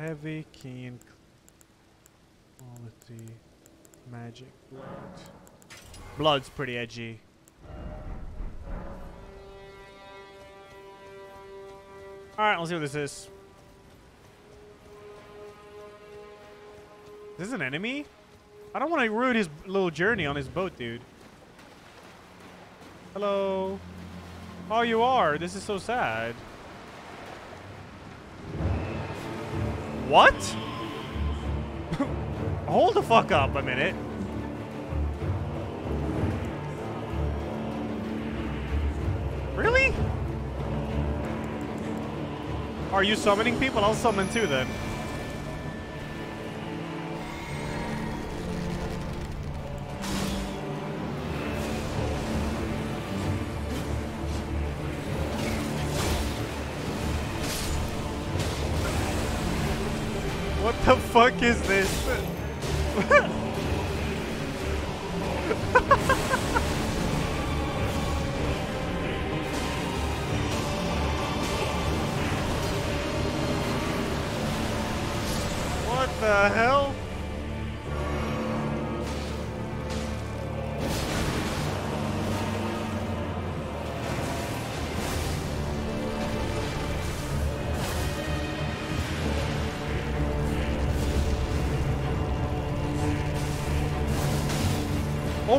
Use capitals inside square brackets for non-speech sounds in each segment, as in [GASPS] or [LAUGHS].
Heavy, keen, quality, magic, blood. Blood's pretty edgy. Alright, let's see what this is. This is an enemy? I don't want to ruin his little journey on his boat, dude. Hello. Oh, you are. This is so sad. What? [LAUGHS] Hold the fuck up a minute. Really? Are you summoning people? I'll summon too then.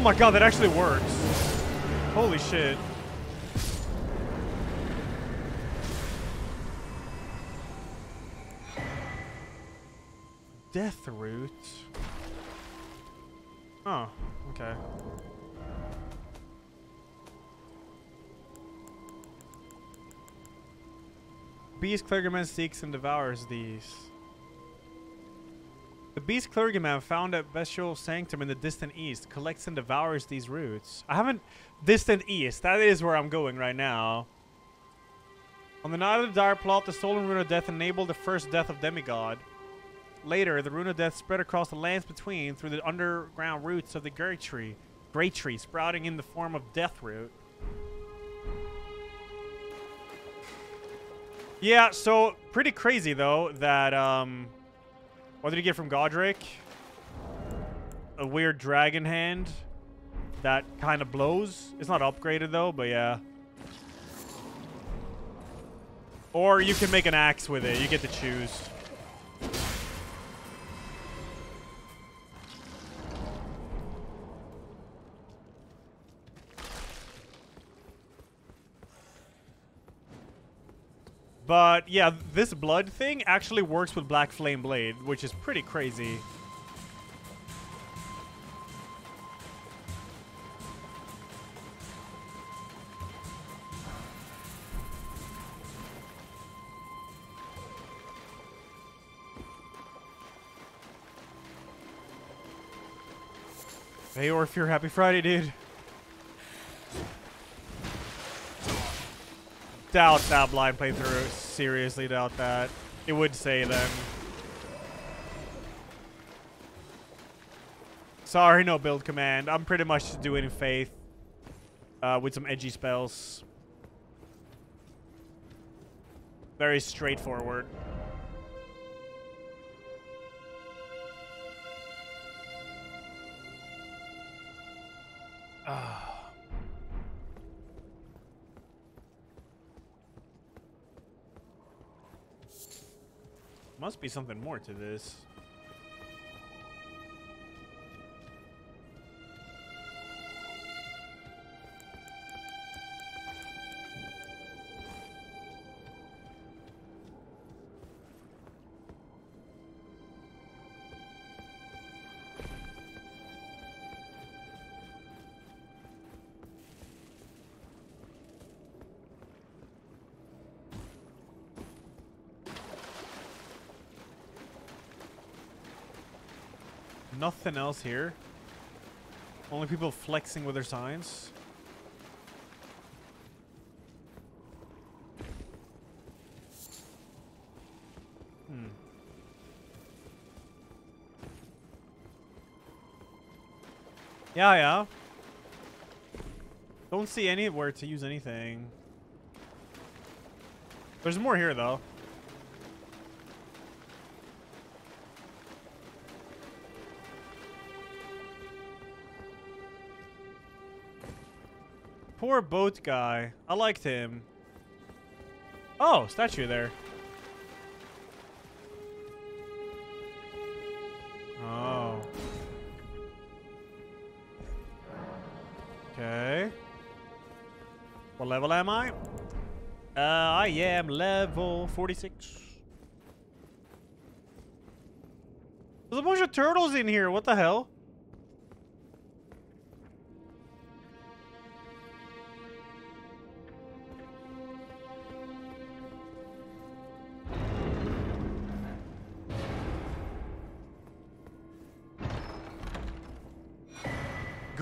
Oh my god, that actually works. Holy shit. Death root. Oh, okay. Beast clergyman seeks and devours these. The beast clergyman found at bestial sanctum in the distant east collects and devours these roots. I haven't distant east. That is where I'm going right now. On the night of the dire plot, the stolen rune of death enabled the first death of demigod. Later, the rune of death spread across the lands between through the underground roots of the great tree, great tree, sprouting in the form of death root. Yeah, so pretty crazy though that um what did he get from Godrick? A weird dragon hand that kind of blows. It's not upgraded though, but yeah. Or you can make an axe with it. You get to choose. But yeah, this blood thing actually works with Black Flame Blade, which is pretty crazy. Hey, or if you're happy Friday, dude. Doubt that blind playthrough. Seriously doubt that. It would say then. Sorry, no build command. I'm pretty much just doing faith. Uh, with some edgy spells. Very straightforward. Ah. Must be something more to this. Nothing else here. Only people flexing with their signs. Hmm. Yeah, yeah. Don't see anywhere to use anything. There's more here, though. Poor boat guy. I liked him. Oh, statue there. Oh. Okay. What level am I? Uh, I am level 46. There's a bunch of turtles in here. What the hell?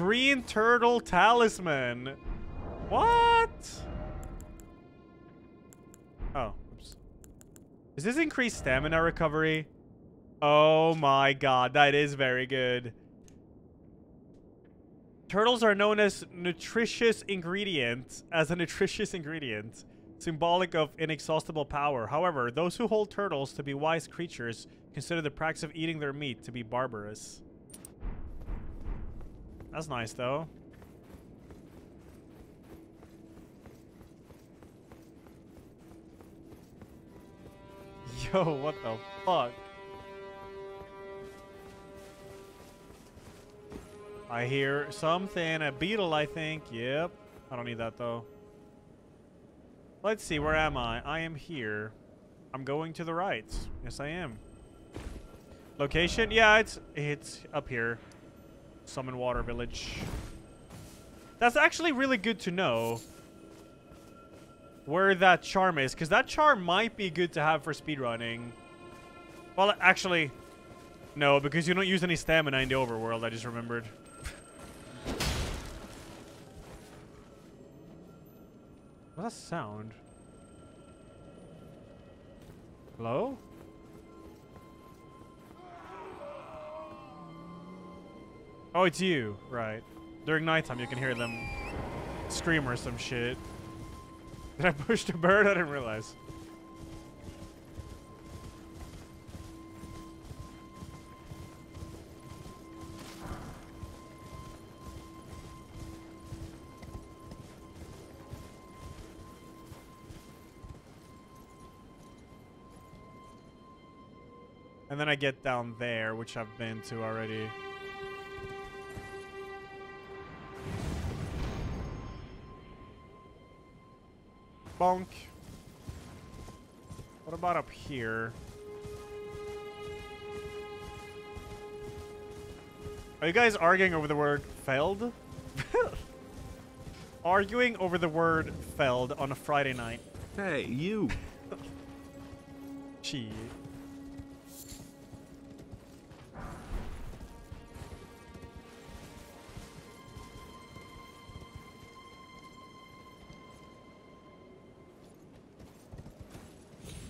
Green turtle talisman. What? Oh, oops. Is this increased stamina recovery? Oh my god, that is very good. Turtles are known as nutritious ingredient, as a nutritious ingredient, symbolic of inexhaustible power. However, those who hold turtles to be wise creatures consider the practice of eating their meat to be barbarous. That's nice, though. [LAUGHS] Yo, what the fuck? I hear something. A beetle, I think. Yep. I don't need that, though. Let's see. Where am I? I am here. I'm going to the right. Yes, I am. Location? Yeah, it's it's up here. Summonwater Village. That's actually really good to know where that charm is, because that charm might be good to have for speedrunning. Well, actually, no, because you don't use any stamina in the overworld, I just remembered. [LAUGHS] What's that sound? Hello? Oh, it's you. Right. During nighttime, you can hear them scream or some shit. [LAUGHS] Did I push the bird? I didn't realize. And then I get down there, which I've been to already. Bonk. What about up here? Are you guys arguing over the word failed? [LAUGHS] arguing over the word failed on a Friday night. Hey, you. Gee.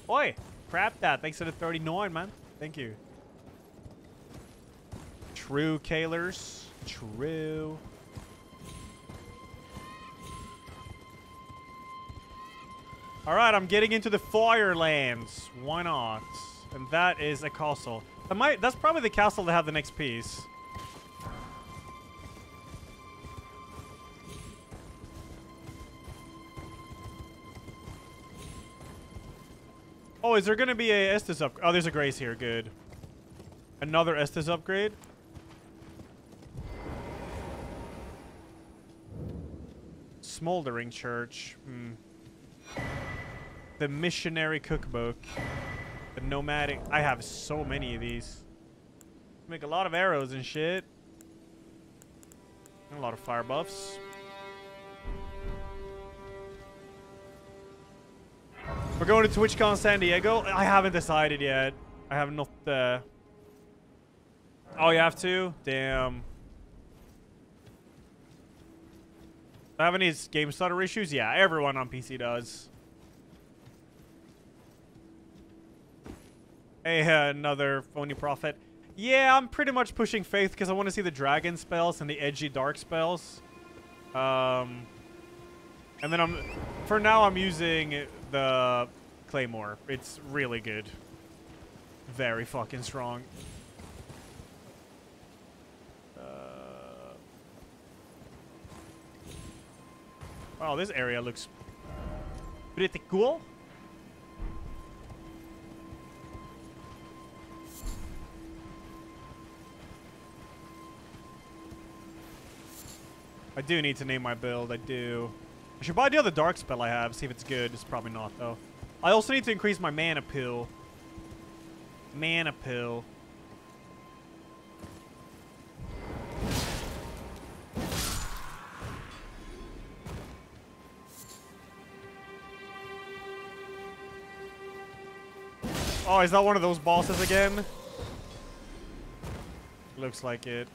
Oi! Crap that. Thanks for the 39, man. Thank you. True, Kalers. True. Alright, I'm getting into the Firelands. Why not? And that is a castle. That might, that's probably the castle to have the next piece. Oh, is there going to be a Estus up? Oh, there's a Grace here. Good. Another Estus upgrade? Smoldering Church. Hmm. The Missionary Cookbook. The Nomadic. I have so many of these. Make a lot of arrows and shit. a lot of fire buffs. We're going to TwitchCon San Diego. I haven't decided yet. I have not. Uh... Oh, you have to? Damn. I have any game starter issues? Yeah, everyone on PC does. Hey, uh, [LAUGHS] another phony prophet. Yeah, I'm pretty much pushing faith because I want to see the dragon spells and the edgy dark spells. Um, and then I'm, for now, I'm using the Claymore. It's really good. Very fucking strong. Uh, Wow, this area looks pretty cool. I do need to name my build. I do. I should buy the other dark spell I have, see if it's good. It's probably not, though. I also need to increase my mana pill. Mana pill. Oh, is that one of those bosses again? Looks like it.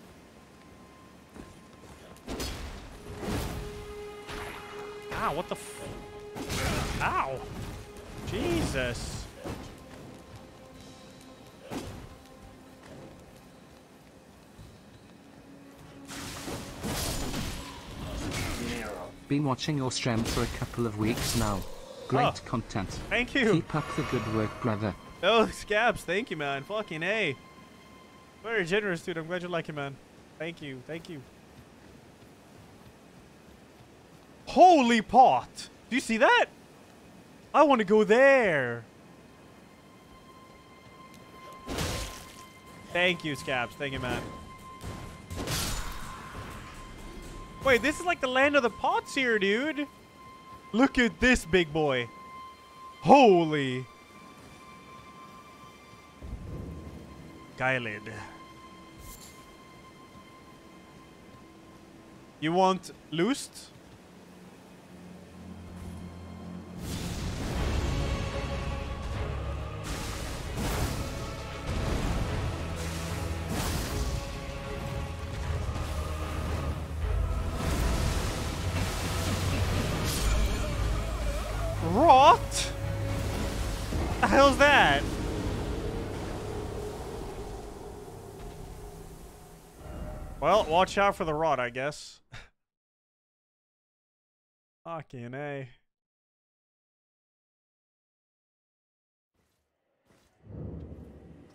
Ow, what the f- Ow! Jesus. Been watching your stream for a couple of weeks now. Great Oh. content. Thank you. Keep up the good work, brother. Oh, Scabs, thank you, man. Fucking A. Very generous, dude. I'm glad you like it, man. Thank you. Thank you. Holy pot! Do you see that? I want to go there. Thank you, Scabs. Thank you, man. Wait, this is like the land of the pots here, dude. Look at this big boy. Holy. Caelid. You want Lust? Rot? The hell's that? Well, watch out for the rot, I guess. [LAUGHS] Fucking A.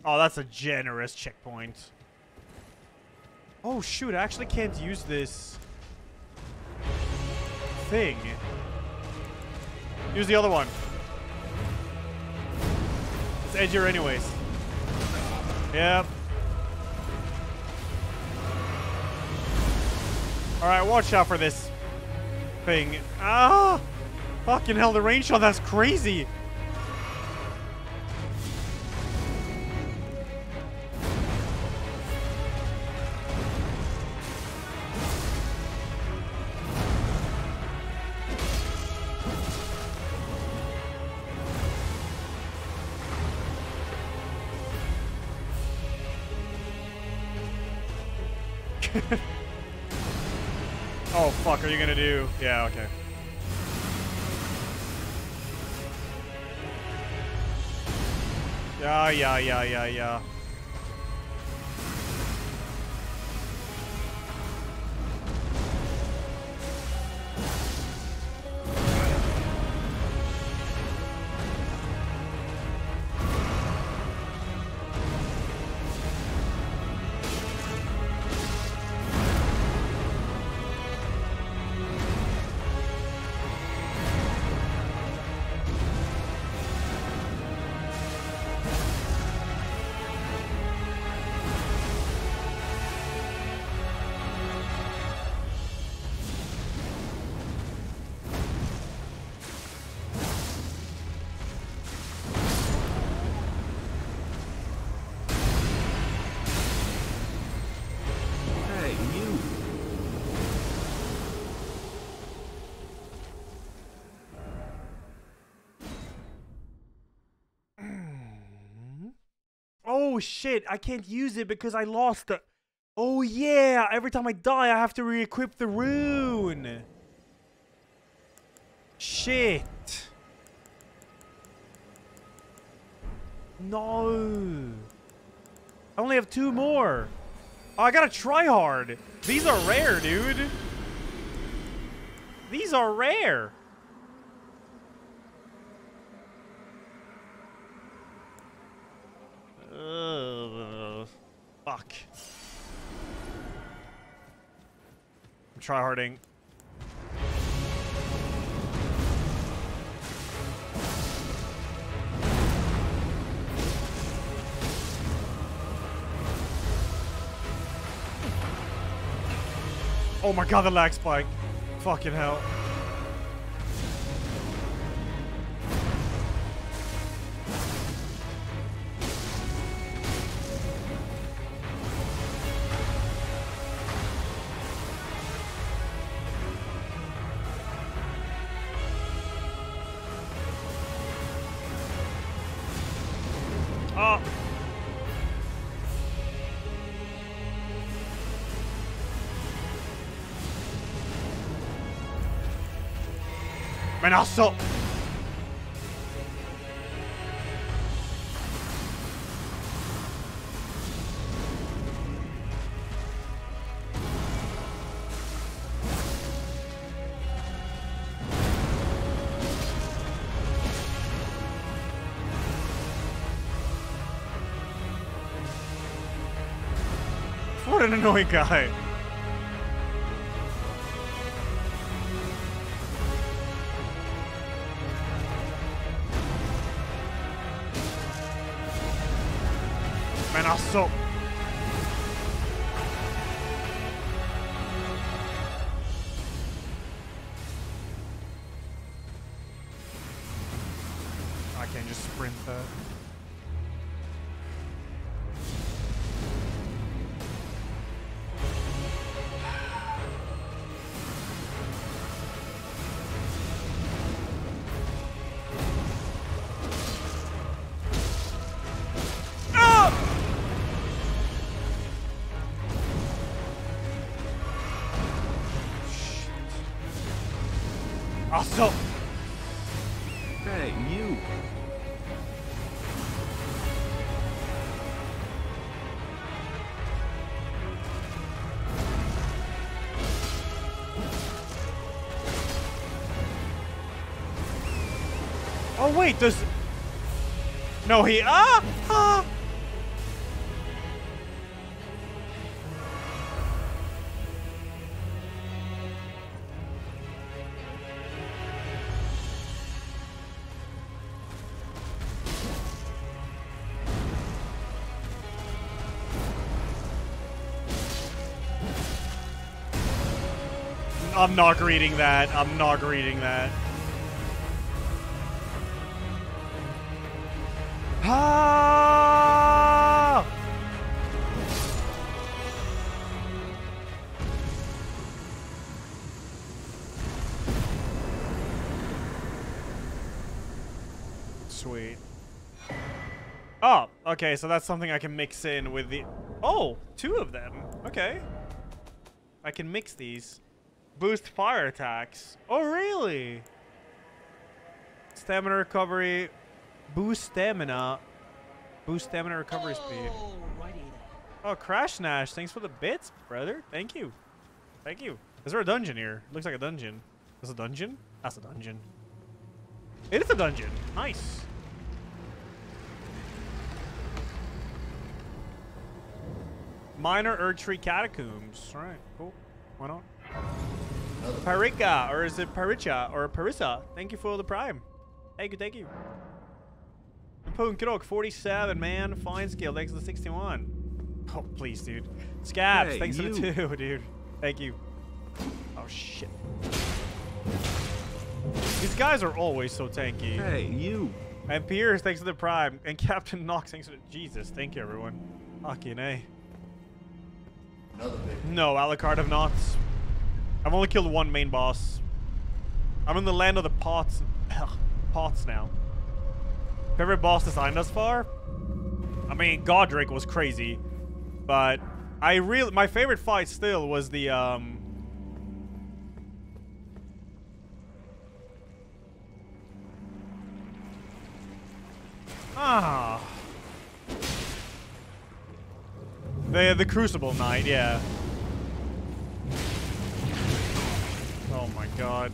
Oh, that's a generous checkpoint. Oh, shoot, I actually can't use this thing. Use the other one. It's edgier anyways. Yep. Alright, watch out for this thing. Ah! Fucking hell, the range on that's crazy. Gonna do? Yeah, okay. Yeah, yeah, yeah, yeah, yeah. Oh, shit, I can't use it because I lost it. Oh, yeah, every time I die, I have to re-equip the rune. Shit. No. I only have two more. Oh, I gotta try hard. These are rare, dude. These are rare. Uh, fuck. I'm tryharding. Oh my god, the lag spike. Fucking hell. Men alltså! What an annoying guy. Men wait, does no he ah ah. I'm not reading that. I'm not reading that. Okay, so that's something I can mix in with the... Oh, two of them. Okay. I can mix these. Boost fire attacks. Oh, really? Stamina recovery. Boost stamina. Boost stamina recovery speed. Oh, Crash Nash. Thanks for the bits, brother. Thank you. Thank you. Is there a dungeon here? Looks like a dungeon. Is a dungeon? That's a dungeon. It is a dungeon. Nice. Minor Erdtree Catacombs. All right, cool. Why not? Parika, or is it Paricha, or Parissa? Thank you for the prime. Thank you, thank you. Punkrock, 47, man. Fine skill, thanks to the 61. Oh, please, dude. Scabs, Hey, thanks for the you. two, [LAUGHS] dude. Thank you. Oh, shit. These guys are always so tanky. Hey, you. And Pierce, thanks for the prime. And Captain Knox, thanks for the... Jesus, thank you, everyone. Fucking A. No, Alucard have not. I've only killed one main boss. I'm in the land of the pots. pots now. Favorite boss design thus far? I mean, Godrick was crazy. But I really... My favorite fight still was the, um... Ah. The the Crucible Knight, yeah. Oh my god.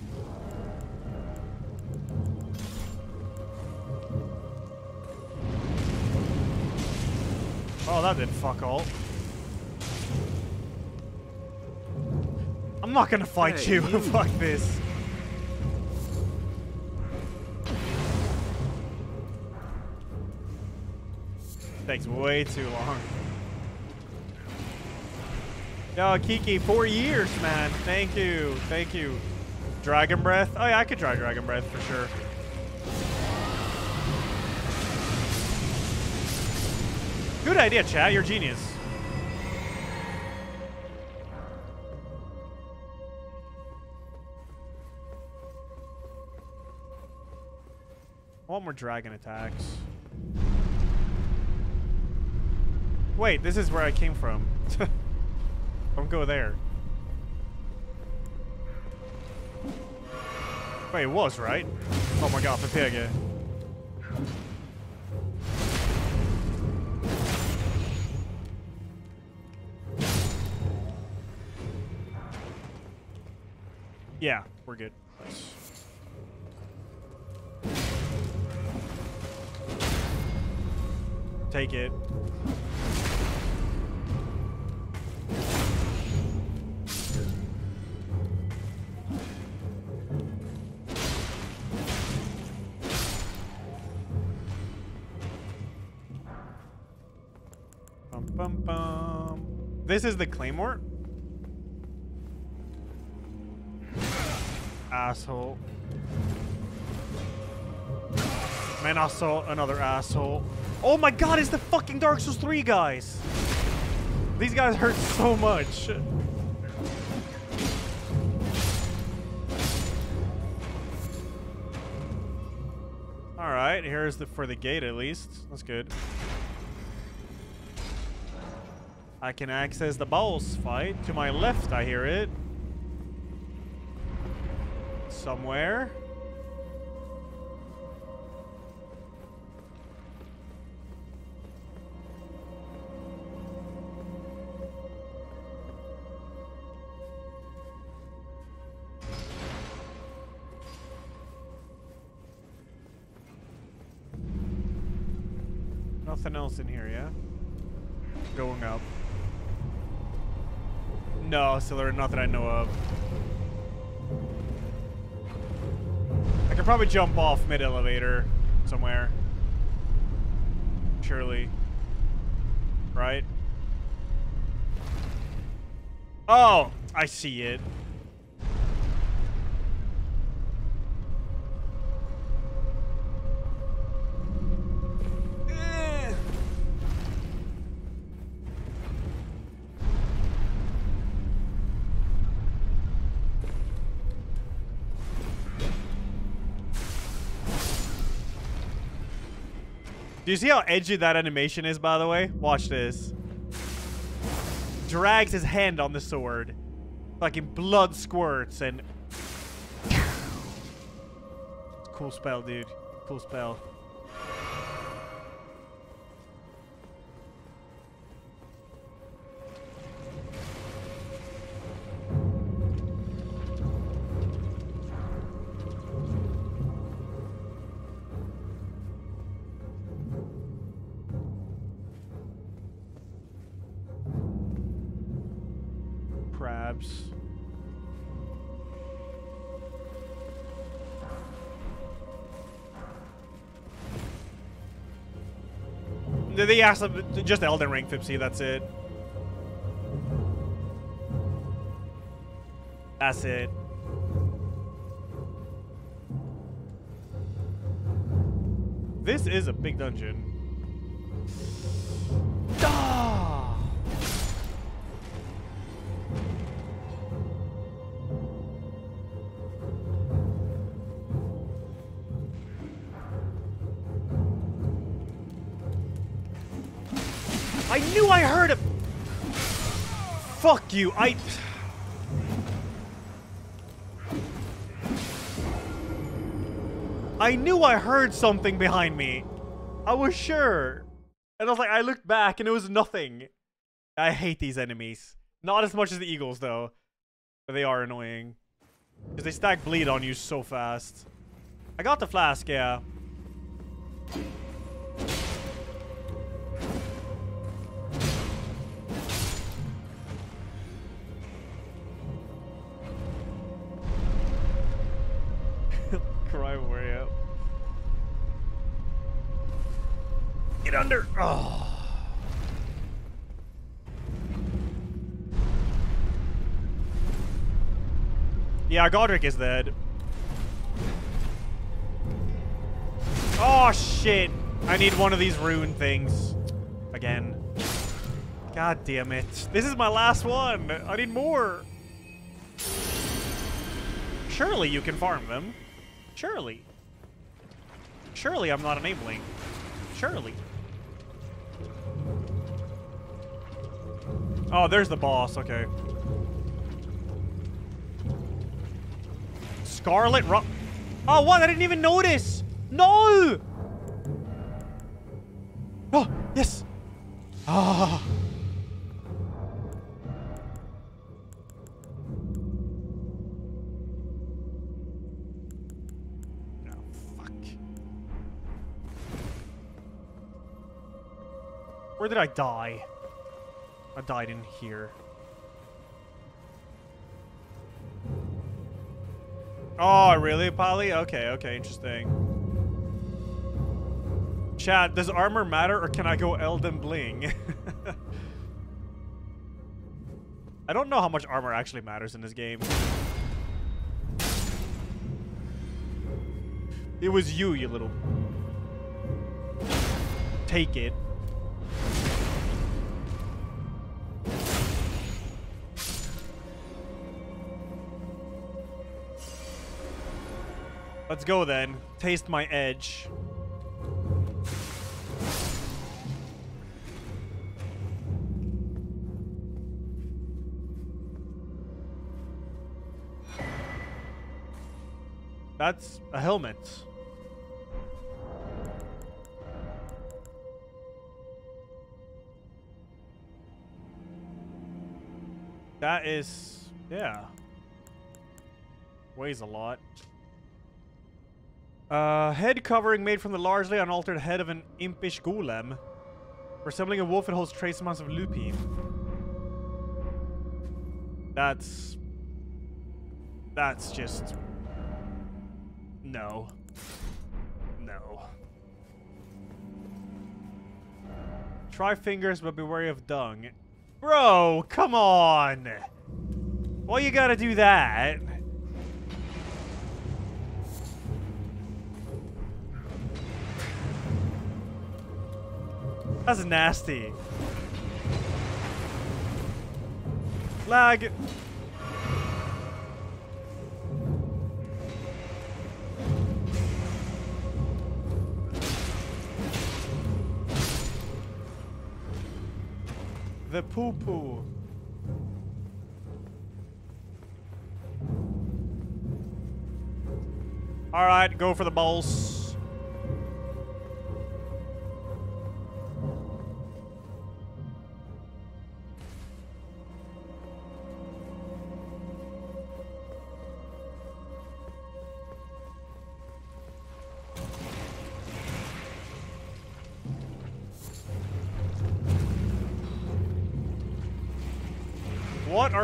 Oh, that did fuck all. I'm not gonna fight Hey, you. [LAUGHS] you. fuck this. Takes way too long. Yo, Kiki, four years, man. Thank you. Thank you. Dragon Breath. Oh, yeah, I could try Dragon Breath for sure. Good idea, chat. You're genius. I want more dragon attacks. Wait, this is where I came from. [LAUGHS] Don't go there. Wait, it was, right? Oh my god, the Pepega. Yeah, we're good. Take it. This is the Claymore? Asshole. Man, I saw another asshole. Oh my god, it's the fucking Dark Souls 3 guys! These guys hurt so much. Alright, here's the for the gate at least. That's good. I can access the boss fight. To my left, I hear it. Somewhere. Nothing else in here, yeah? No, still there nothing I know of. I could probably jump off mid-elevator somewhere. Surely. Right? Oh, I see it. Do you see how edgy that animation is, by the way? Watch this. Drags his hand on the sword. Fucking blood squirts and... [LAUGHS] Cool spell, dude. Cool spell. The ass just Elden Ring, Fipsy, that's it. That's it. This is a big dungeon. Fuck you. I. I knew I heard something behind me. I was sure. And I was like, I looked back and it was nothing. I hate these enemies. Not as much as the eagles, though. But they are annoying. Because they stack bleed on you so fast. I got the flask, yeah. Yeah, Godrick is dead. Oh, shit. I need one of these rune things. Again. God damn it. This is my last one. I need more. Surely you can farm them. Surely. Surely I'm not enabling. Surely. Oh, there's the boss. Okay. Scarlet Ro- Oh, what? I didn't even notice! No! Oh, yes! Ah! Fuck. Where did I die? I died in here. Oh, really, Polly? Okay, okay, interesting. Chat, does armor matter or can I go Elden Bling? [LAUGHS] I don't know how much armor actually matters in this game. It was you, you little... Take it. Let's go then. Taste my edge. That's a helmet. That is, yeah. Weighs a lot. Head covering made from the largely unaltered head of an impish golem. Resembling a wolf, it holds trace amounts of lupine. That's... That's just... No. No. Try fingers, but be wary of dung. Bro, come on! Why you gotta do that? That's nasty. Lag. The poo poo. All right, go for the balls.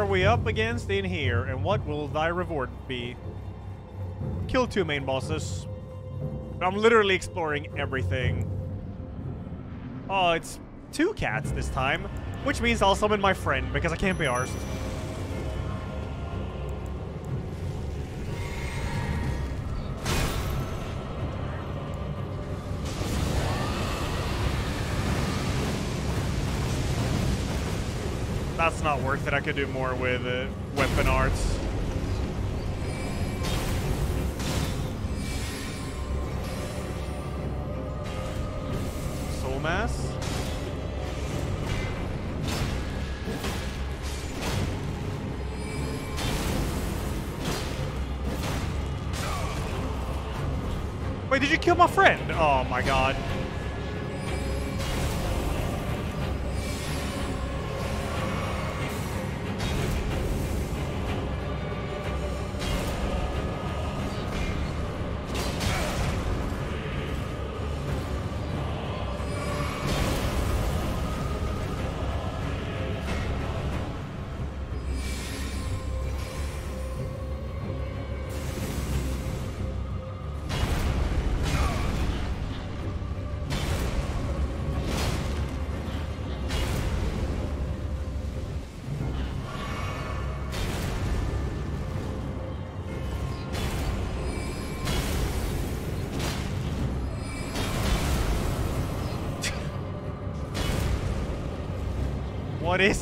Are we up against in here, and what will thy reward be? Kill two main bosses. I'm literally exploring everything. Oh, it's two cats this time, which means I'll summon my friend, because I can't be arsed. That's not worth it. I could do more with uh, weapon arts. Soul Mass? Wait, did you kill my friend? Oh my god.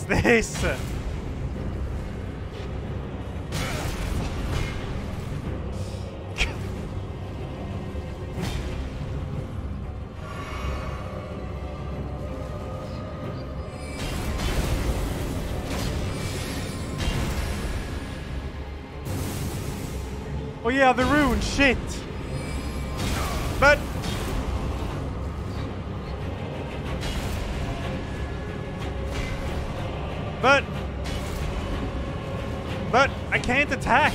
This? Oh yeah, the rune, shit! But,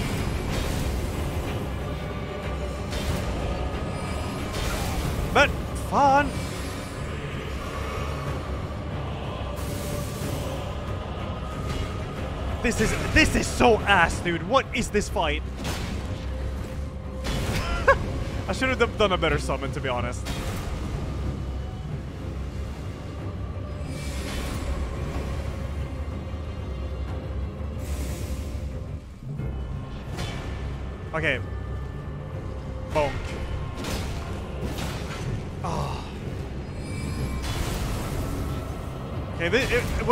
fun! This is, this is so ass, dude. What is this fight? [LAUGHS] I should have done a better summon, to be honest.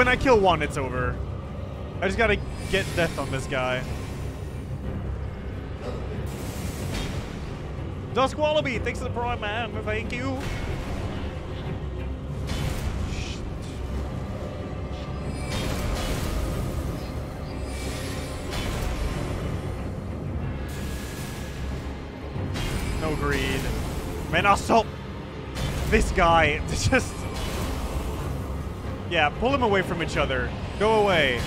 When I kill one, it's over. I just gotta get death on this guy. Dusk Wallaby, thanks for the prime, man. Thank you. No greed. Man, I'll stop this guy. [LAUGHS] Just... Yeah, pull them away from each other. Go away.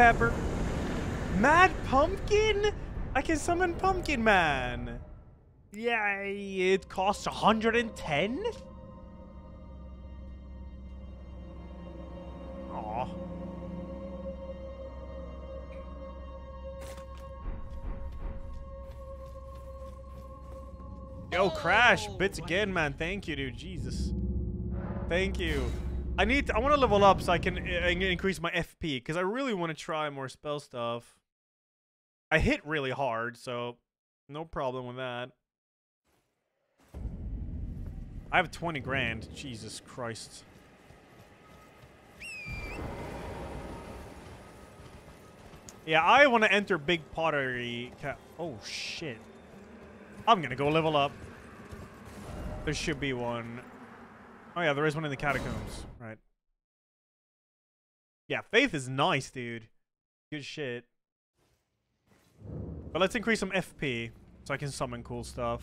Pepper. Mad Pumpkin? I can summon Pumpkin Man. Yeah, it costs 110? Aw. Yo, Crash, bits again, man. Thank you, dude. Jesus. Thank you. I need. To, I want to level up so I can uh, increase my FP because I really want to try more spell stuff. I hit really hard, so no problem with that. I have 20 grand. Jesus Christ. Yeah, I want to enter Big Pottery. oh, shit. I'm going to go level up. There should be one. Oh yeah, there is one in the catacombs. Right. Yeah, Faith is nice, dude. Good shit. But let's increase some FP so I can summon cool stuff.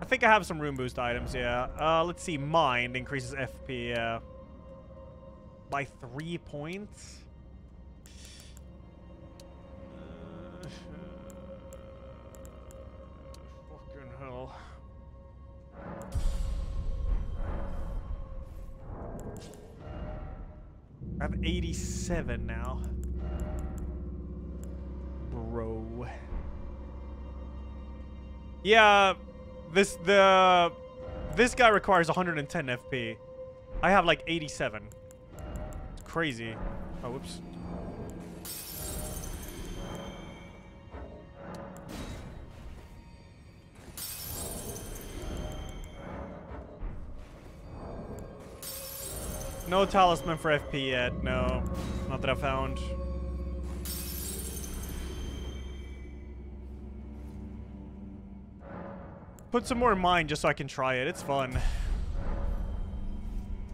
I think I have some room boost items, yeah. Uh, let's see. Mind increases FP, yeah. By three points? 87 now. Bro. Yeah, this the this guy requires 110 FP. I have like 87. It's crazy. Oh, whoops. No talisman for FP yet. No, not that I found. Put some more in mine just so I can try it. It's fun.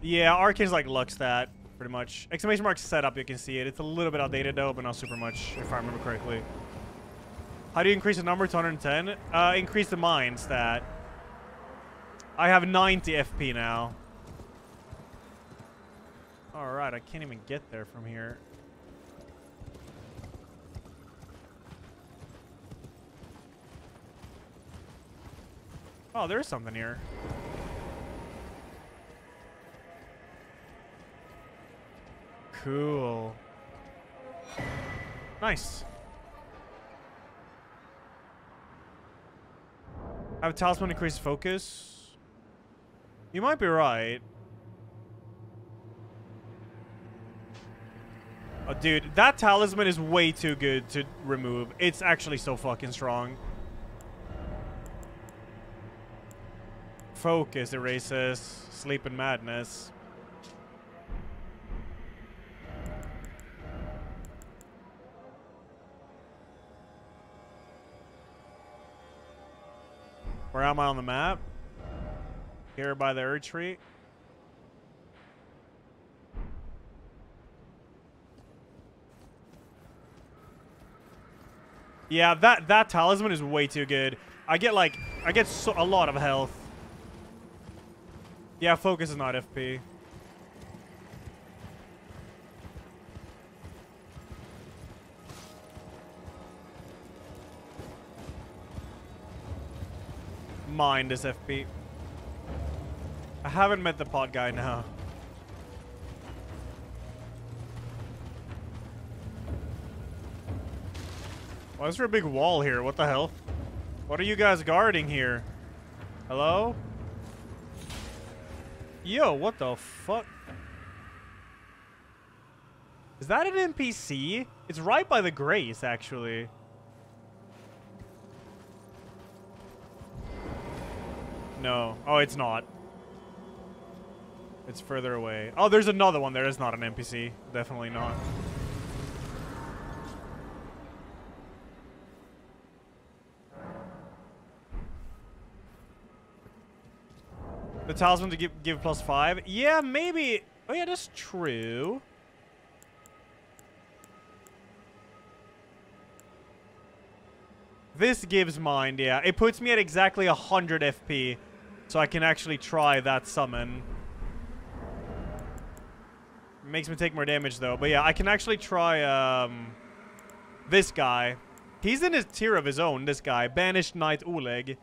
Yeah, Arcane's like Lux that, pretty much. Exclamation mark setup, you can see it. It's a little bit outdated though, but not super much, if I remember correctly. How do you increase the number to 110? Uh, increase the mine stat. I have 90 FP now. Alright, I can't even get there from here. Oh, there's something here. Cool. Nice. Have a talisman increase focus. You might be right. Oh, dude, that talisman is way too good to remove. It's actually so fucking strong. Focus erases sleep and madness. Where am I on the map? Here by the Erdtree. Yeah, that that talisman is way too good. I get like I get so, a lot of health. Yeah, focus is not FP. Mind is FP. I haven't met the pod guy now. Why is there a big wall here? What the hell? What are you guys guarding here? Hello? Yo, what the fuck? Is that an NPC? It's right by the Grace, actually. No. Oh, it's not. It's further away. Oh, there's another one there. It's not an NPC. Definitely not. The talisman to give, give plus five? Yeah, maybe. Oh, yeah, that's true. This gives mind, yeah. It puts me at exactly 100 FP. So I can actually try that summon. Makes me take more damage, though. But yeah, I can actually try um, this guy. He's in his tier of his own, this guy. Banished Knight Oleg.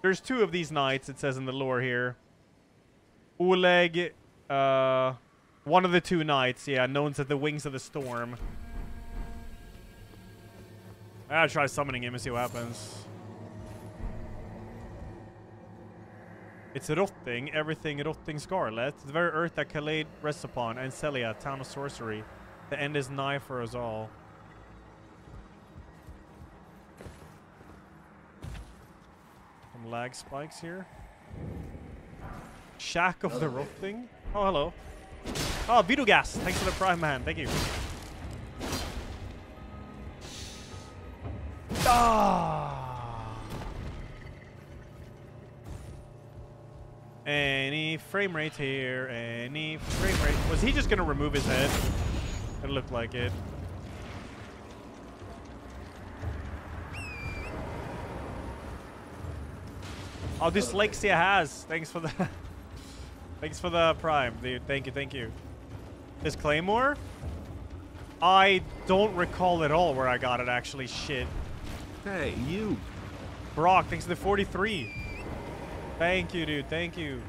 There's two of these knights, it says in the lore here. Oleg, uh, one of the two knights, yeah, known as the Wings of the Storm. I gotta try summoning him and see what happens. It's rotting, everything rotting scarlet. The very earth that Caelid rests upon, and Sellia, town of sorcery. The end is nigh for us all. Some lag spikes here. Shack of the Rotting. Oh, hello. Oh, Vito Gas. Thanks for the prime man. Thank you. Ah. Any frame rate here. Any frame rate. Was he just going to remove his head? It looked like it. Oh, dyslexia has. Thanks for the... [LAUGHS] Thanks for the prime, dude. Thank you, thank you. This Claymore? I don't recall at all where I got it, actually. Shit. Hey, you. Brock, thanks for the 43. Thank you, dude. Thank you.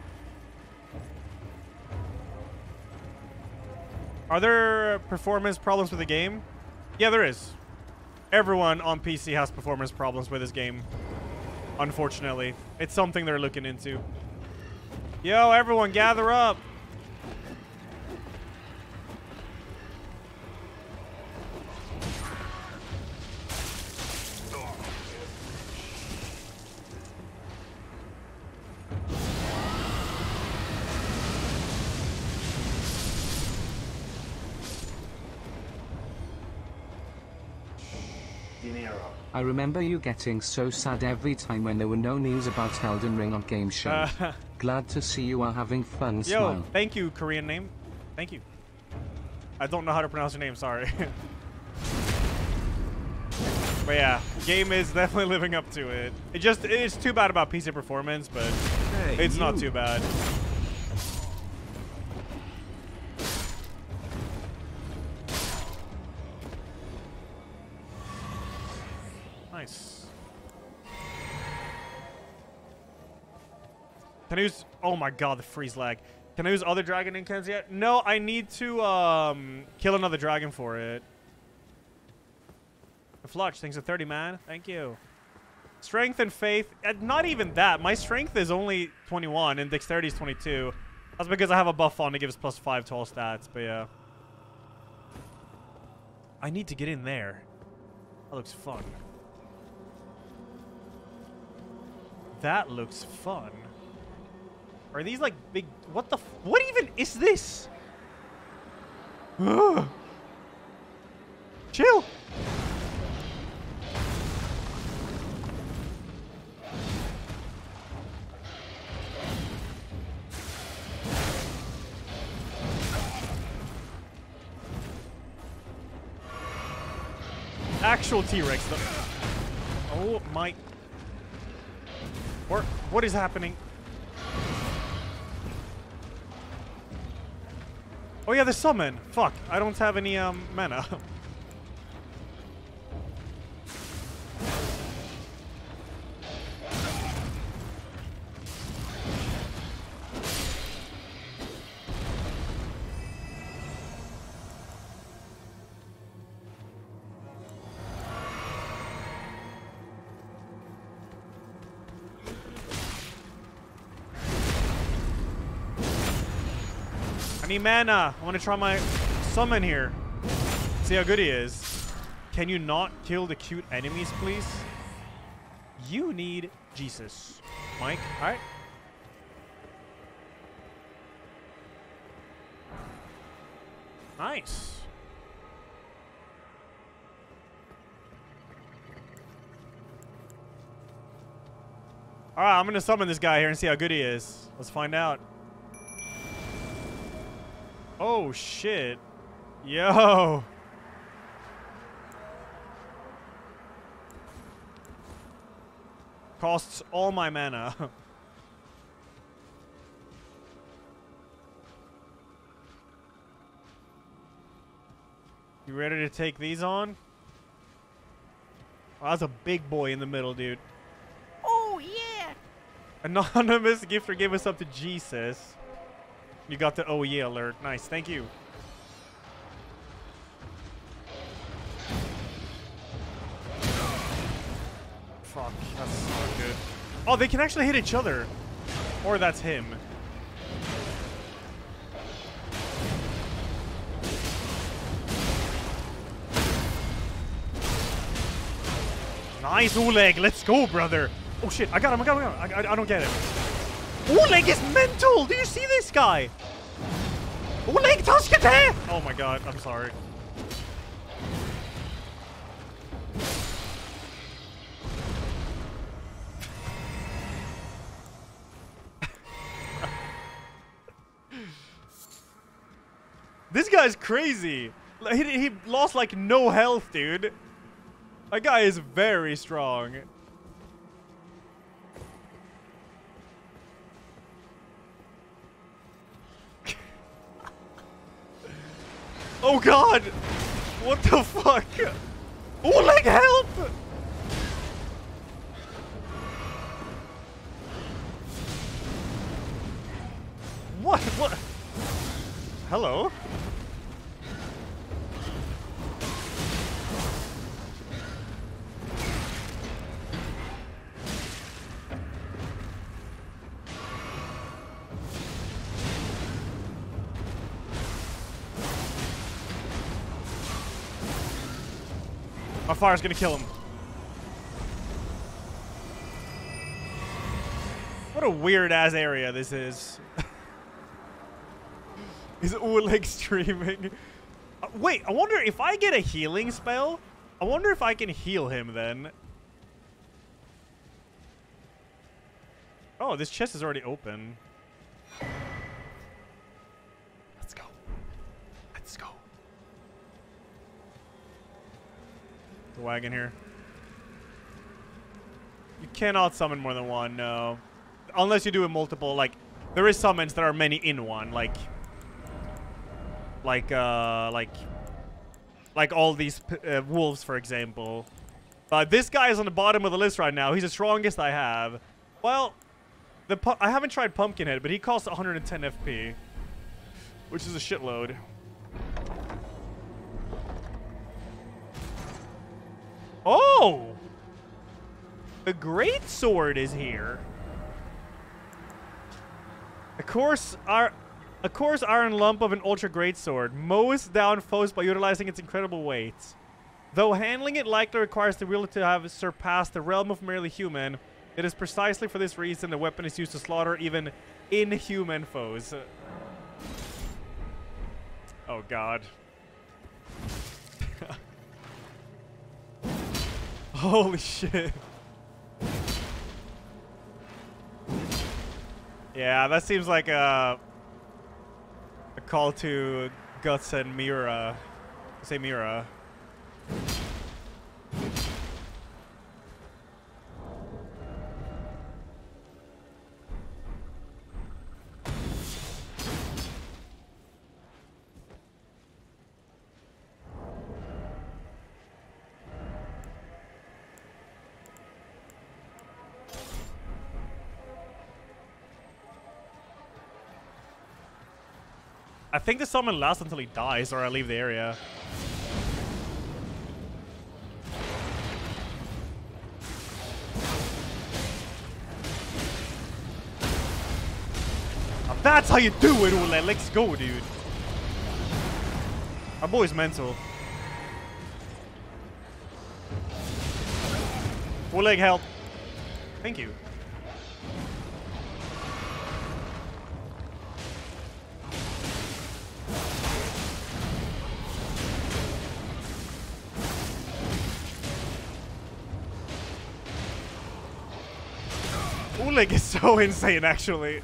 Are there performance problems with the game? Yeah, there is. Everyone on PC has performance problems with this game. Unfortunately. It's something they're looking into. Yo, everyone, gather up. I remember you getting so sad every time when there were no news about Elden Ring on Game [LAUGHS] Show. Uh, Glad to see you are having fun. yo, Smile. thank you, Korean name. Thank you. I don't know how to pronounce your name, sorry. [LAUGHS] but yeah, game is definitely [LAUGHS] living up to it. It just, it's too bad about PC performance, but Hey, it's not too bad. Can I use... Oh my god, the freeze lag. Can I use other dragon incans yet? No, I need to um, kill another dragon for it. The Flutch, thanks to 30, man. Thank you. Strength and faith. uh, Not even that. My strength is only 21 and dexterity is 22. That's because I have a buff on that gives plus 5 to all stats, but yeah. I need to get in there. That looks fun. That looks fun. Are these like big... What the... What even is this? Chill. Actual T-Rex. though. Oh my... What, what is happening? Oh yeah, the summon. Fuck, I don't have any um mana. [LAUGHS] Need mana. Uh, I want to try my summon here. See how good he is. Can you not kill the cute enemies, please? You need Jesus. Mike, alright. Nice. Alright, I'm gonna summon this guy here and see how good he is. Let's find out. Oh shit. Yo. Costs all my mana. [LAUGHS] you ready to take these on? Oh, that's a big boy in the middle, dude. Oh yeah! Anonymous gifter gave us up to Jesus. You got the oh alert. Nice, thank you. Fuck, that's not good. Oh, they can actually hit each other. Or that's him. Nice, Oleg. Let's go, brother. Oh, shit. I got him. I got him. I, got him. I, I don't get him. Oleg is mental. Do you see this guy? Oleg Tuskate! Oh, my God. I'm sorry. [LAUGHS] this guy's crazy. He, he lost like no health, dude. That guy is very strong. Oh god! What the fuck? Oh, Oleg, help! What? What? Hello? My fire's gonna kill him. What a weird ass area this is. [LAUGHS] He's Oleg streaming. Uh, wait, I wonder if I get a healing spell. I wonder if I can heal him then. Oh, this chest is already open. The wagon here. You cannot summon more than one, no. Unless you do a multiple, like, there is summons that are many in one, like, like, uh, like, like all these uh, wolves, for example. But this guy is on the bottom of the list right now. He's the strongest I have. Well, the I haven't tried Pumpkinhead, but he costs 110 FP, which is a shitload. Oh! The great sword is here. Of course, our a coarse iron lump of an ultra great sword mows down foes by utilizing its incredible weight. Though handling it likely requires the wielder to have surpassed the realm of merely human, it is precisely for this reason the weapon is used to slaughter even inhuman foes. Oh god. Holy shit. Yeah, that seems like a a call to Guts and Miura. Say Miura. Think the summon lasts until he dies or I leave the area. Now that's how you do it, Ole. Let's go, dude. Our boy's mental. Oleg, help. Thank you. So [LAUGHS] insane, actually.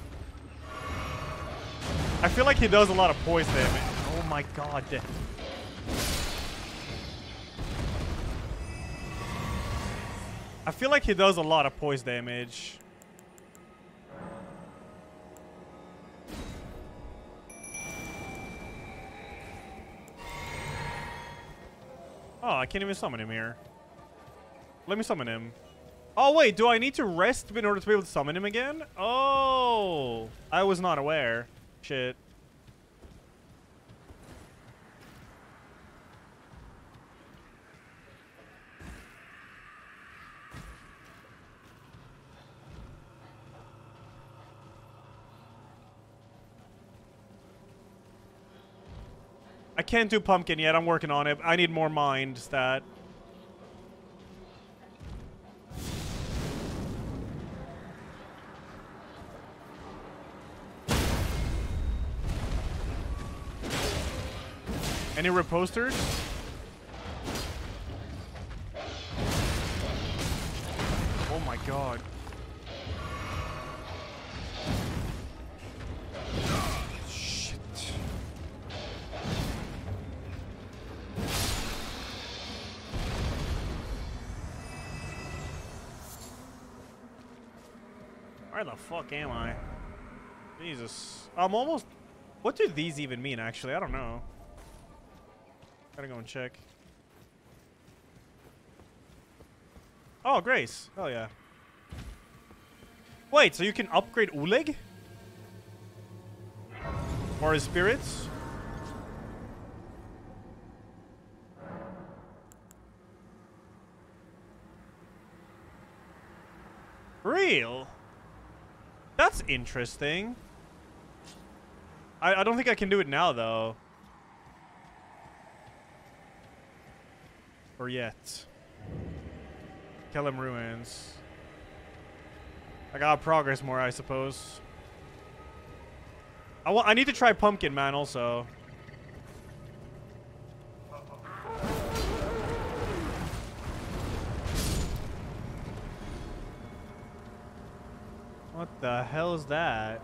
I feel like he does a lot of poison damage. Oh my god. I feel like he does a lot of poise damage. Oh, I can't even summon him here. Let me summon him. Oh, wait. Do I need to rest in order to be able to summon him again? Oh. I was not aware. Shit. I can't do pumpkin yet. I'm working on it. I need more mind stat. Any reposters? Oh my god. Shit. Where the fuck am I? Jesus. I'm almost... What do these even mean, actually? I don't know. Gotta go and check. Oh, Grace. Oh, yeah. Wait, so you can upgrade Oleg? Or his spirits? Real? That's interesting. I, I don't think I can do it now, though. Or yet. Caelem Ruins. I gotta progress more, I suppose. I. I need to try Pumpkin Man also. What the hell is that?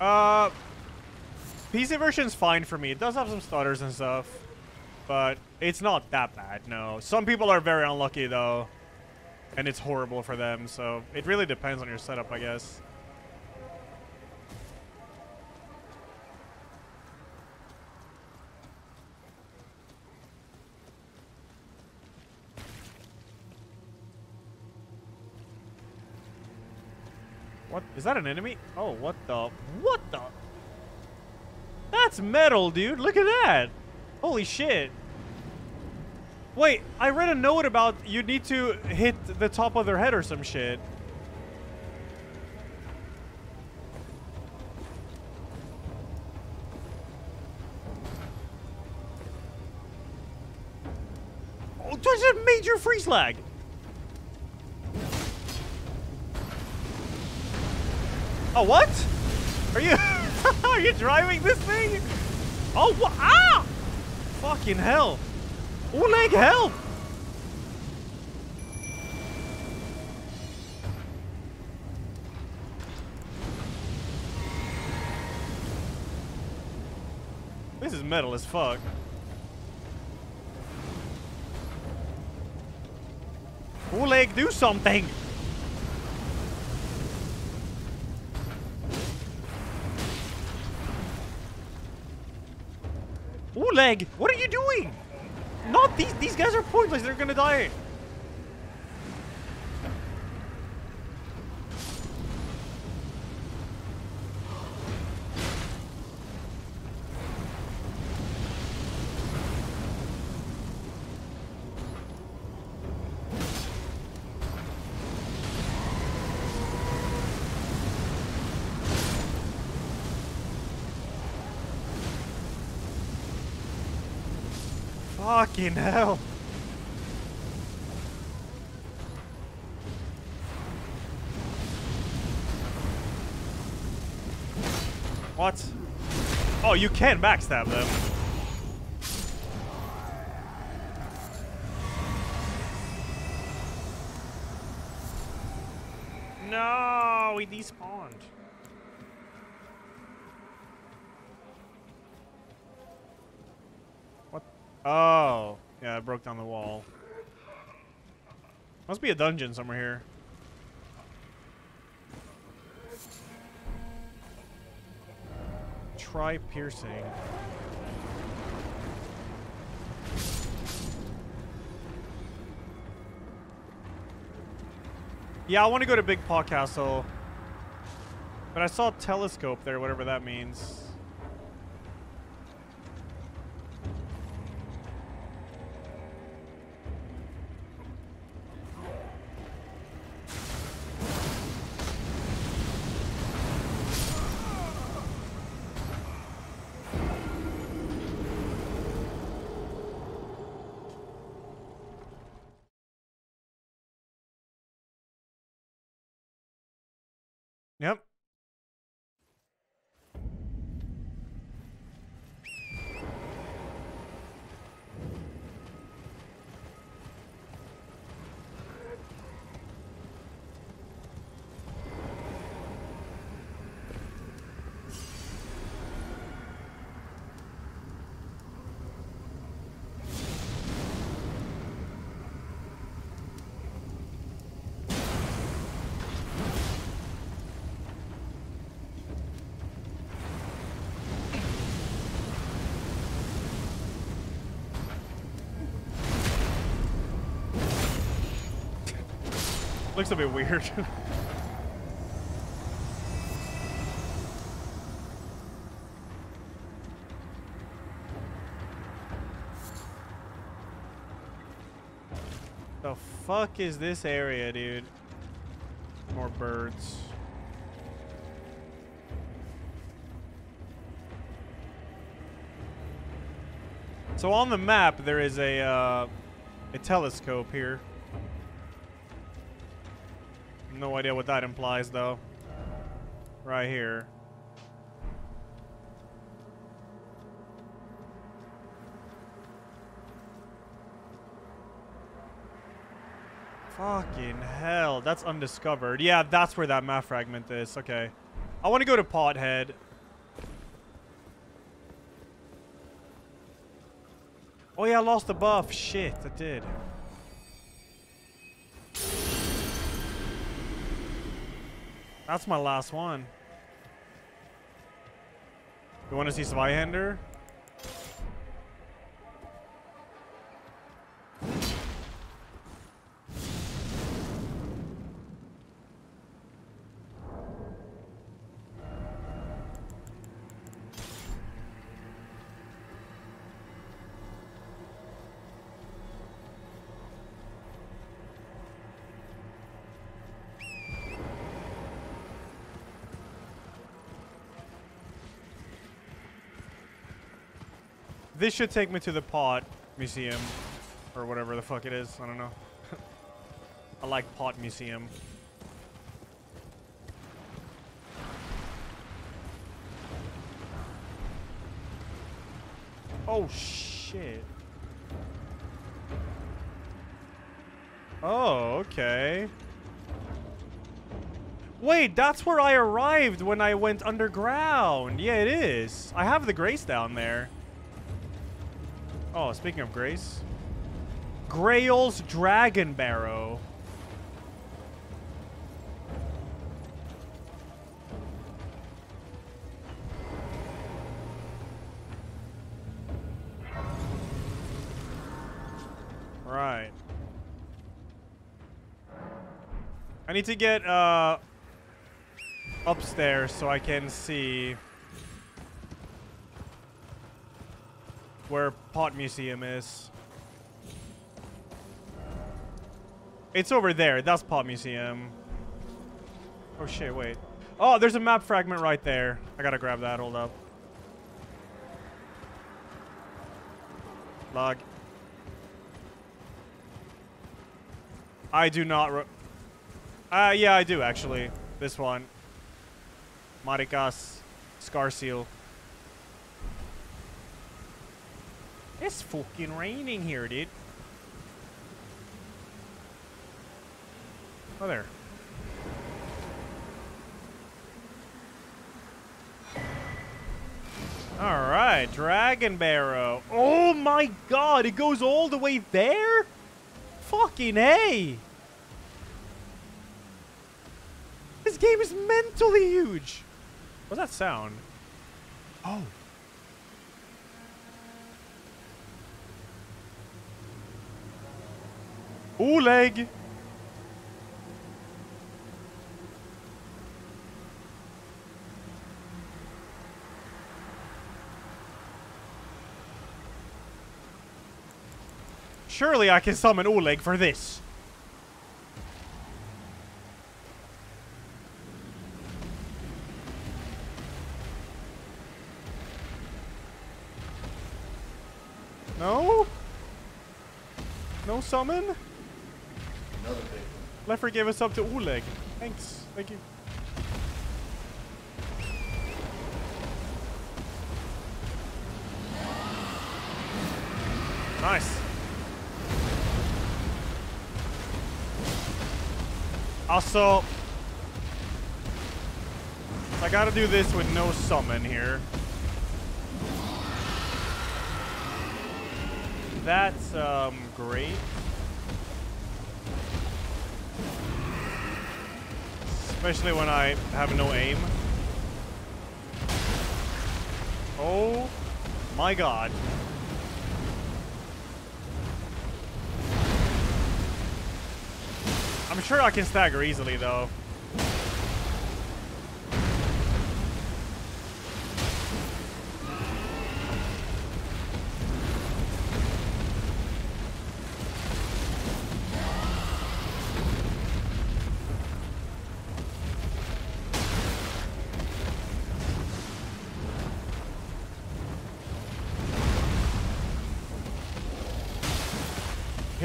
Uh, PC version's fine for me. It does have some stutters and stuff, but it's not that bad, no. Some people are very unlucky, though, and it's horrible for them, so it really depends on your setup, I guess. Is that an enemy? Oh, what the? What the? That's metal, dude. Look at that. Holy shit. Wait, I read a note about you need to hit the top of their head or some shit. Oh, there's a major freeze lag. Oh, what? Are you [LAUGHS] are you driving this thing? Oh, what? Ah! Fucking hell. Oleg, help! This is metal as fuck. Oleg, do something! Oleg, what are you doing? Not these. These guys are pointless. They're gonna die. Fucking hell. What? Oh, you can backstab them. No, we despawned. What? Oh, yeah, I broke down the wall. Must be a dungeon somewhere here. Try piercing. Yeah, I want to go to Big Paw Castle. But I saw a telescope there, whatever that means. looks a bit weird. [LAUGHS] the fuck is this area, dude? More birds. So on the map, there is a, uh, a telescope here. No idea what that implies, though. Right here. Fucking hell, that's undiscovered. Yeah, that's where that map fragment is. Okay. I want to go to Pothead. Oh yeah, I lost the buff. Shit, I did. That's my last one. You want to see Zweihander? This should take me to the pot museum. Or whatever the fuck it is. I don't know. [LAUGHS] I like pot museum. Oh shit. Oh, okay. Wait, that's where I arrived when I went underground. Yeah, it is. I have the grace down there. Oh, speaking of Grace. Greyoll's Dragon Barrow. Right. I need to get uh upstairs so I can see where Pot Museum is. It's over there. That's Pot Museum. Oh shit, wait. Oh, there's a map fragment right there. I gotta grab that. Hold up. Log. I do not. Uh, yeah, I do actually. This one. Marika's Scar Seal. It's fucking raining here, dude. Oh, there. Alright, Dragon Barrow. Oh my god, it goes all the way there? Fucking A. This game is mentally huge. What's that sound? Oh. Oleg! Surely I can summon Oleg for this. No? No summon? Leffert gave us up to Oleg. Thanks. Thank you. Nice. Also, I gotta do this with no summon here. That's um, great. Especially when I have no aim. Oh my god. I'm sure I can stagger easily though.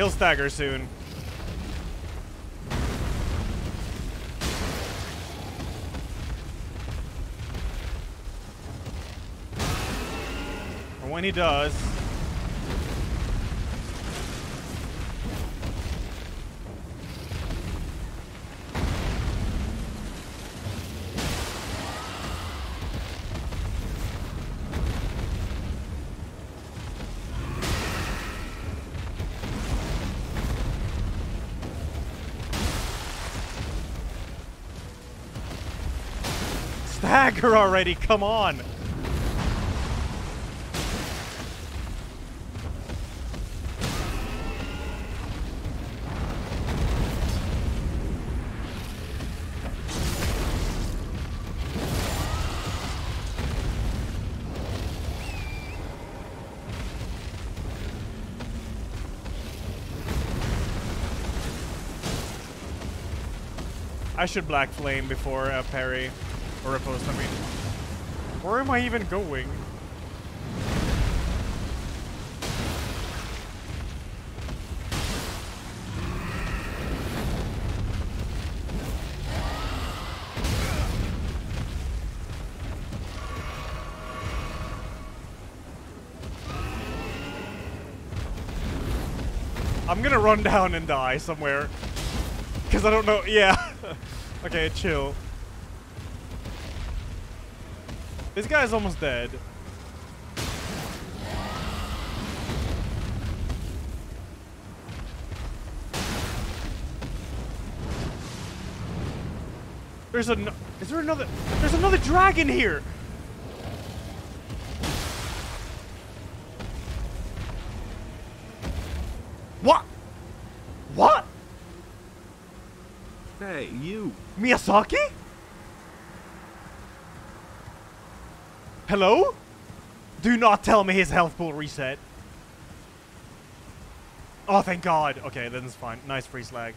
He'll stagger soon. And when he does, Stagger already, come on! I should Black Flame before uh, parry. Or riposte, I mean. Where am I even going? I'm gonna run [LAUGHS] down and die somewhere. Because I don't know. Yeah. [LAUGHS] okay, chill. This guy's almost dead. There's a. Is there another? There's another dragon here. What? What? Hey, you. Miyazaki? Hello? Do not tell me his health pool reset. Oh, thank God. Okay, then it's fine. Nice free slag.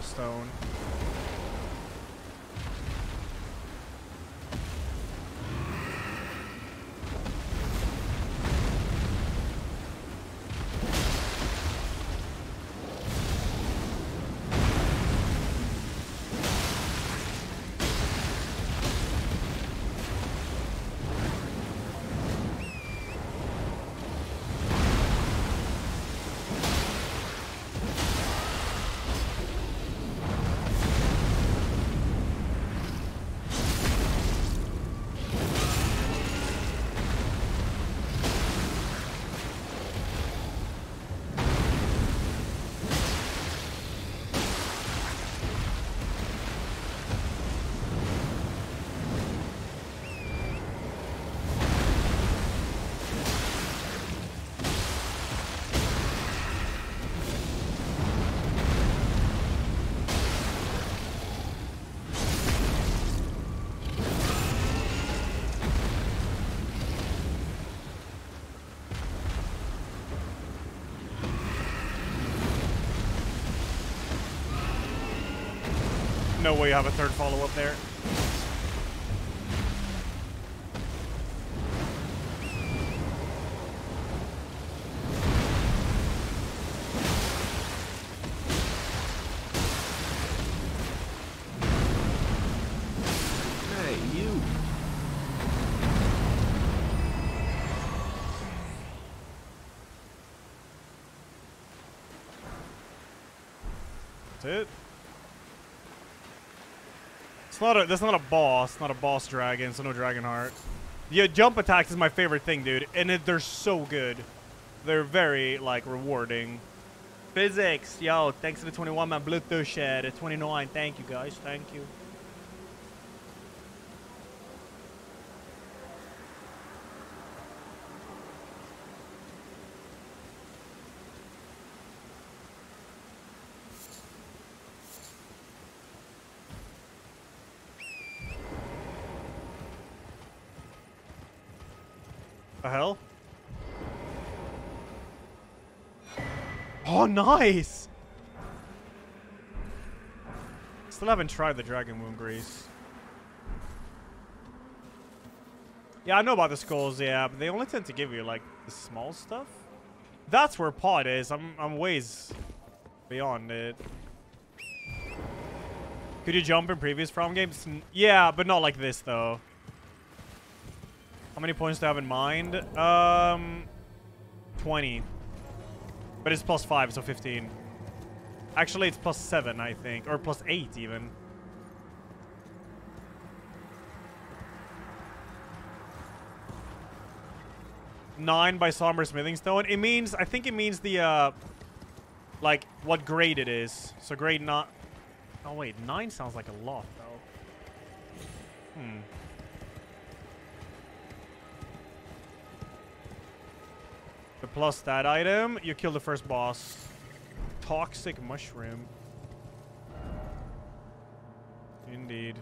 Gravel No way you have a third follow-up there. That's it. It's not a. That's not a boss. Not a boss dragon. So no dragon heart. Yeah, jump attacks is my favorite thing, dude, and it, they're so good. They're very like rewarding. Physics, yo, thanks to the 21 man Bluetooth shed at 29. Thank you guys. Thank you. The hell? Oh, nice! Still haven't tried the Dragon Wound Grease. Yeah, I know about the skulls, yeah, but they only tend to give you, like, the small stuff. That's where Pod is. I'm, I'm ways beyond it. Could you jump in previous From games? Yeah, but not like this, though. How many points do I have in mind? Um, 20. But it's plus 5, so 15. Actually, it's plus 7, I think. Or plus 8, even. Nine by Somber Smithing Stone. It means, I think it means the, uh, like, what grade it is. So grade not... Oh, wait. Nine sounds like a lot, though. Hmm. Plus that item, you kill the first boss. Toxic mushroom. Indeed.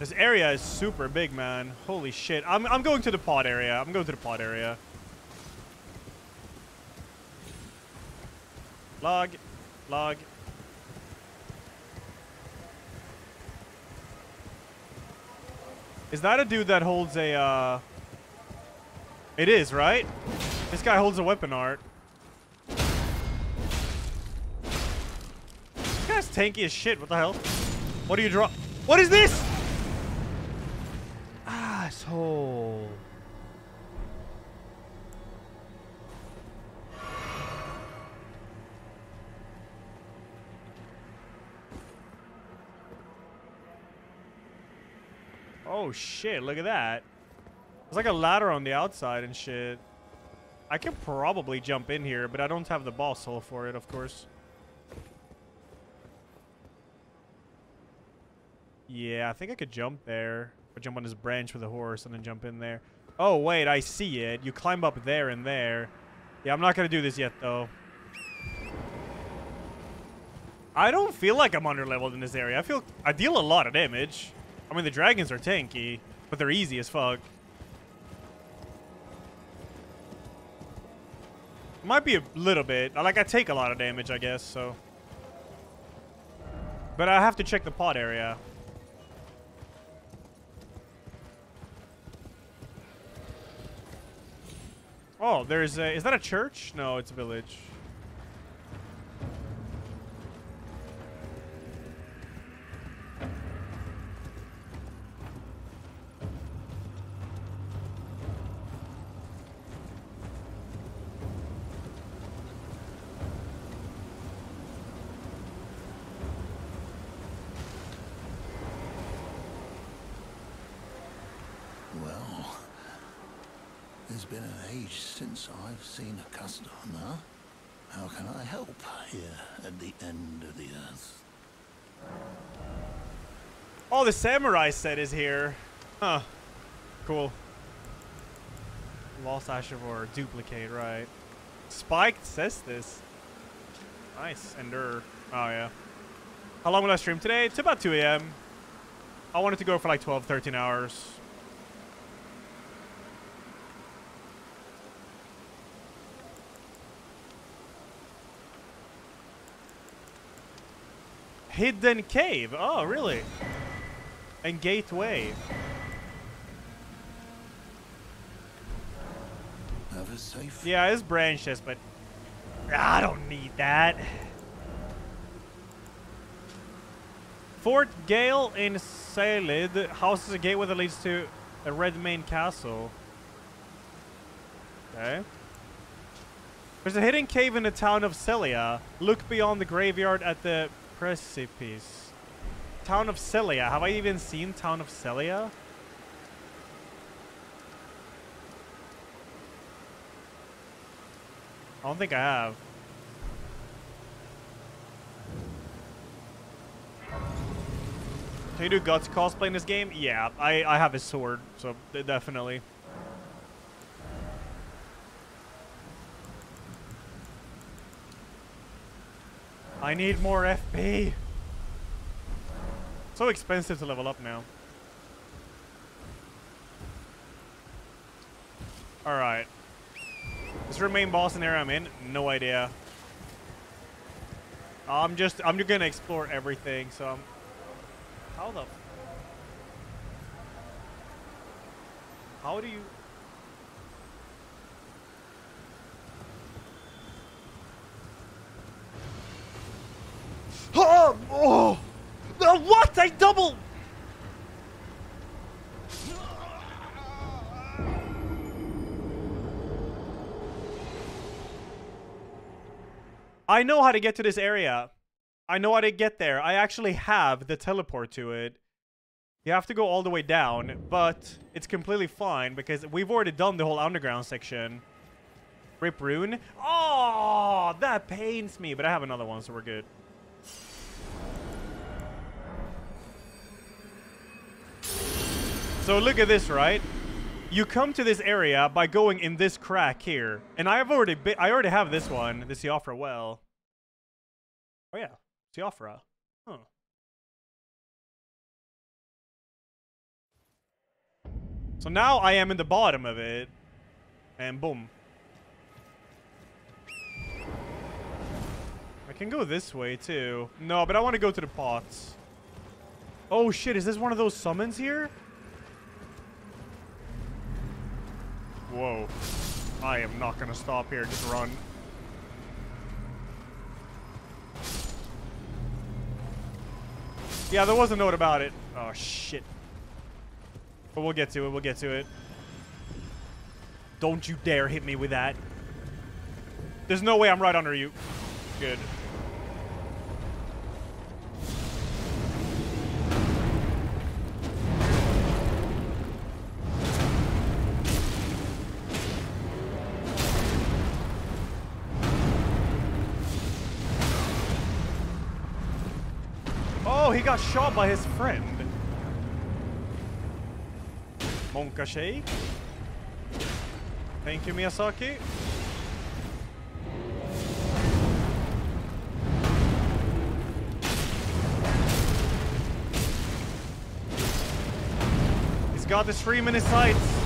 This area is super big, man. Holy shit. I'm, I'm going to the pod area. I'm going to the pod area. Log. Log. Is that a dude that holds a, uh... It is, right? This guy holds a weapon art. This guy's tanky as shit. What the hell? What do you draw? What is this? Oh shit, look at that. There's like a ladder on the outside and shit. I can probably jump in here, but I don't have the boss hole for it, of course. Yeah, I think I could jump there. Or jump on this branch with a horse and then jump in there. Oh, wait, I see it. You climb up there and there. Yeah, I'm not going to do this yet, though. I don't feel like I'm under-leveled in this area. I feel I deal a lot of damage. I mean, the dragons are tanky, but they're easy as fuck. Might be a little bit. Uh, like, I take a lot of damage, I guess, so. But I have to check the pod area. Oh, there's a... Is that a church? No, it's a village. I've seen a customer. How can I help here at the end of the earth? Oh, the samurai set is here. Huh. Cool. Lost Ash of Duplicate, right. Spiked says this. Nice. Endure. Oh, yeah. How long will I stream today? It's about 2 a.m. I wanted to go for like 12, 13 hours. Hidden cave. Oh, really? And gateway. Have a safe. Yeah, it's branches, but I don't need that. Fort Gael in Caelid houses a gateway that leads to a Redmane Castle. Okay. There's a hidden cave in the town of Sellia. Look beyond the graveyard at the Precipice. Town of Sellia. Have I even seen Town of Sellia? I don't think I have. Can you do Guts cosplay in this game? Yeah, I, I have his sword, so definitely. I need more FP. So expensive to level up now. Alright. Is there a main boss in area I'm in? No idea. I'm just, I'm just gonna explore everything, so I'm... How the... How do you... Oh! oh! What? I double... I know how to get to this area. I know how to get there. I actually have the teleport to it. You have to go all the way down, but it's completely fine because we've already done the whole underground section. Rip rune. Oh, that pains me, but I have another one, so we're good. So look at this, right? You come to this area by going in this crack here. And I've already I already have this one, the Siofra well. Oh yeah, Siofra. Huh. So now I am in the bottom of it. And boom. I can go this way too. No, but I want to go to the pots. Oh shit, is this one of those summons here? Whoa. I am not gonna stop here, just run. Yeah, there was a note about it. Oh, shit. But we'll get to it, we'll get to it. Don't you dare hit me with that. There's no way I'm right under you. Good. Got shot by his friend. Monkashi. Thank you, Miyazaki. He's got the stream in his sights.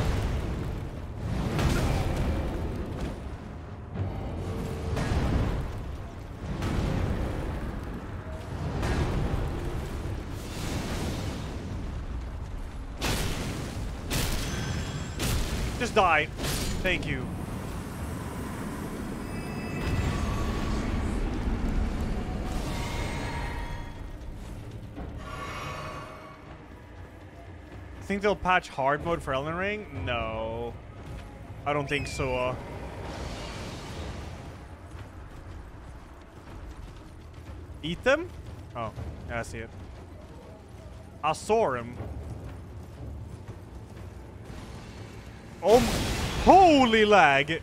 Die. Thank you. Think they'll patch hard mode for Elden Ring? No. I don't think so. Uh. Eat them? Oh, yeah, I see it. I saw him. Oh, holy lag!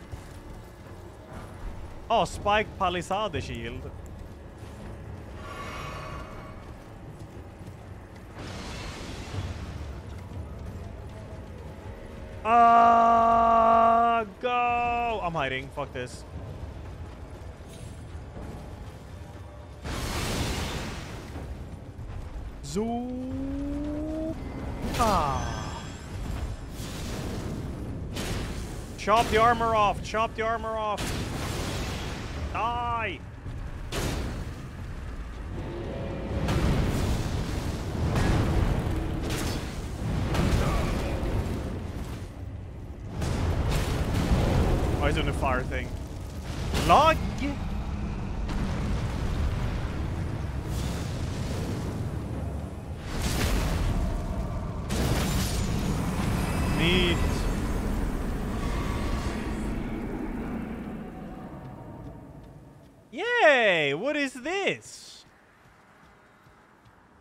Oh, spike palisade shield. Ah, go! I'm hiding. Fuck this. Zoom. Ah. Chop the armor off. Chop the armor off. Die. Oh, he's doing the fire thing. Log! Neat. What is this?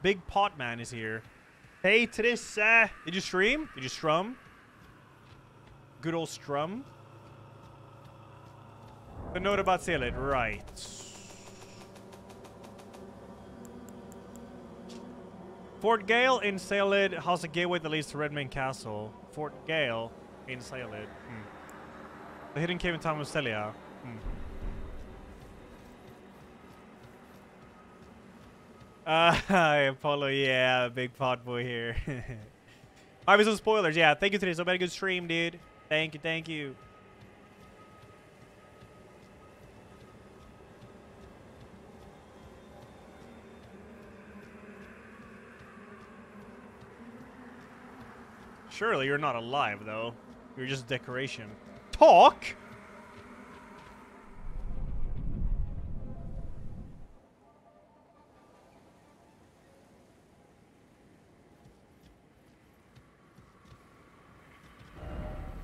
Big Pot Man is here. Hey, Teresa! Did you stream? Did you strum? Good old strum. The note about Caelid, right. Fort Gael in Caelid has a gateway that leads to Redmane Castle. Fort Gael in Caelid. Hmm. The hidden cave in town of Sellia. Hmm. Uh, [LAUGHS] Apollo. Yeah, big pot boy here. [LAUGHS] Alright, with some spoilers. Yeah, thank you today. So, a good stream, dude. Thank you, thank you. Surely you're not alive, though. You're just decoration. Talk?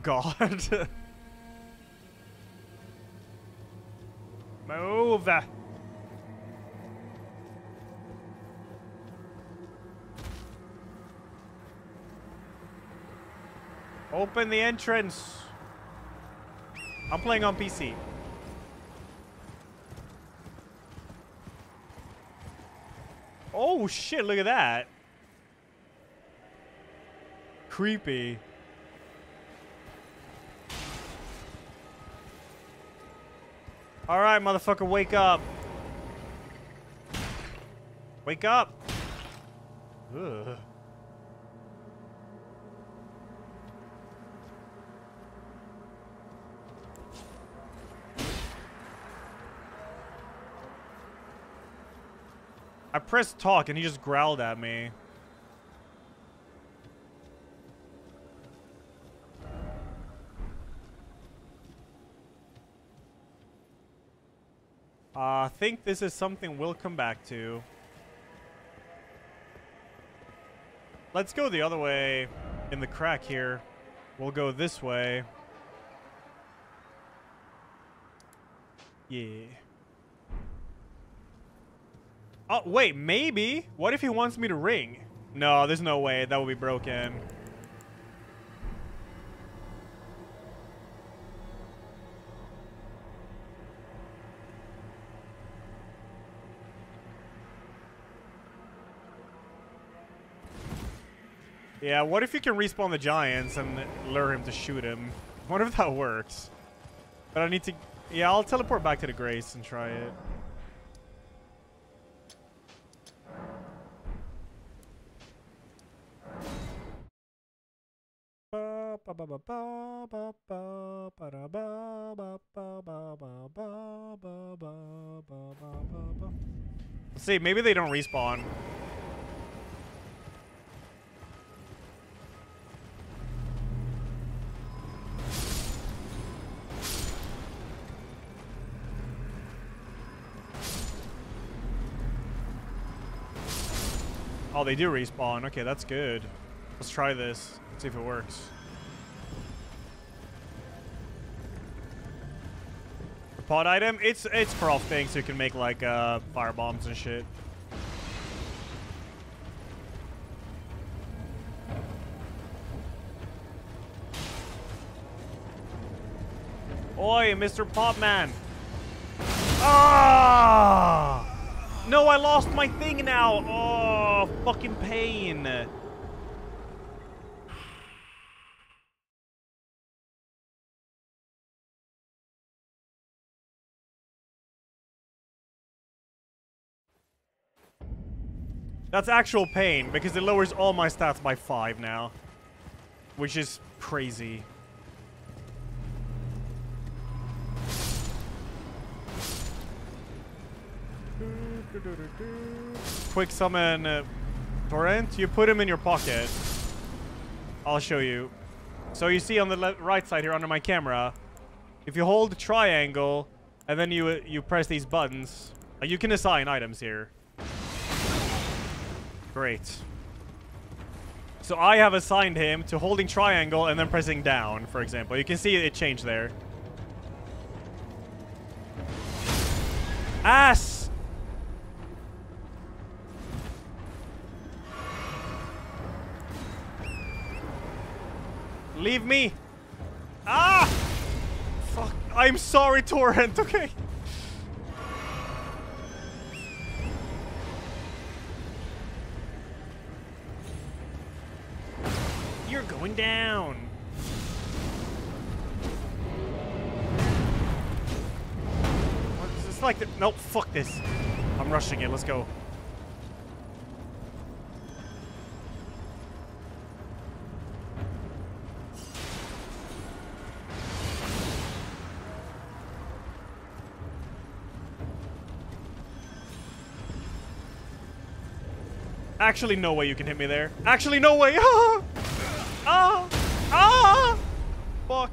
God. [LAUGHS] Move. Open the entrance. I'm playing on PC. Oh shit, look at that. Creepy. Alright, motherfucker, wake up. Wake up. Ugh. I pressed talk and he just growled at me. Uh, I think this is something we'll come back to. Let's go the other way in the crack here. We'll go this way. Yeah. Oh, wait, maybe? What if he wants me to ring? No, there's no way. That would be broken. Yeah, what if you can respawn the giants and lure him to shoot him? [LAUGHS] What if that works? But I need to... Yeah, I'll teleport back to the Grace and try it. Let's see, maybe they don't respawn. Oh, they do respawn. Okay, that's good. Let's try this. See if it works. The pod item? It's it's for all things so you can make like uh, fire bombs and shit. Oi, Mr. Popman! Ah! No, I lost my thing now! Oh, fucking pain! That's actual pain, because it lowers all my stats by 5 now. Which is crazy. Quick summon uh, Torrent. You put him in your pocket. I'll show you. So you see on the right side here under my camera, if you hold triangle and then you uh, you press these buttons, uh, you can assign items here. Great. So I have assigned him to holding triangle and then pressing down, for example. You can see it changed there. Ass! Leave me! Ah! Fuck. I'm sorry, Torrent, [LAUGHS] okay? You're going down. This like? The, nope, fuck this. I'm rushing it. Let's go. Actually, no way you can hit me there. Actually, no way. [LAUGHS] Ah! Ah! Ah! Fuck.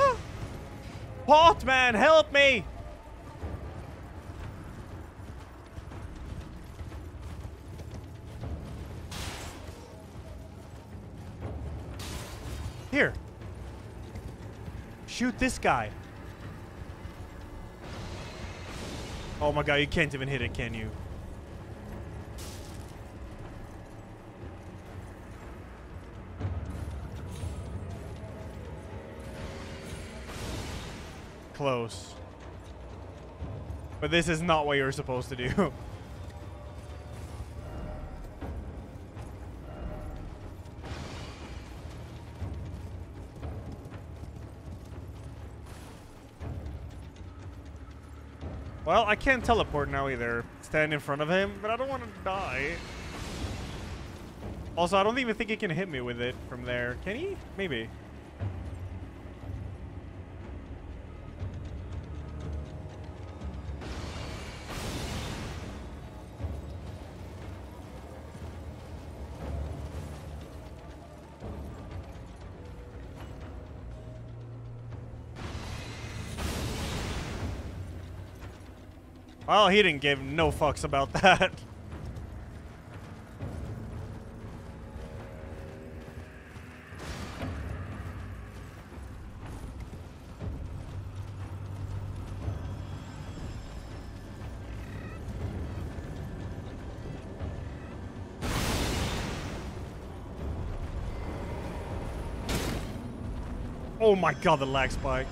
Ah! Pot man, help me! Shoot this guy. Oh my god, you can't even hit it, can you? Close. But this is not what you're supposed to do. [LAUGHS] Well, I can't teleport now either. Stand in front of him, but I don't want to die. Also, I don't even think he can hit me with it from there. Can he? Maybe. Well, he didn't give no fucks about that. Oh my god, the lag spike.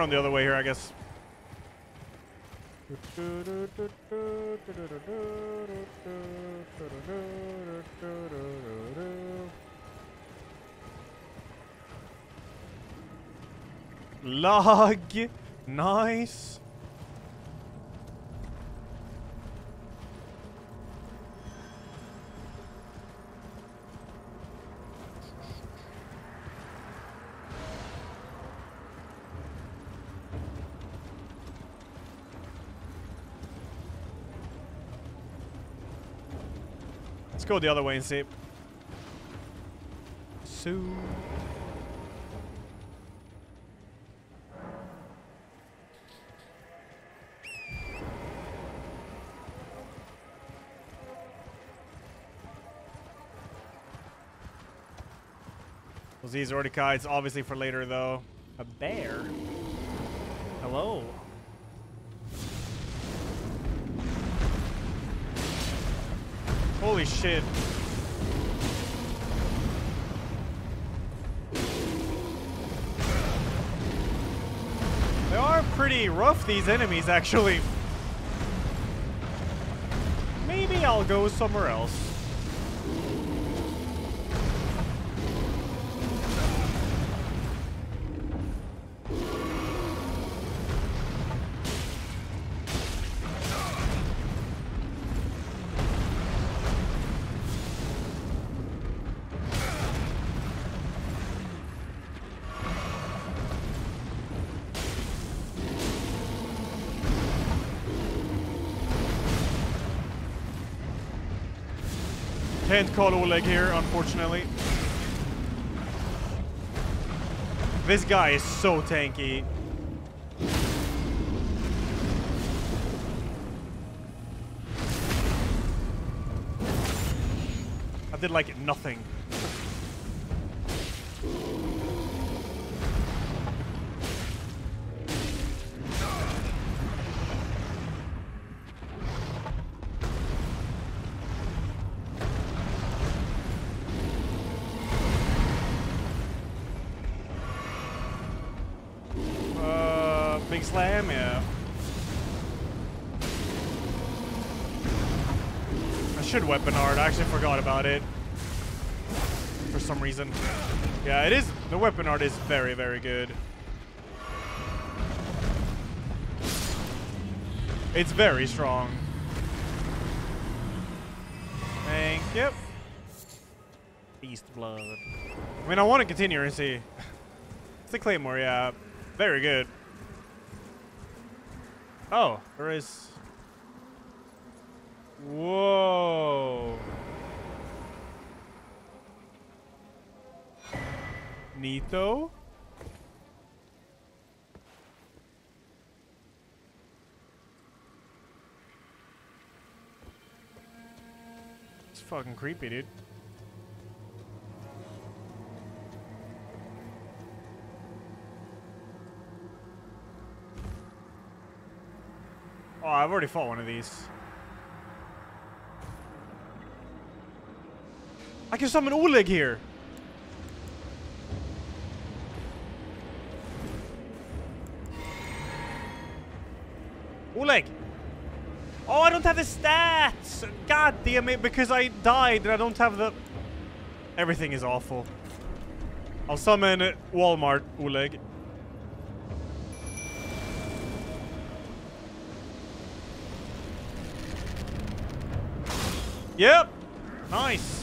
Run the other way here, I guess. Log. Nice. Let's go the other way and see. So. Well, these already kites, obviously for later though. A bear. Hello. Holy shit. They are pretty rough, these enemies, actually. Maybe I'll go somewhere else. Can't call Oleg here, unfortunately. This guy is so tanky. I did like it nothing. Weapon art. I actually forgot about it. For some reason. Yeah, it is. The weapon art is very, very good. It's very strong. Thank you. Beast blood. I mean, I want to continue and see. [LAUGHS] It's the Claymore, yeah. Very good. Oh, there is... Whoa. Nito? It's fucking creepy, dude. Oh, I've already fought one of these. I can summon Oleg here. Oleg. Oh, I don't have the stats. God damn it, because I died and I don't have the... Everything is awful. I'll summon Walmart Oleg. Yep. Nice.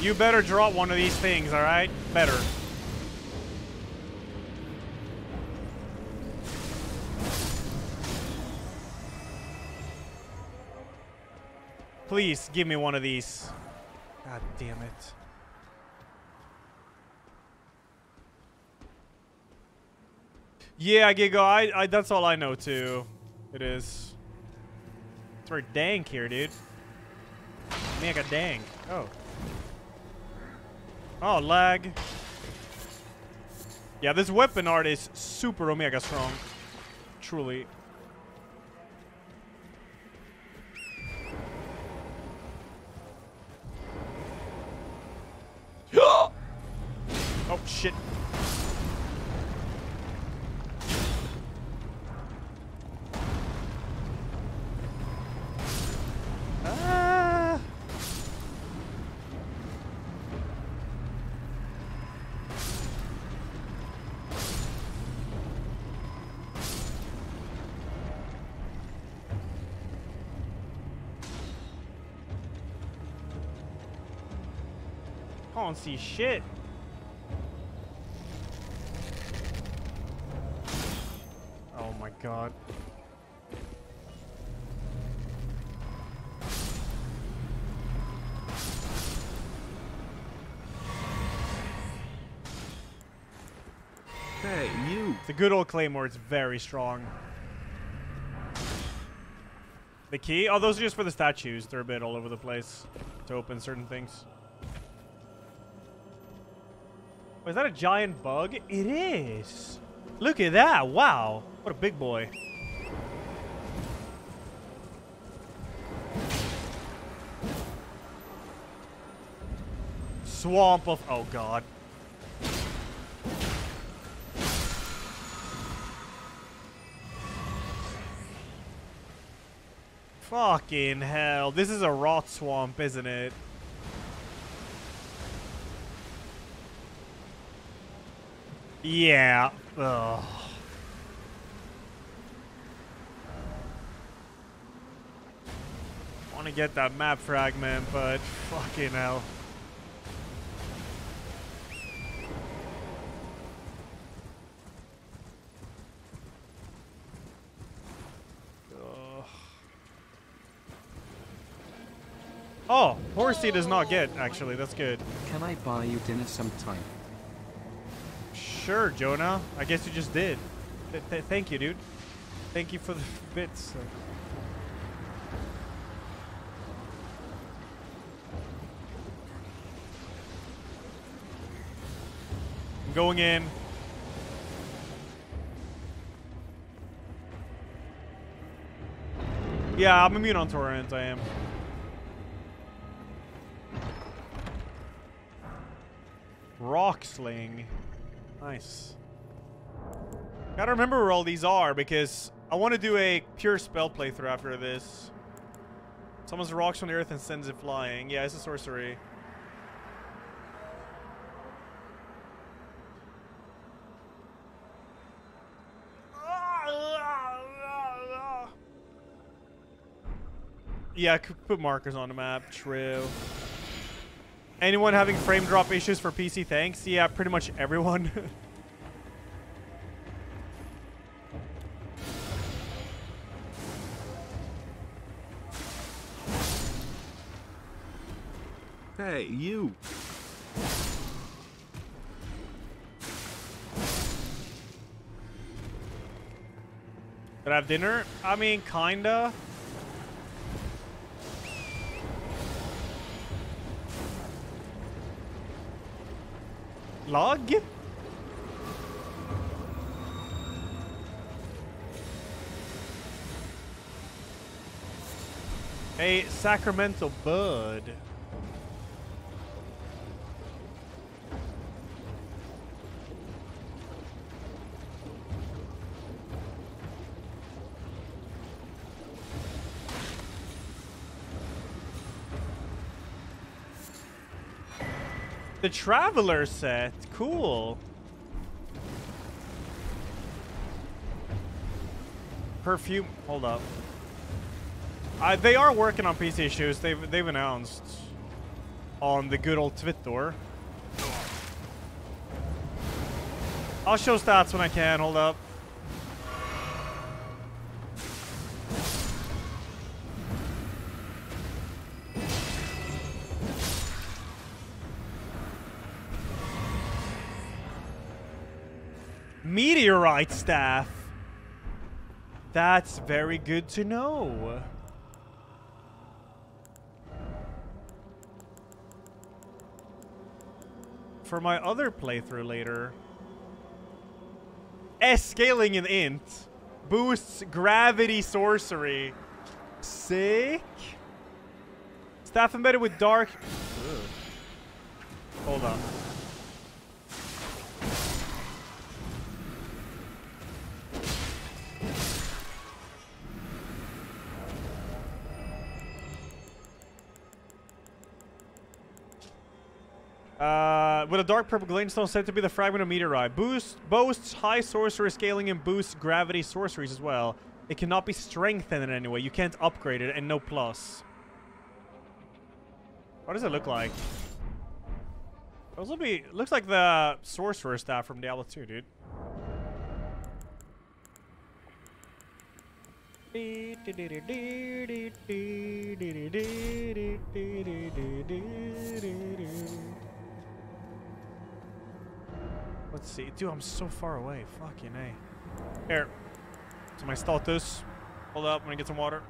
You better drop one of these things, alright? Better. Please, give me one of these. God damn it. Yeah, Gigo, I, I, that's all I know too. It is. It's very dank here, dude. Mega dank. Oh. Oh, lag. Yeah, this weapon art is super omega strong. Truly. Can't see shit. Oh my god. Hey, you. The good old Claymore is very strong. The key? Oh, those are just for the statues. They're a bit all over the place to open certain things. Is that a giant bug? It is. Look at that. Wow. What a big boy. Swamp of... Oh, God. Fucking hell. This is a rot swamp, isn't it? Yeah. Ugh. Want to get that map fragment, but fucking hell. Ugh. Oh, horsey does not get, actually, that's good. Can I buy you dinner sometime? Sure, Jonah. I guess you just did. Th th thank you, dude. Thank you for the [LAUGHS] bits. I'm going in. Yeah, I'm immune on torrent. I am. Rock sling. Nice. Gotta remember where all these are because I want to do a pure spell playthrough after this. Summons rocks from the earth and sends it flying. Yeah, it's a sorcery. Yeah, I could put markers on the map. True. Anyone having frame drop issues for PC? Thanks. Yeah, pretty much everyone. [LAUGHS] Hey, you. Did I have dinner? I mean, kinda. Log? A Sacramental Bud. The Traveler set. Cool. Perfume. Hold up. Uh, they are working on PC issues. They've they've announced on the good old Twitter. I'll show stats when I can. Hold up. Meteorite staff. That's very good to know. For my other playthrough later. S scaling in int. Boosts gravity sorcery. Sick. Staff embedded with dark. Ugh. Hold on. Dark purple glintstone said to be the fragment of meteorite. Boost, boasts high sorcery scaling and boosts gravity sorceries as well. It cannot be strengthened in any way. You can't upgrade it and no plus. What does it look like? Those will be looks like the sorcerer staff from Diablo 2, dude. Let's see. Dude, I'm so far away. Fucking A. Here. To my status. Hold up. I'm gonna get some water.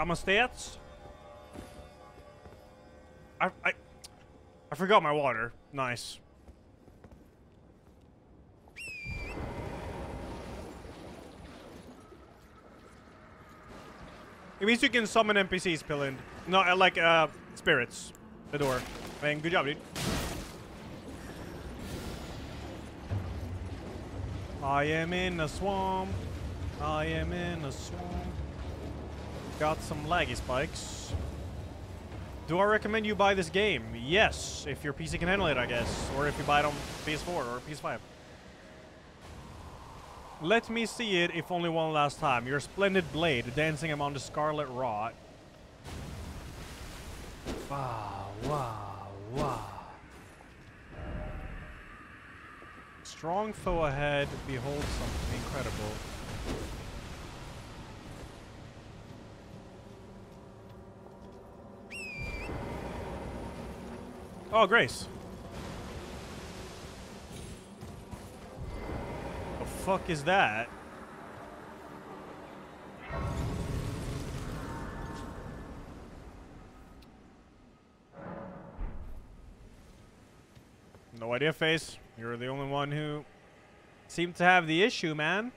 Got my stats. I, I, I forgot my water. Nice. It means you can summon NPCs, Pillin. No, uh, like, uh, spirits. The door. Man, good job, dude. I am in a swamp. I am in a swamp. Got some laggy spikes. Do I recommend you buy this game? Yes, if your PC can handle it, I guess. Or if you buy it on PS4 or PS5. Let me see it, if only one last time. Your splendid blade, dancing among the scarlet rot. Wow, wow, wow. Strong foe ahead, behold something incredible. Oh, Grace. The fuck is that? No idea, Face. You're the only one who seemed to have the issue, man.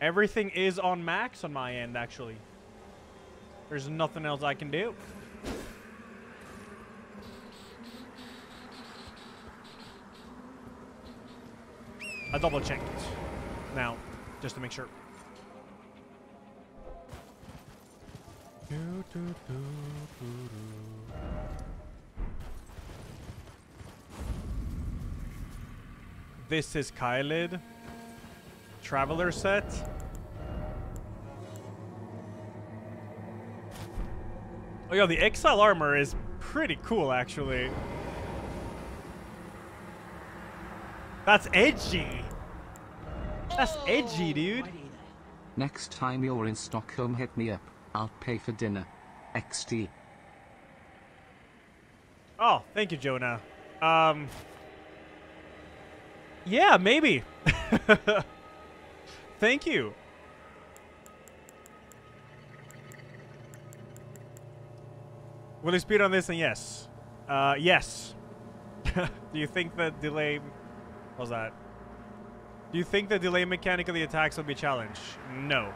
Everything is on max on my end, actually. There's nothing else I can do. I double checked. Now, just to make sure. This is Caelid. Traveler set. Oh yeah, the Exile armor is pretty cool actually. That's edgy. That's edgy, dude. Next time you're in Stockholm, hit me up. I'll pay for dinner. XD. Oh, thank you, Jonah. Um, yeah, maybe. [LAUGHS] thank you. Will you speed on this? And yes. Uh, yes. [LAUGHS] Do you think the delay What's that? Do you think the delay mechanic of the attacks will be challenged? No.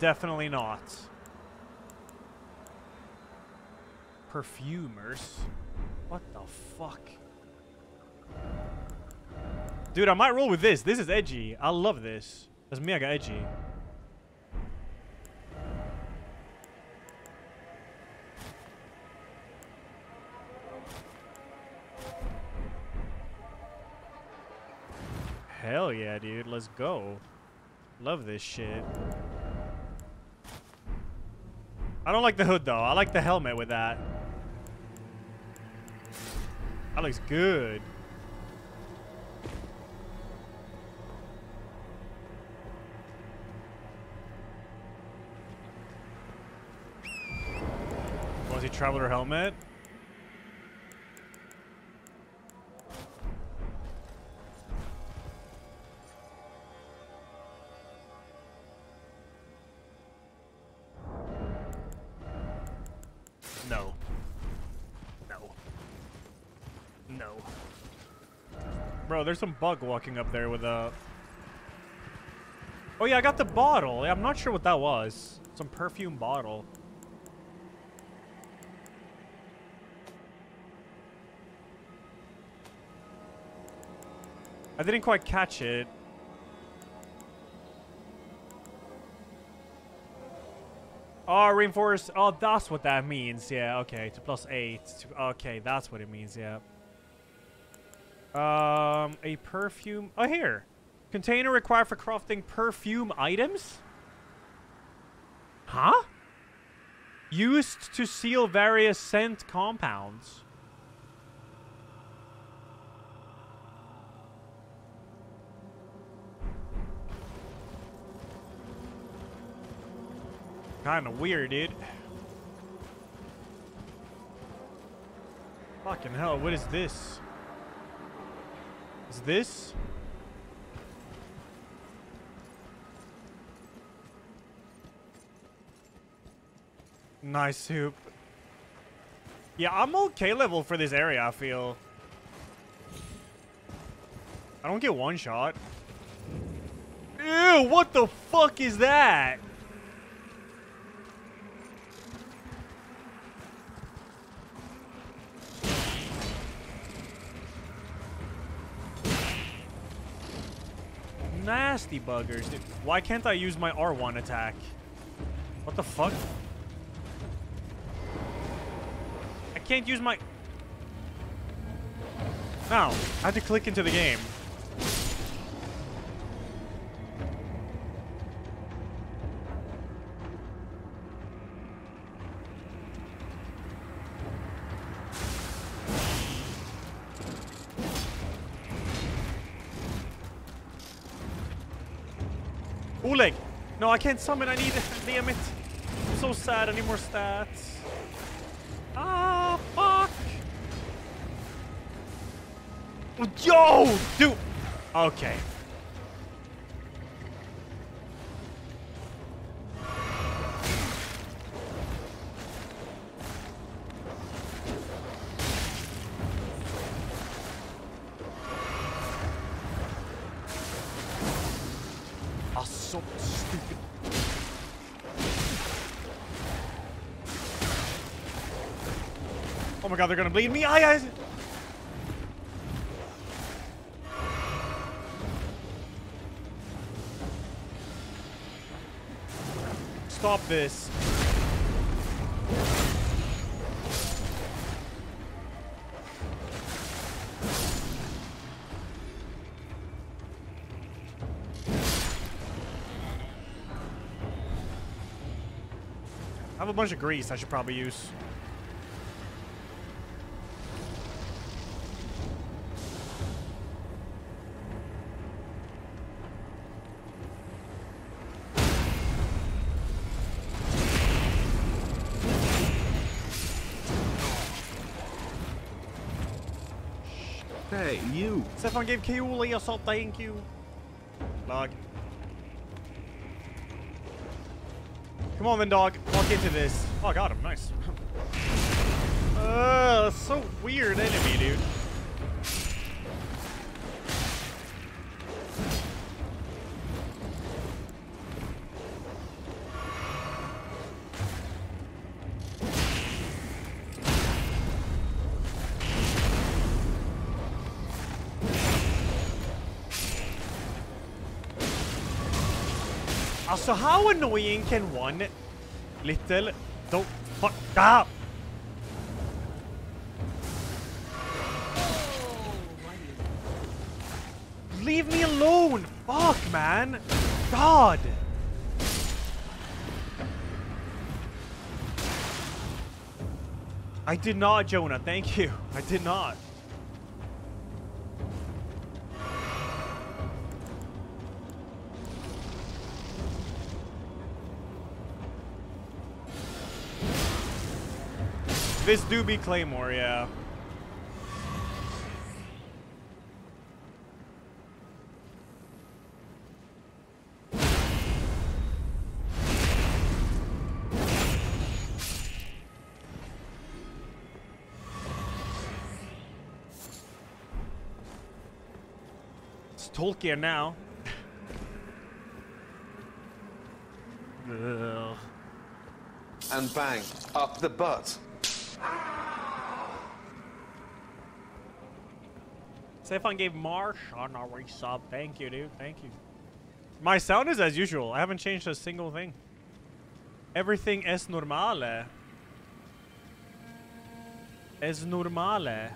Definitely not. Perfumers? What the fuck? Dude, I might roll with this. This is edgy. I love this. That's mega edgy. Hell yeah, dude. Let's go. Love this shit. I don't like the hood, though. I like the helmet with that. That looks good. Was he Traveler helmet? There's some bug walking up there with a... Oh yeah, I got the bottle. I'm not sure what that was. Some perfume bottle. I didn't quite catch it. Oh, reinforce. Oh, that's what that means. Yeah, okay. To plus eight. Okay, that's what it means. Yeah. Um, a perfume. Oh, here. Container required for crafting perfume items? Huh? Used to seal various scent compounds. Kinda weird, dude. Fucking hell, what is this? This? Nice hoop. Yeah, I'm okay level for this area, I feel. I don't get one shot. Ew, what the fuck is that? Nasty buggers, dude. Why can't I use my R1 attack? What the fuck? I can't use my... No, I have to click into the game. Can't summon. I need... Damn it. I'm so sad. I need more stats. Ah, fuck! Yo! Dude! Okay. God, they're gonna bleed me. Aye, aye. Stop this. I have a bunch of grease I should probably use. Stefan gave Keuli assault, thank you. Log. Come on then, dog. Walk into this. Oh, I got him. Nice. [LAUGHS] uh, so weird enemy, dude. Also, how annoying can one little don't fuck up? Leave me alone! Fuck, man! God! I did not, Jonah. Thank you. I did not. This do be Claymore, yeah. It's Tolkien now. [LAUGHS] Ugh. And bang, up the butt. Stefan gave Marsh oh, on our resub. Thank you, dude. Thank you. My sound is as usual. I haven't changed a single thing. Everything es normale. Es normale.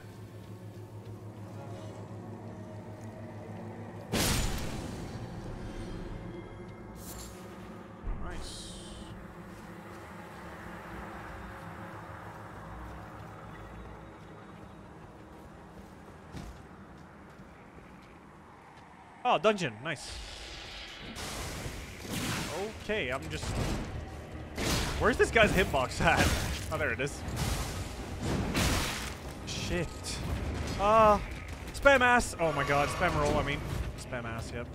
Oh, dungeon. Nice. Okay, I'm just... Where's this guy's hitbox [LAUGHS] at? Oh, there it is. Shit. Uh, spam ass. Oh my god, spam roll, I mean. Spam ass, yep.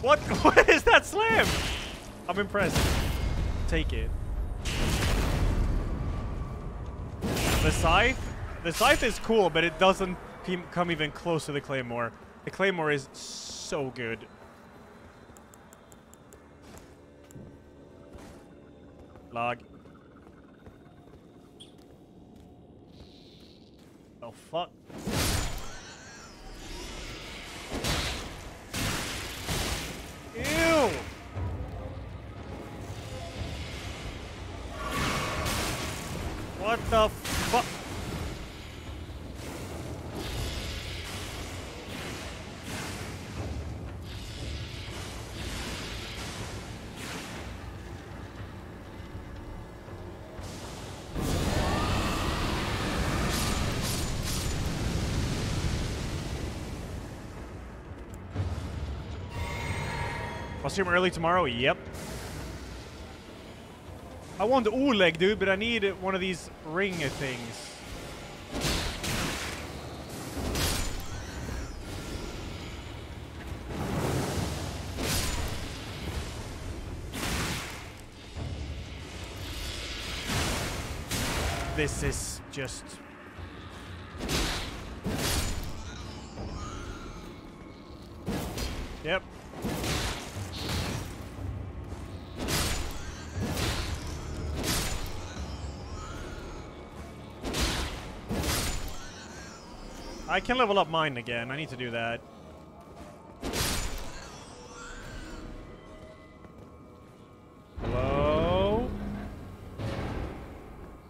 What? [LAUGHS] what is that slam? I'm impressed. Take it. The scythe? The scythe is cool, but it doesn't come even close to the claymore. The claymore is so good. Log. I'll stream early tomorrow? Yep. I want the Oleg, dude, but I need one of these ring things. This is just... Yep. I can level up mine again. I need to do that. Hello?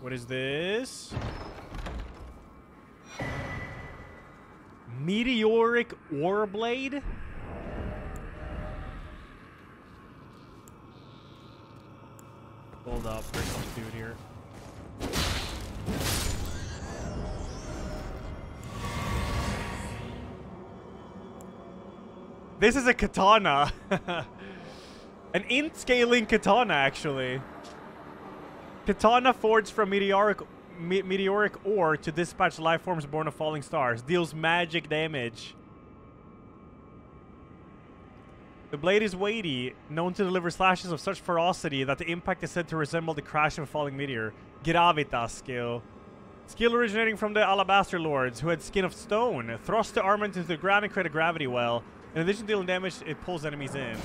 What is this? Meteoric Ore Blade? This is a katana. [LAUGHS] An int scaling katana, actually. Katana forged from meteoric me meteoric ore to dispatch life forms born of falling stars. Deals magic damage. The blade is weighty, known to deliver slashes of such ferocity that the impact is said to resemble the crash of a falling meteor. Gravitas skill. Skill originating from the Alabaster Lords, who had skin of stone. Thrust the armor into the ground and create a gravity well. In addition to dealing damage, it pulls enemies in.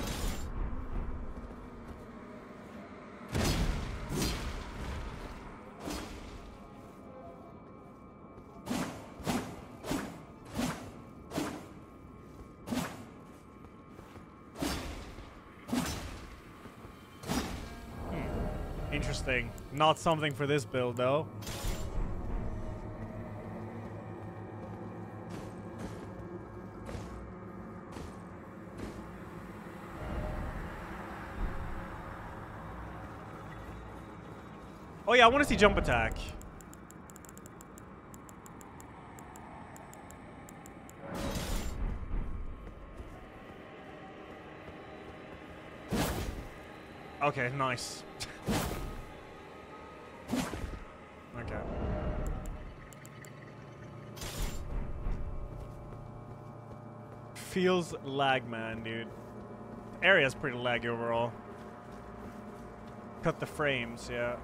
Hmm. Interesting. Not something for this build, though. I want to see jump attack. Okay, nice. [LAUGHS] okay. Feels lag, man, dude. Area's pretty laggy overall. Cut the frames, yeah.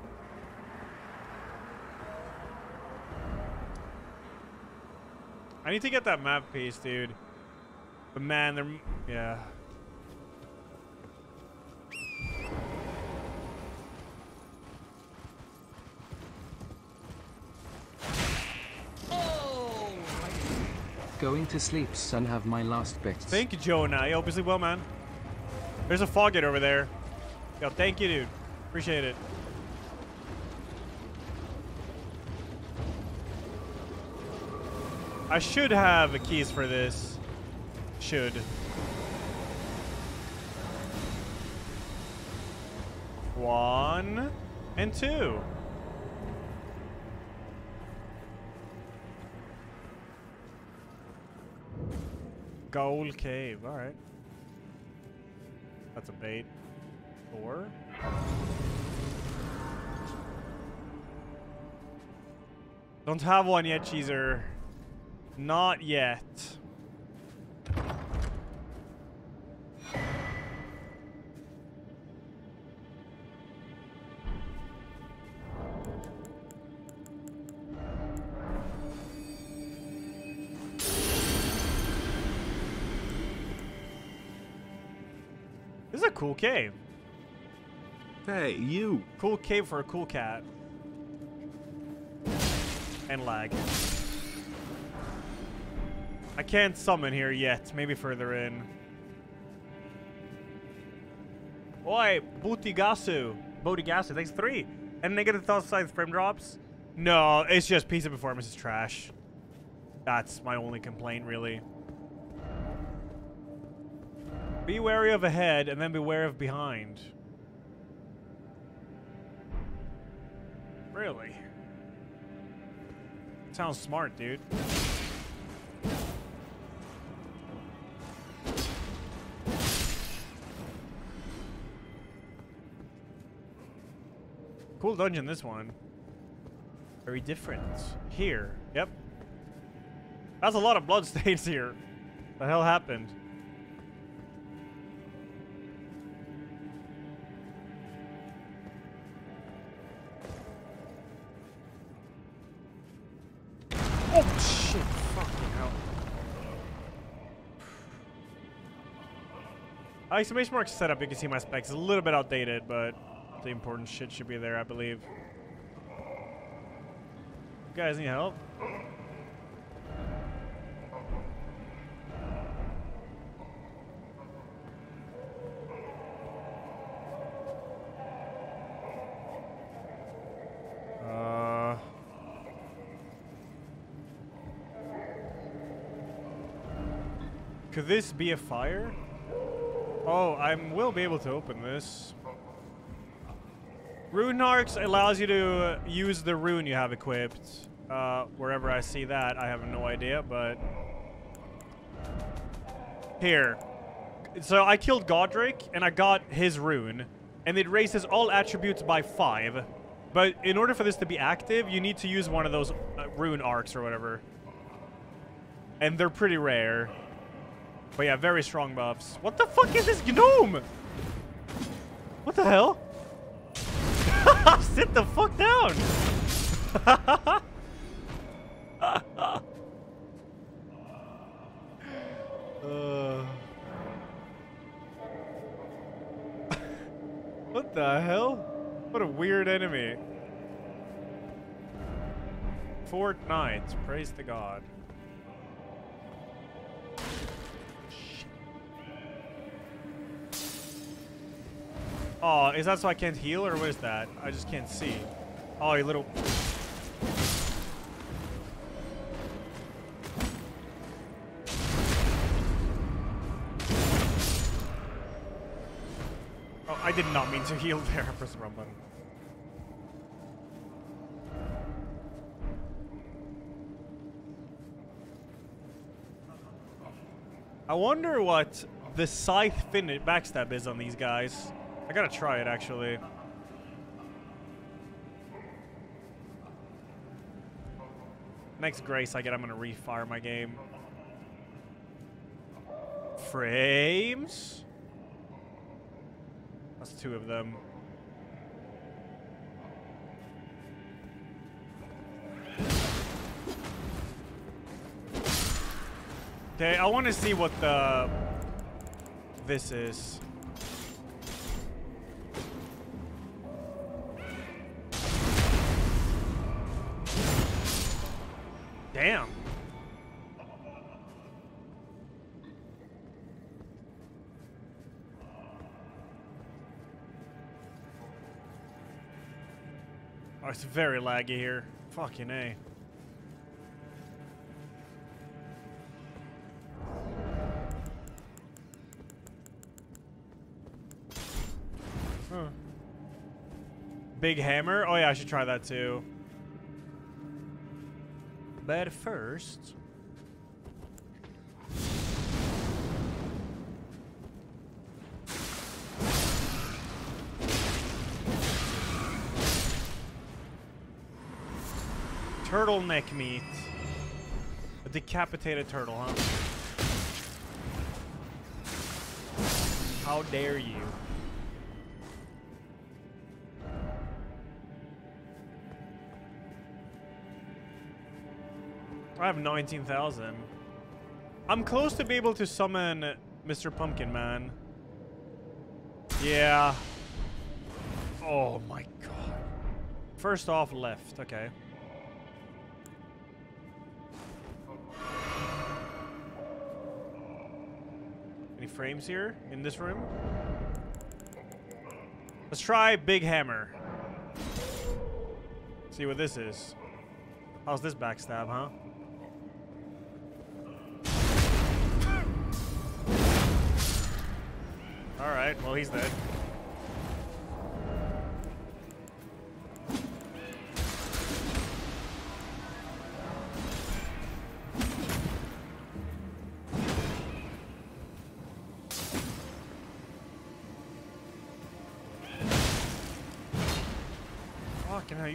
I need to get that map piece, dude. But man, they're... Yeah. Going to sleep, son. Have my last bits. Thank you, Jonah. You obviously well, man. There's a Fogget over there. Yo, thank you, dude. Appreciate it. I should have a keys for this. Should. One and two. Gold cave. All right. That's a bait. Four. Don't have one yet, Cheezer. Not yet. This is a cool cave. Hey, you. Cool cave for a cool cat. And lag. I can't summon here yet. Maybe further in. Oi, Butigasu. Botigasu, thanks three. And negative thought size frame drops? No, it's just piece of performance is trash. That's my only complaint, really. Be wary of ahead, and then beware of behind. Really? Sounds smart, dude. Cool dungeon, this one. Very different. Here. Yep. That's a lot of bloodstains [LAUGHS] here. The hell happened? Oh shit! Fucking hell. [SIGHS] Exclamation mark setup, you can see my specs. A little bit outdated, but the important shit should be there, I believe. You guys need help? Uh... Could this be a fire? Oh, I will be able to open this. Rune Arcs allows you to use the rune you have equipped. Uh, wherever I see that, I have no idea, but... Here. So I killed Godrick, and I got his rune, and it raises all attributes by 5. But in order for this to be active, you need to use one of those uh, rune arcs or whatever. And they're pretty rare. But yeah, very strong buffs. What the fuck is this gnome? What the hell? [LAUGHS] Sit the fuck down! uh. [LAUGHS] what the hell? What a weird enemy. Fort Knights, praise the god. Oh, is that so I can't heal, or what is that? I just can't see. Oh, you little... Oh, I did not mean to heal there. [LAUGHS] Press the wrong button. I wonder what the scythe fin backstab is on these guys. I gotta try it, actually. Next grace I get, I'm gonna refire my game. Frames? That's two of them. Okay, I want to see what the this is. It's very laggy here. Fucking A. Big hammer? Oh yeah, I should try that too. But first... Turtleneck meat. A decapitated turtle, huh? How dare you? I have 19,000. I'm close to be able to summon Mr. Pumpkin Man. Yeah. Oh my god. First off, left. Okay. Frames here in this room? Let's try Big Hammer. See what this is. How's this backstab, huh? Alright, well he's dead.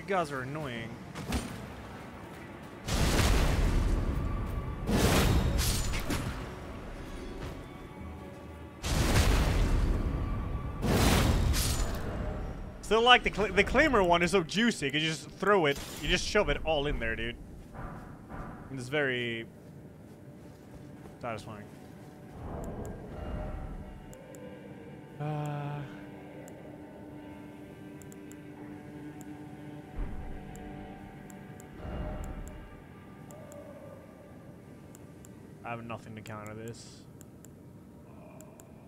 Guys are annoying. Still like the cl the claimer one is so juicy because you just throw it, you just shove it all in there, dude. And it's very satisfying. Uh, I have nothing to counter this.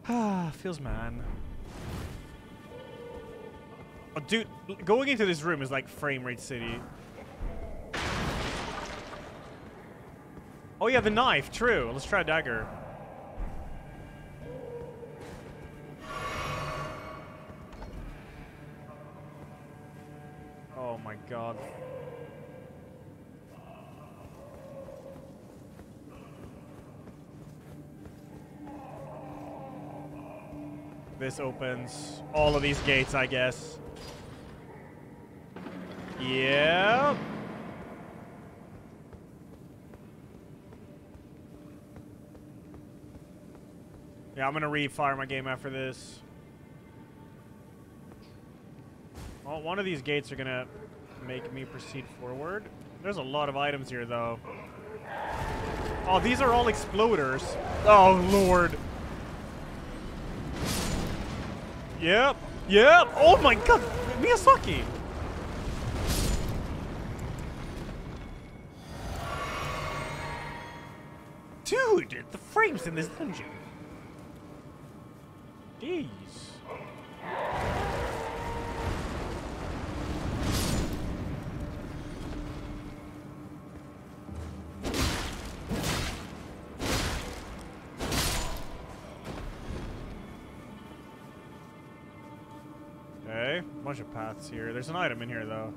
Ah, [SIGHS] feels man. Oh, dude, going into this room is like frame rate city. Oh yeah, the knife, true. Let's try dagger. Oh my god. This opens all of these gates, I guess. Yep. Yeah, I'm gonna refire my game after this. Well, one of these gates are gonna make me proceed forward. There's a lot of items here, though. Oh, these are all exploders. Oh, lord. Yep. Yep. Oh my god. Miyazaki. Dude, the frames in this dungeon. Jeez. Bunch of paths here. There's an item in here, though.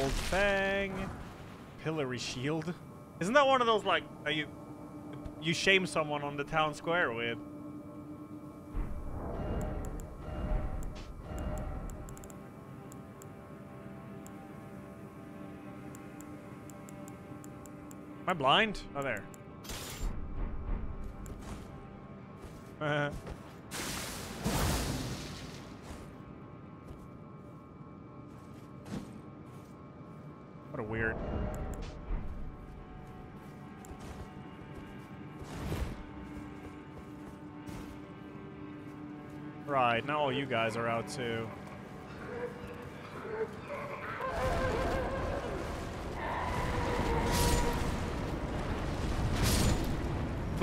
Old Fang. Pillory Shield. Isn't that one of those, like, you, you shame someone on the town square with? Am I blind? Oh, there. Uh, what a weird. Right, now all you guys are out too.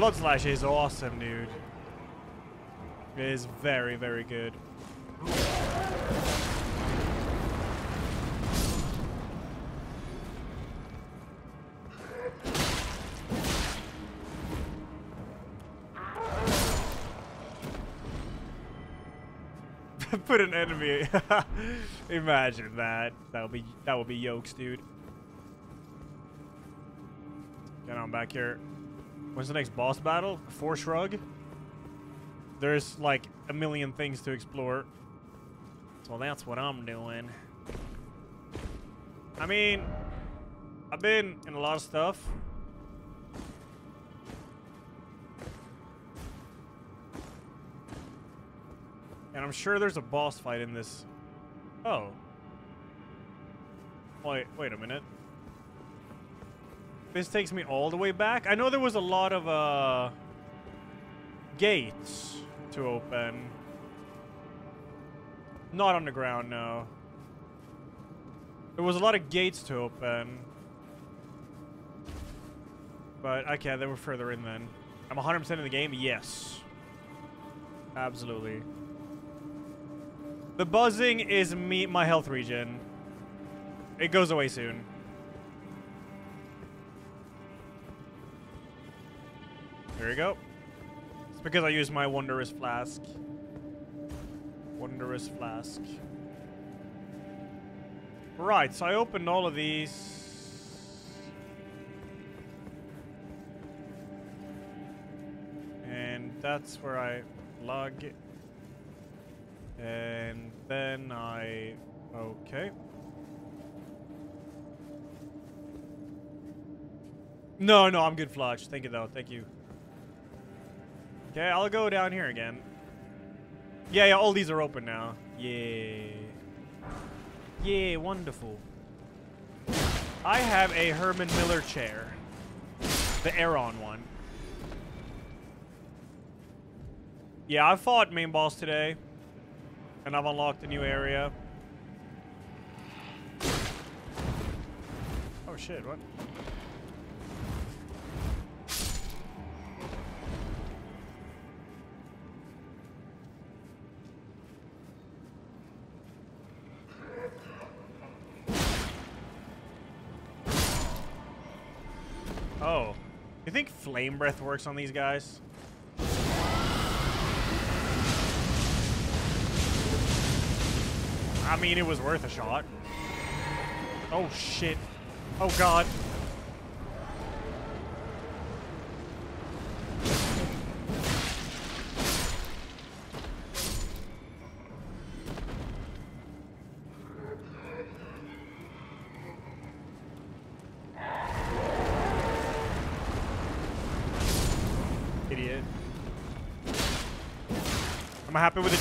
Blood Slash is awesome, dude. It is very, very good. [LAUGHS] Put an enemy. [LAUGHS] Imagine that. That would be that would be yokes, dude. Get on back here. When's the next boss battle? Force Shrug? There's like a million things to explore. So that's what I'm doing. I mean, I've been in a lot of stuff. And I'm sure there's a boss fight in this Oh. Wait, wait a minute. This takes me all the way back? I know there was a lot of, uh... Gates to open. Not on the ground, no. There was a lot of gates to open. But, okay, they were further in then. I'm 100% in the game? Yes. Absolutely. The buzzing is me my health regen. It goes away soon. There we go. It's because I use my Wondrous Flask. Wondrous Flask. Right, so I opened all of these. And that's where I log. And then I... Okay. No, no, I'm good, Flodge. Thank you, though. Thank you. Okay, I'll go down here again. Yeah, yeah, all these are open now. Yeah. Yeah, wonderful. I have a Herman Miller chair. The Aeron one. Yeah, I fought main boss today. And I've unlocked a new area. Oh shit, what? Flame breath works on these guys? I mean, it was worth a shot. Oh, shit. Oh, God.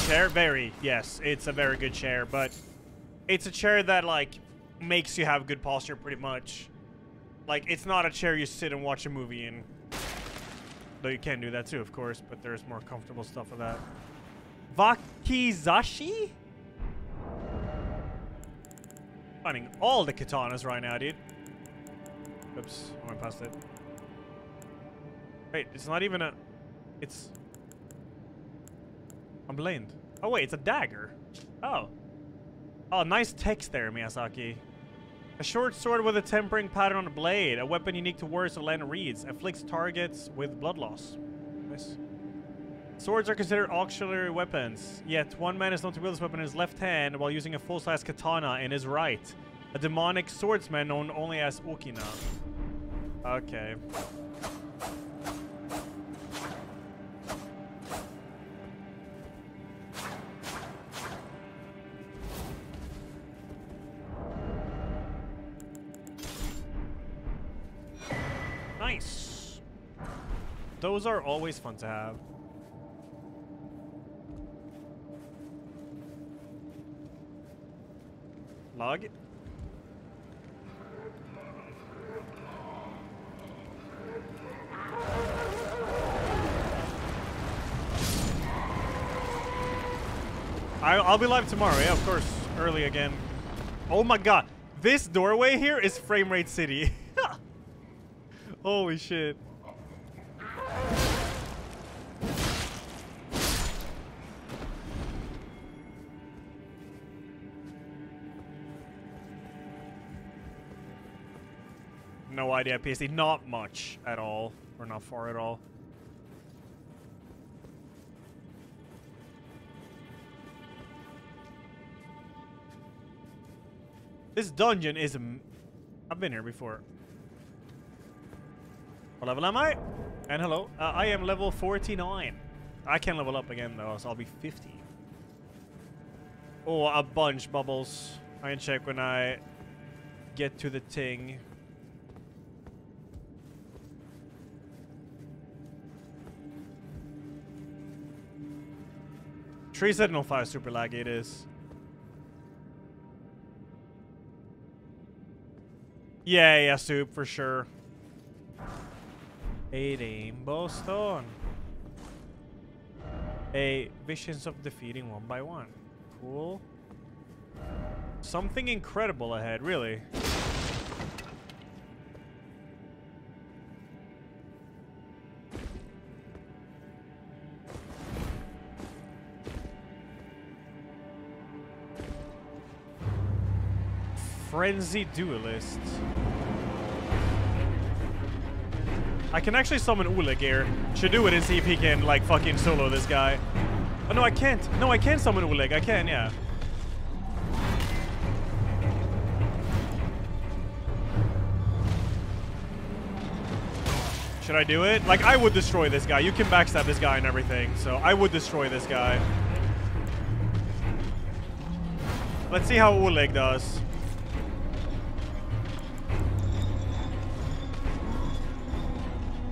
Chair? Very. Yes, it's a very good chair, but it's a chair that, like, makes you have good posture pretty much. Like, it's not a chair you sit and watch a movie in. Though you can do that too, of course, but there's more comfortable stuff with that. Wakizashi? Finding all the katanas right now, dude. Oops, I went past it. Wait, it's not even a... It's... I'm blind. Oh, wait, it's a dagger. Oh. Oh, nice text there, Miyazaki. A short sword with a tempering pattern on the blade. A weapon unique to warriors of land Reeds. Afflicts targets with blood loss. Nice. Swords are considered auxiliary weapons, yet one man is known to wield this weapon in his left hand while using a full-size katana in his right. A demonic swordsman known only as Okina. Okay. Those are always fun to have. Log. I, I'll be live tomorrow, yeah, of course. Early again. Oh my god. This doorway here is Frame Rate City. [LAUGHS] Holy shit. Idea, PSD. Not much at all. Or not far at all. This dungeon is... I've been here before. What level am I? And hello. Uh, I am level 49. I can level up again though, so I'll be 50. Oh, a bunch bubbles. I can check when I get to the ting. Tree Sentinel 5 super laggy it is. Yeah, yeah, soup for sure. A Boston. A visions of defeating one by one. Cool. Something incredible ahead, really. Frenzied Duelist. I can actually summon Oleg here. Should do it and see if he can, like, fucking solo this guy. Oh, no, I can't. No, I can summon Oleg. I can, yeah. Should I do it? Like, I would destroy this guy. You can backstab this guy and everything, so I would destroy this guy. Let's see how Oleg does.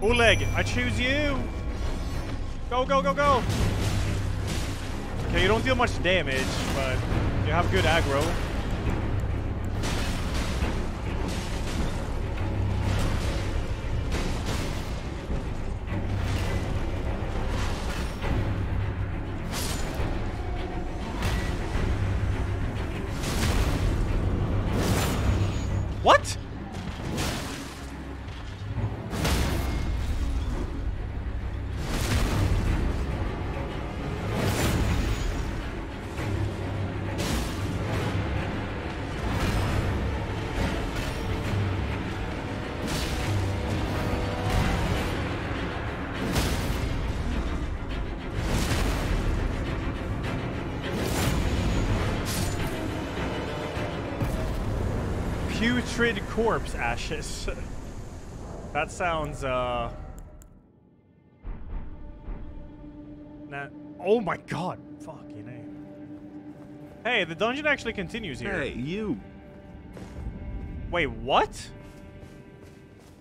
Oleg, I choose you. Go, go, go, go. Okay, you don't deal much damage, but you have good aggro. Ashes. [LAUGHS] that sounds, uh... Nah. Oh my god. Fuck, you. Hey, the dungeon actually continues here. Hey, you. Wait, what?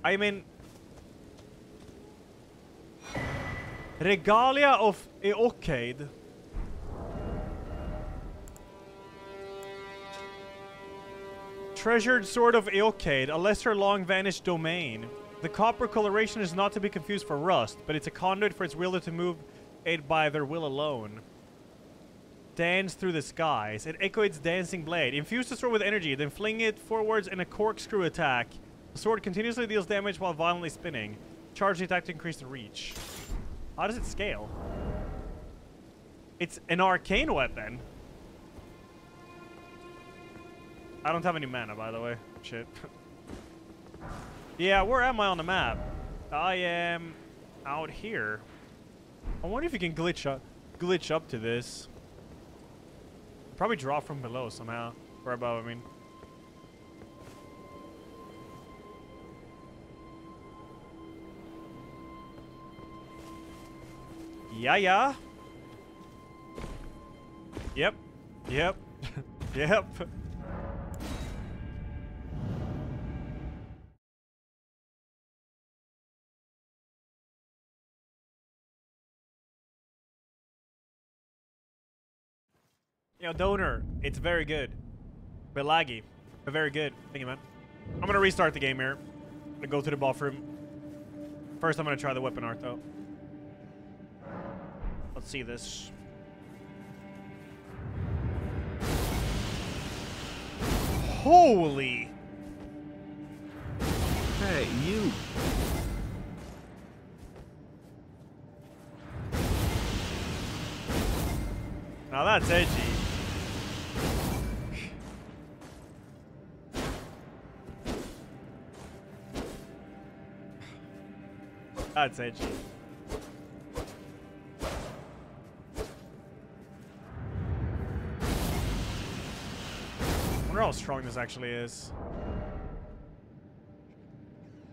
I mean... Regalia of Eochaid. Treasured Sword of Eochaid, a lesser long-vanished domain. The copper coloration is not to be confused for rust, but it's a conduit for its wielder to move it by their will alone. Dance through the skies. It echoes dancing blade. Infuse the sword with energy, then fling it forwards in a corkscrew attack. The sword continuously deals damage while violently spinning. Charge the attack to increase the reach. How does it scale? It's an arcane weapon. I don't have any mana, by the way. Shit. yeah, where am I on the map? I am out here. I wonder if you can glitch up, glitch up to this. Probably drop from below somehow. Or above, I mean. Yeah, yeah. Yep. Yep. [LAUGHS] yep. Yo, donor, it's very good. But laggy. But very good. Thank you, man. I'm gonna restart the game here. I'm gonna go to the bathroom. First, I'm gonna try the weapon art, though. Let's see this. Holy! Hey, you. Now that's edgy. I wonder how strong this actually is.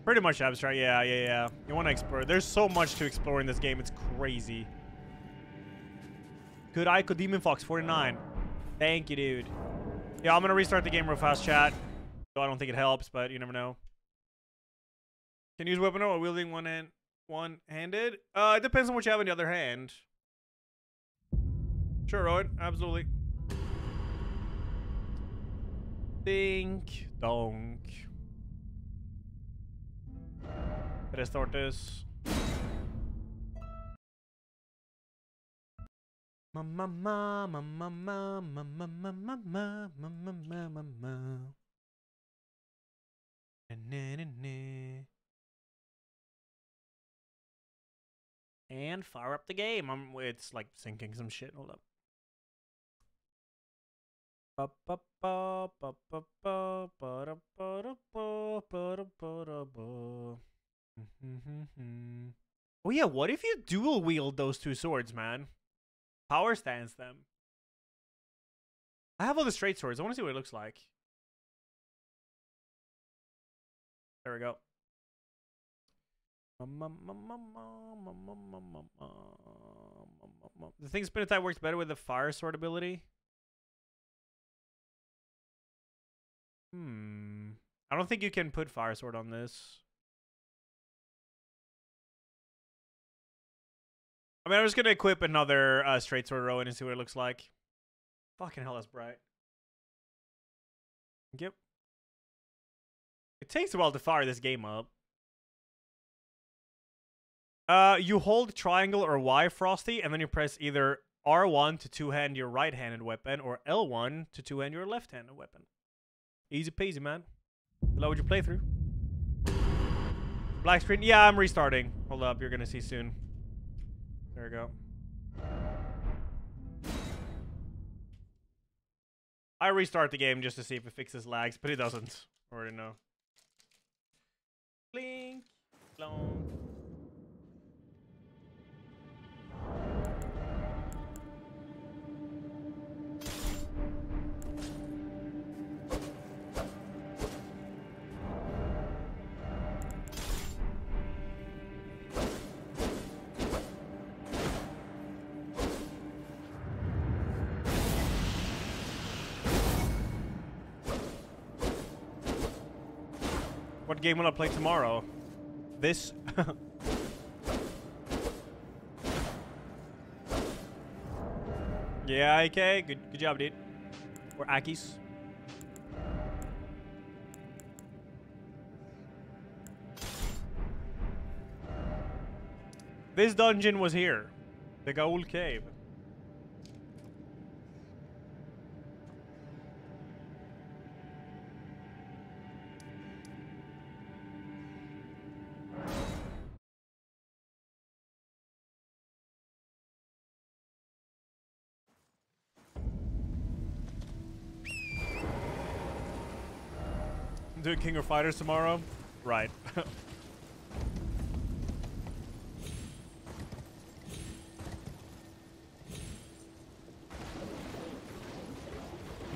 Pretty much abstract, yeah, yeah, yeah. You want to explore. There's so much to explore in this game, it's crazy. Good Ico Demon Fox 49. Thank you, dude. Yeah, I'm gonna restart the game real fast, chat. I don't think it helps, but you never know. Can use weapon or wielding one hand one-handed? Uh, it depends on what you have in the other hand. Sure, Rowan. Absolutely. Dink, donk. Tres tortas. Ma ma ma ma ma ma ma ma ma And fire up the game. I'm, it's like syncing some shit. Hold up. Oh yeah, what if you dual wield those two swords, man? Power stance them. I have all the straight swords. I want to see what it looks like. There we go. The thing spin attack works better with the fire sword ability. Hmm. I don't think you can put fire sword on this. I mean, I'm just gonna equip another uh, straight sword Rowan and see what it looks like. Fucking hell, that's bright. Yep. It takes a while to fire this game up. Uh, you hold triangle or Y, Frosty, and then you press either R1 to two-hand your right-handed weapon or L1 to two-hand your left-handed weapon. Easy peasy, man. Hello, would you play through? Black screen? Yeah, I'm restarting. Hold up, you're gonna see soon. There we go. I restart the game just to see if it fixes lags, but it doesn't. Already know. Blink. Game will I play tomorrow? This? [LAUGHS] yeah, okay. Good, good job, dude. Or Akis. This dungeon was here. The Gaol Cave. Doing King of Fighters tomorrow? Right. [LAUGHS]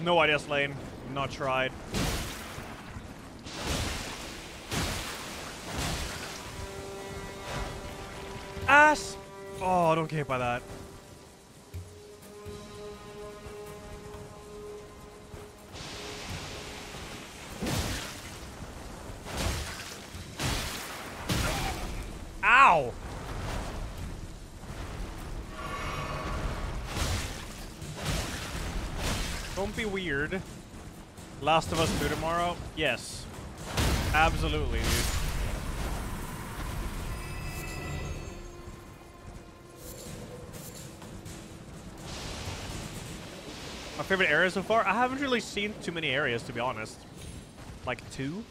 no idea, Slane. Not tried. Ass! Oh, I don't care by that. Last of Us 2 tomorrow? Yes. Absolutely, dude. My favorite area so far? I haven't really seen too many areas, to be honest. Like two?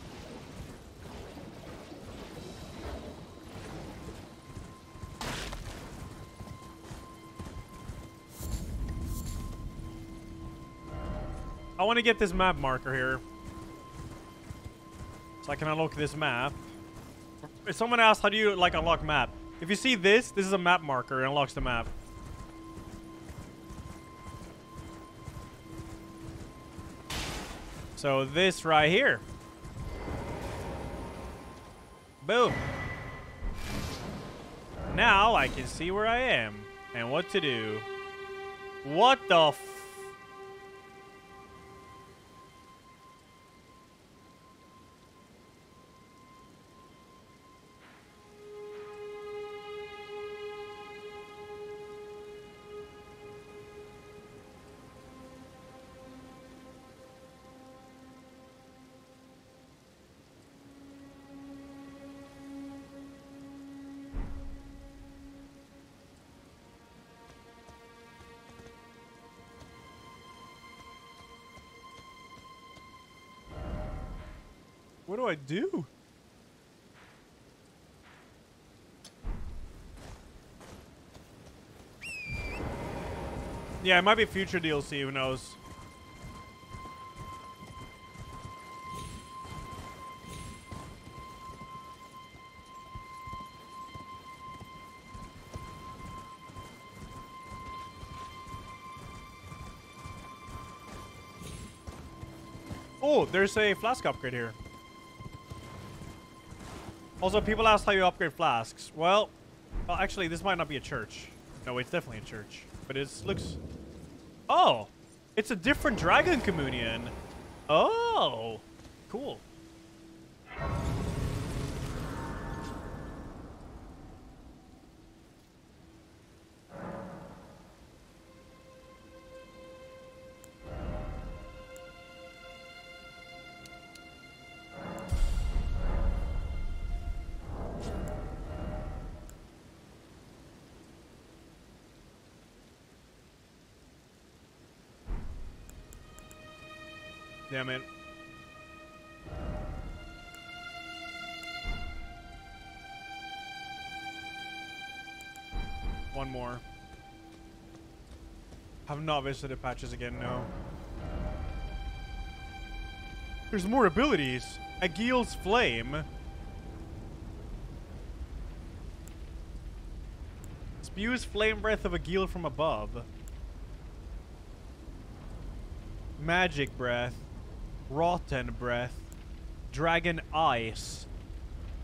I want to get this map marker here. So I can unlock this map. If someone asked, how do you, like, unlock map? If you see this, this is a map marker. It unlocks the map. So this right here. Boom. Now I can see where I am and what to do. What the What do I do? Yeah, it might be future DLC, who knows? Oh, there's a flask upgrade here. Also, people ask how you upgrade flasks. Well, well, actually, this might not be a church. No, it's definitely a church. But it looks... Oh! It's a different Dragon Communion. Oh! Cool. Have not visited patches again, no. There's more abilities. Agheel's Flame. Spews flame breath of Agheel from above. Magic breath. Rotten breath. Dragon ice.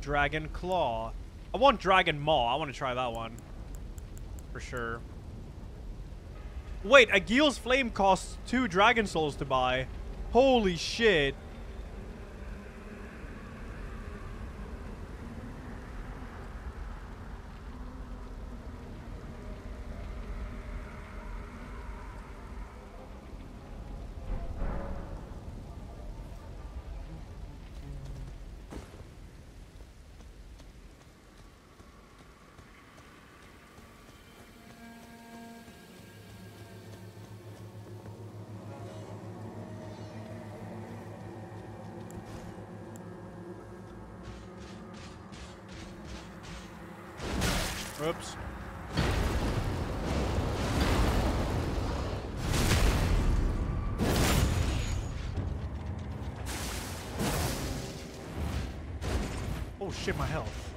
Dragon claw. I want dragon maw. I want to try that one. For sure. Wait, Agheel's flame costs two dragon souls to buy. Holy shit. Shit, my health.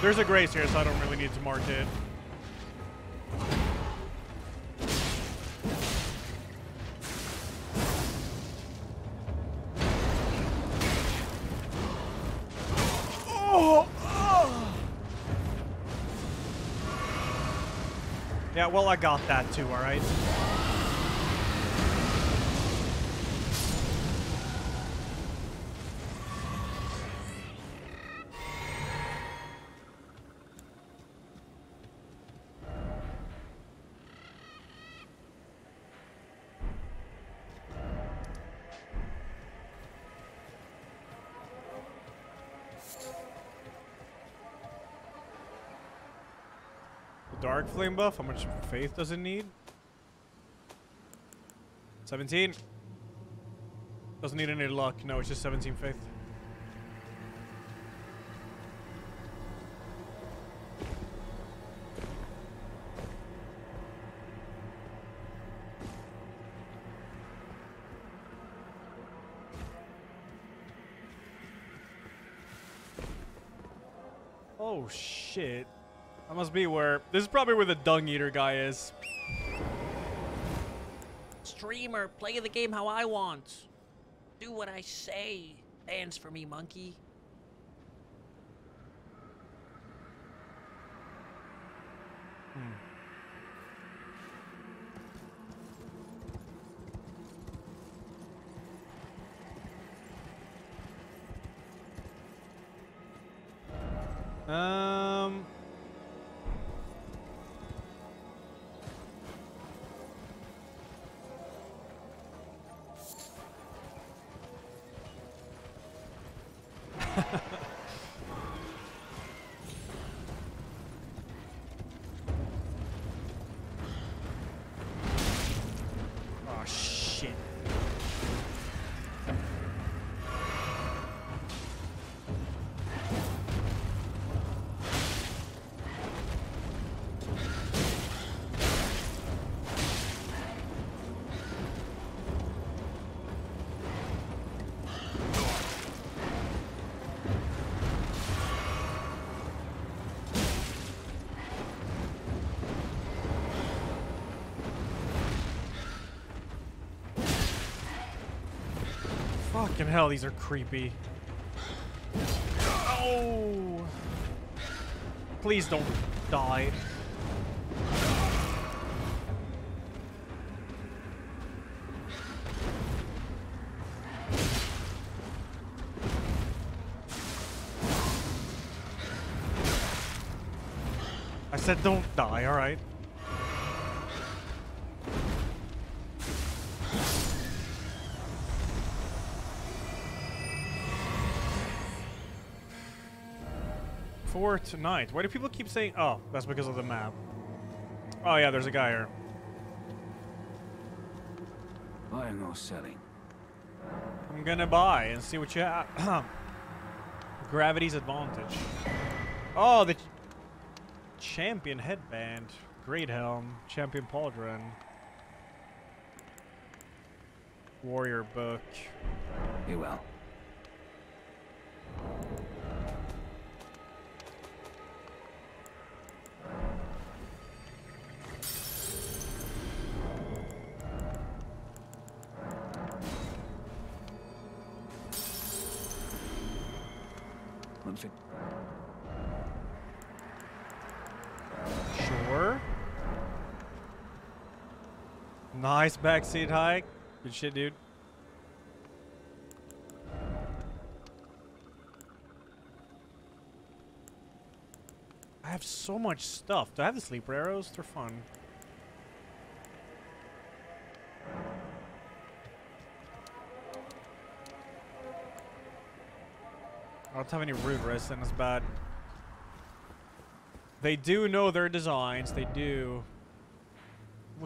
There's a grace here, so I don't really need to mark it. Oh. Yeah, well, I got that too, alright? Flame buff, how much faith does it need? 17. Doesn't need any luck. No, it's just 17 faith. Must be where this is probably where the dung eater guy is. Streamer, play the game how I want. Do what I say. Dance for me, monkey. Fucking hell, these are creepy. Oh! Please don't die. I said don't die, alright. For tonight. Why do people keep saying... Oh, that's because of the map. Oh yeah, there's a guy here. Buying or selling? I'm gonna buy and see what you have. [CLEARS THROAT] Gravity's advantage. Oh, the ch- champion headband. Great helm. Champion pauldron. Warrior book. You will. Nice backseat hike. Good shit, dude. I have so much stuff. Do I have the sleeper arrows? They're fun. I don't have any root and it's bad. They do know their designs. They do.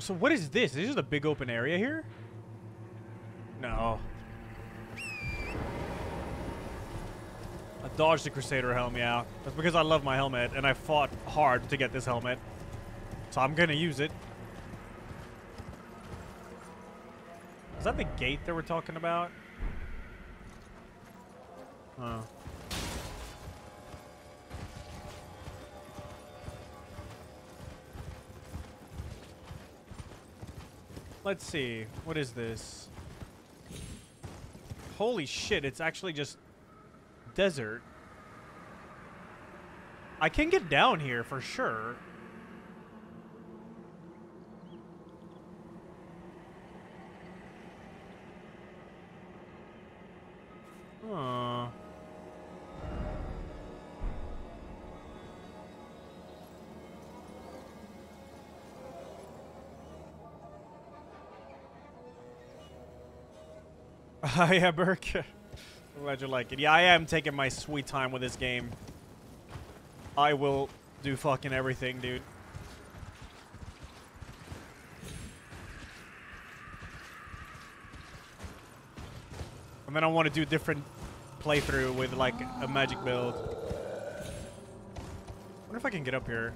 So what is this? Is this a big open area here? No. I dodged the Crusader helm, yeah. That's because I love my helmet, and I fought hard to get this helmet. So I'm gonna use it. Is that the gate that we're talking about? Oh. Let's see. What is this? Holy shit, it's actually just desert. I can get down here for sure. [LAUGHS] yeah, Burke. [LAUGHS] Glad you like it. Yeah, I am taking my sweet time with this game. I will do fucking everything, dude. And then I want to do a different playthrough with like a magic build. wonder if I can get up here.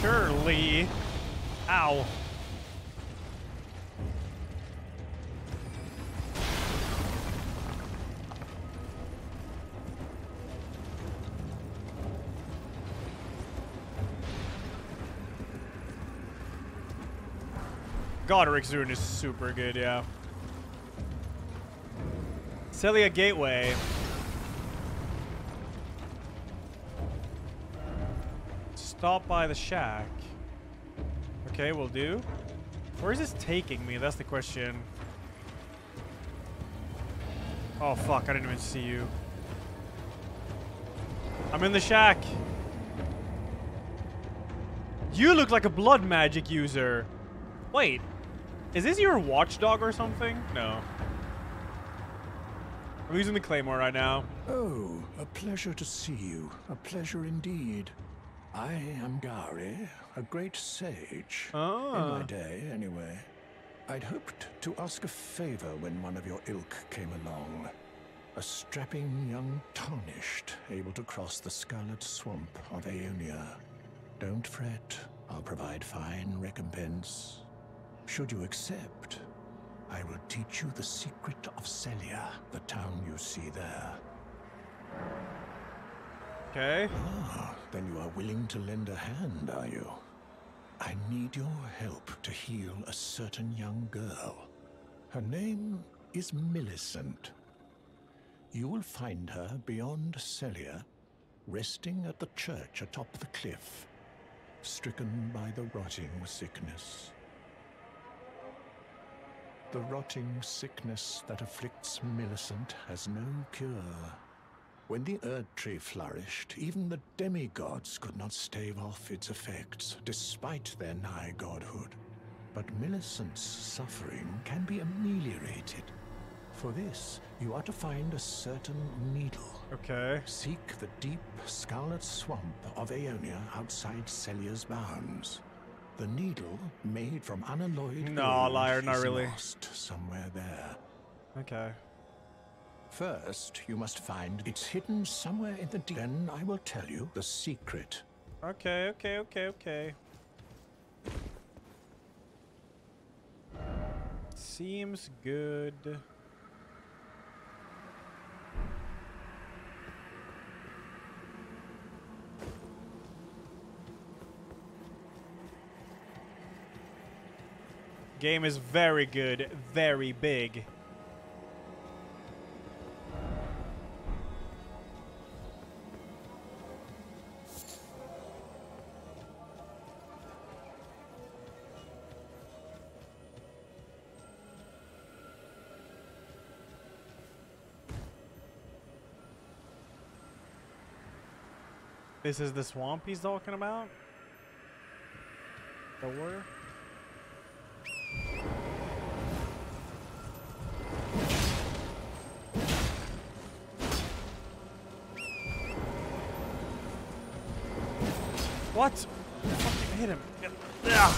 Surely. Ow. Godrick's Rune is super good, yeah. Sellia Gateway. Stop by the shack. Okay, we will do. Where is this taking me? That's the question. Oh, fuck. I didn't even see you. I'm in the shack. You look like a blood magic user. Wait. Is this your watchdog or something? No. I'm using the claymore right now. Oh, a pleasure to see you. A pleasure indeed. I am Gowry, a great sage. In Ah. my day, anyway. I'd hoped to ask a favor when one of your ilk came along. A strapping young tarnished, able to cross the scarlet swamp of Aeonia. Don't fret, I'll provide fine recompense. Should you accept, I will teach you the secret of Sellia, the town you see there. Okay. Ah, then you are willing to lend a hand, are you? I need your help to heal a certain young girl. Her name is Millicent. You will find her beyond Sellia, resting at the church atop the cliff, stricken by the rotting sickness. The rotting sickness that afflicts Millicent has no cure. When the Erd Tree flourished, even the demigods could not stave off its effects, despite their nigh godhood. But Millicent's suffering can be ameliorated. For this, you are to find a certain needle. Okay. Seek the deep, scarlet swamp of Aeonia outside Sellia's bounds. The needle, made from unalloyed No, liar, not is really. lost somewhere there. Okay. First, you must find it's hidden somewhere in the deep. Then I will tell you the secret. Okay, okay, okay, okay. Seems good. Game is very good, very big. This is the swamp he's talking about? The where? What? Fucking hit him. Yeah.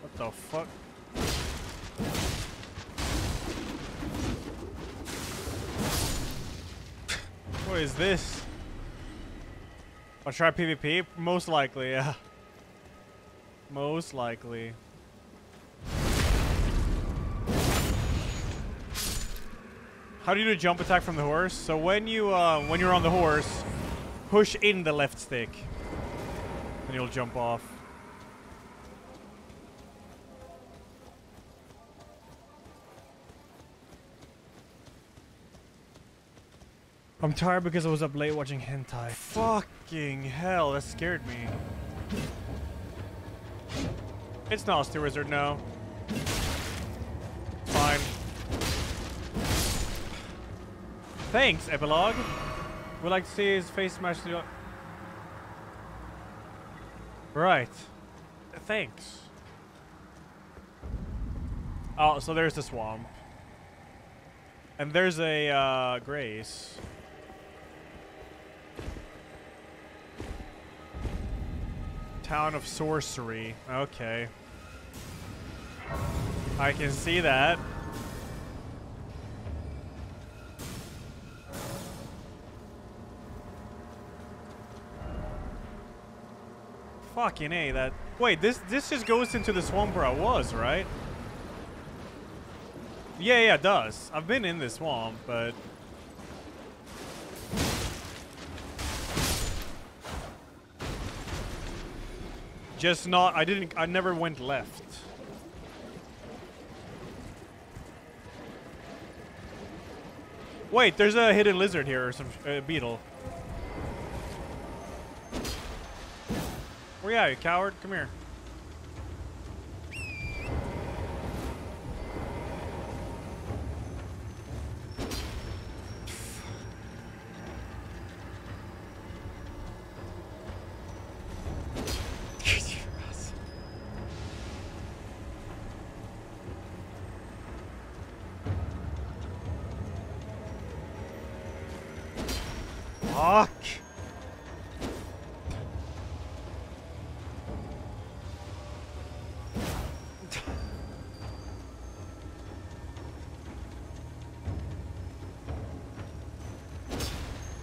What the fuck? Is this? I'll try PvP? Most likely, yeah. Most likely. How do you do jump attack from the horse? So when you uh, when you're on the horse, push in the left stick, and you'll jump off. I'm tired because I was up late watching hentai. Fucking hell, that scared me. It's Nasty Wizard, no. Fine. Thanks, Epilogue. Would like to see his face smashed. Right. Thanks. Oh, so there's the swamp. And there's a uh, Grace. Town of Sorcery. Okay. I can see that. Fucking A, that... Wait, this this just goes into the swamp where I was, right? Yeah, yeah, it does. I've been in this swamp, but... Just not... I didn't... I never went left. Wait, there's a hidden lizard here, or some uh, beetle. Where you you coward? Come here.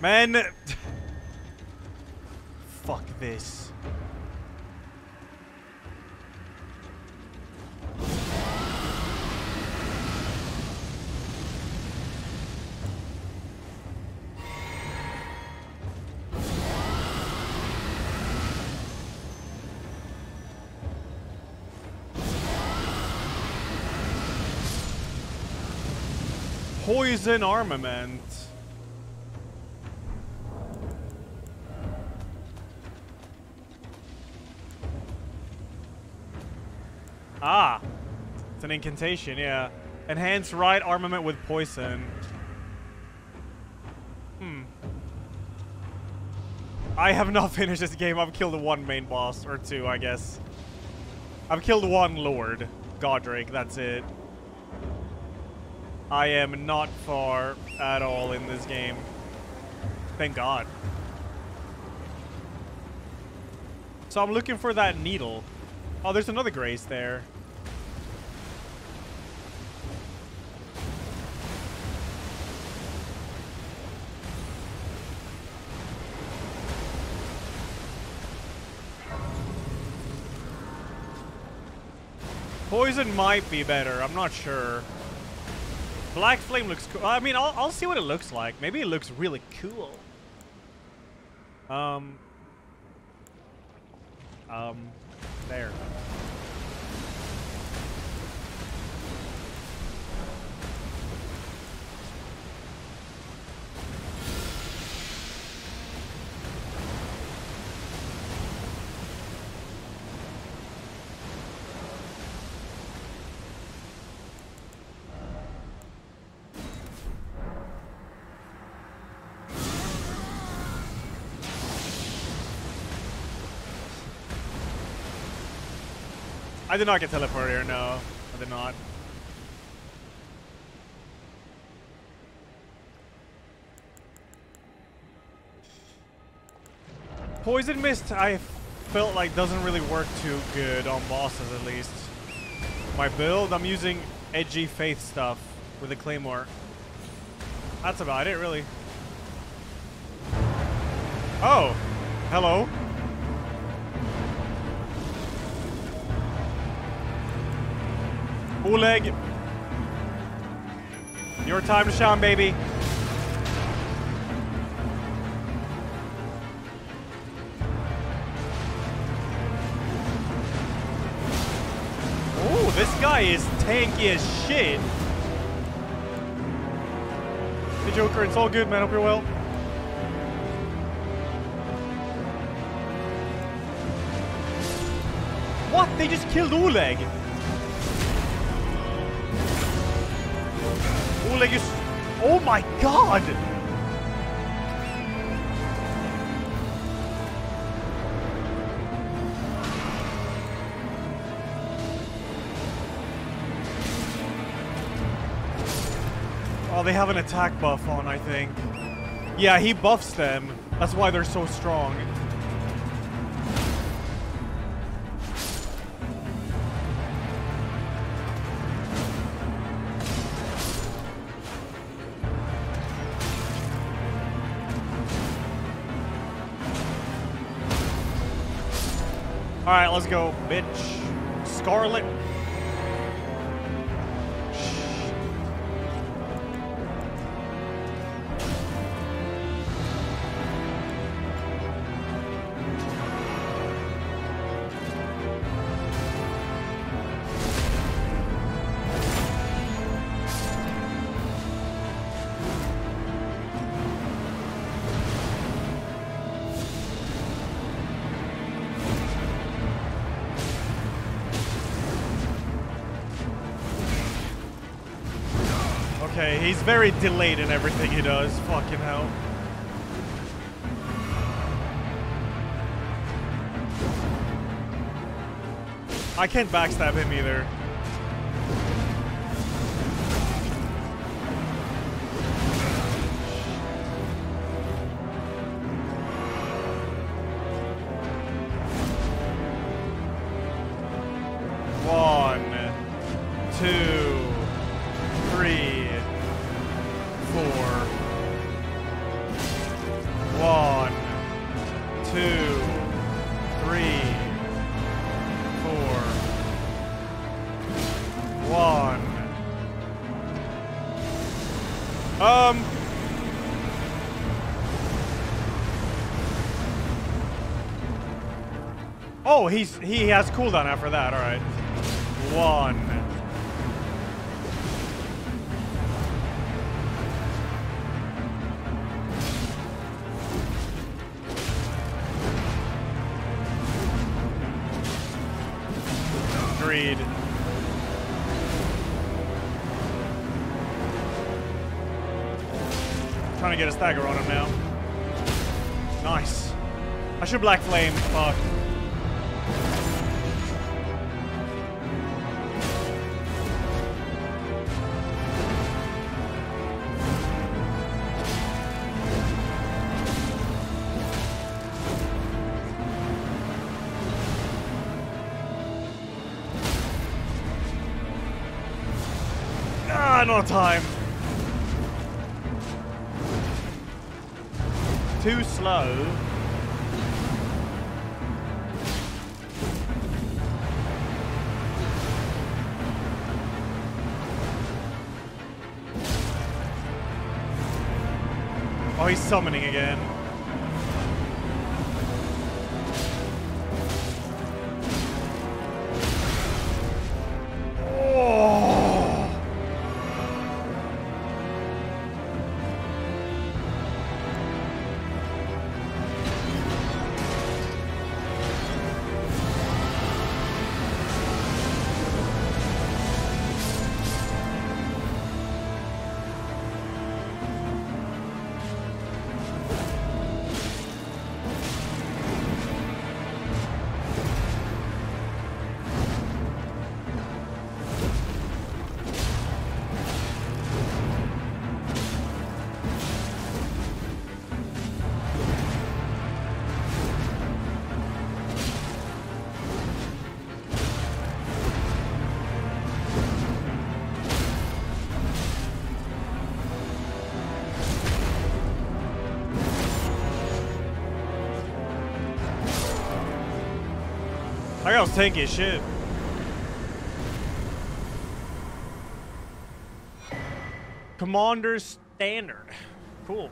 Man! Fuck this. Poison armament. An incantation, yeah. Enhance right armament with poison. Hmm. I have not [LAUGHS] finished this game. I've killed one main boss, or two, I guess. I've killed one lord. Godrick, that's it. I am not far at all in this game. Thank God. So I'm looking for that needle. Oh, there's another grace there. Poison might be better. I'm not sure. Black Flame looks cool. I mean, I'll, I'll see what it looks like. Maybe it looks really cool. Um. Um. There. I did not get teleported here, no. I did not. Poison Mist, I felt like doesn't really work too good on bosses, at least. My build, I'm using edgy faith stuff with the claymore. That's about it, really. Oh, hello. Oleg. Your time to shine, baby. Oh, this guy is tanky as shit. Hey, Joker, it's all good, man. Hope you're well. What? They just killed Oleg. Oh my god! Oh, they have an attack buff on, I think. Yeah, he buffs them. That's why they're so strong. Alright, let's go, bitch. Scarlet. Okay, he's very delayed in everything he does. Fucking hell. I can't backstab him either. he's he has cooldown after that. All right. One. Greed. Trying to get a stagger on him now. Nice. I should Black Flame. Time. Too slow. Oh, he's summoning again. Tanky as shit. Commander Standard. Cool.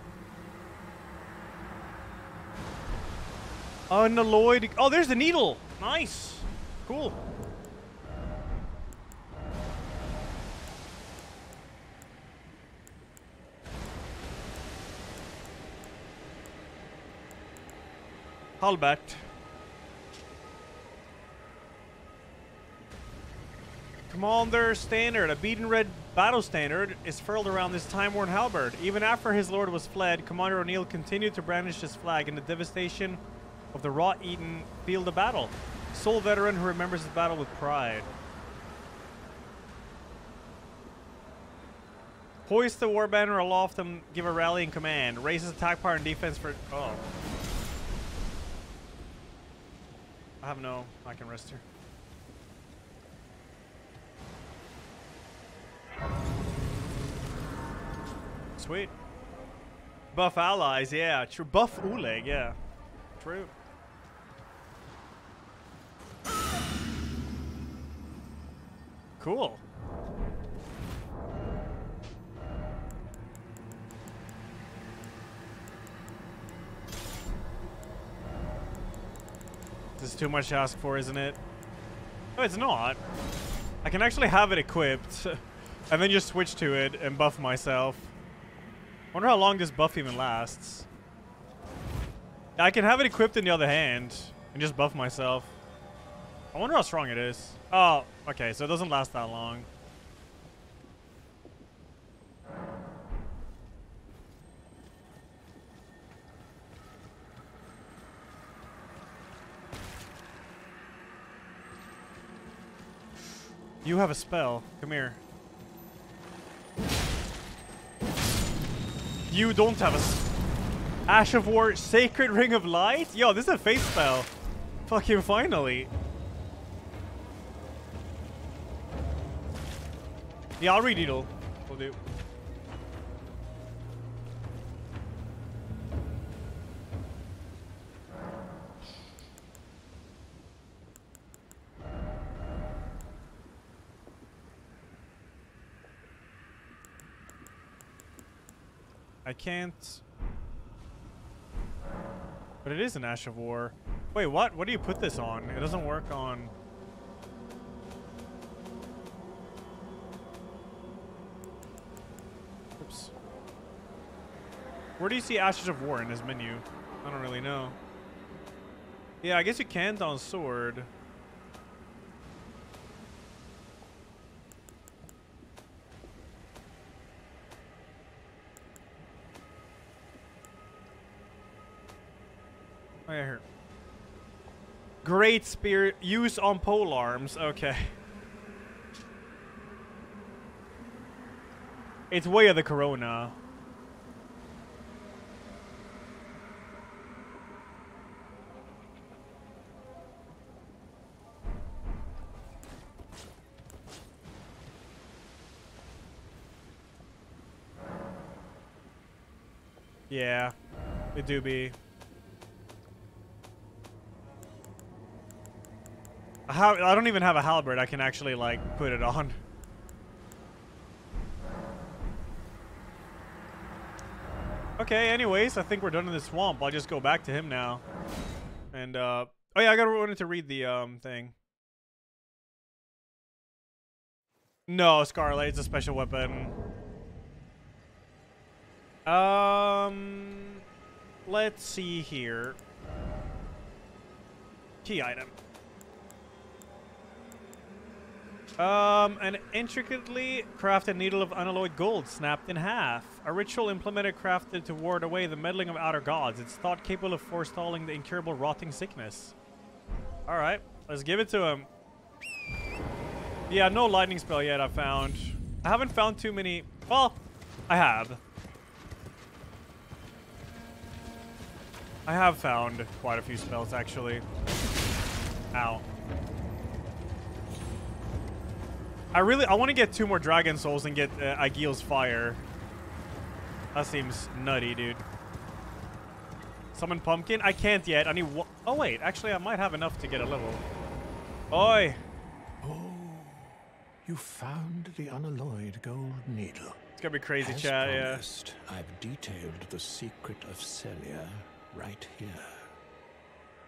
Unalloyed. Oh, there's the needle. Nice. Cool. Halberd. Commander Standard, a beaten red battle standard, is furled around this time-worn halberd. Even after his lord was fled, Commander O'Neil continued to brandish his flag in the devastation of the rot-eaten field of battle. Sole veteran who remembers his battle with pride. Hoist the war banner aloft and give a rallying command. Raise Raises attack power and defense for... Oh. I have no... I can rest here. Sweet. Buff allies, yeah. True. Buff Oleg, yeah. True. Cool. This is too much to ask for, isn't it? No, it's not. I can actually have it equipped [LAUGHS] and then just switch to it and buff myself. Wonder how long this buff even lasts. I can have it equipped in the other hand and just buff myself. I wonder how strong it is. Oh, okay, so it doesn't last that long. You have a spell. Come here. You don't have a... Ash of War Sacred Ring of Light? Yo, this is a face spell. Fucking finally. Yeah, I'll read Needle. Will do. I can't... But it is an Ash of War. Wait, what? What do you put this on? It doesn't work on... Oops. Where do you see Ashes of War in his menu? I don't really know. Yeah, I guess you can't on Sword. Yeah, here. Great spear use on pole arms. Okay. It's way of the corona. Yeah, it do be. I, I don't even have a halberd I can actually, like, put it on. Okay, anyways, I think we're done in the swamp. I'll just go back to him now. And, uh... Oh, yeah, I gotta wanted to read the, um, thing. No, Scarlet, it's a special weapon. Um... Let's see here. Key item. Um, an intricately crafted needle of unalloyed gold snapped in half. A ritual implemented crafted to ward away the meddling of outer gods. It's thought capable of forestalling the incurable rotting sickness. Alright, let's give it to him. Yeah, no lightning spell yet I found. I haven't found too many... Well, I have. I have found quite a few spells, actually. Ow. I really, I want to get two more Dragon Souls and get uh, Fire. That seems nutty, dude. Summon Pumpkin? I can't yet. I need Oh, wait. Actually, I might have enough to get a level. Oi! Oh, you found the unalloyed gold needle. It's gonna be crazy, As chat, promised, yeah. I've detailed the secret of Sellia right here.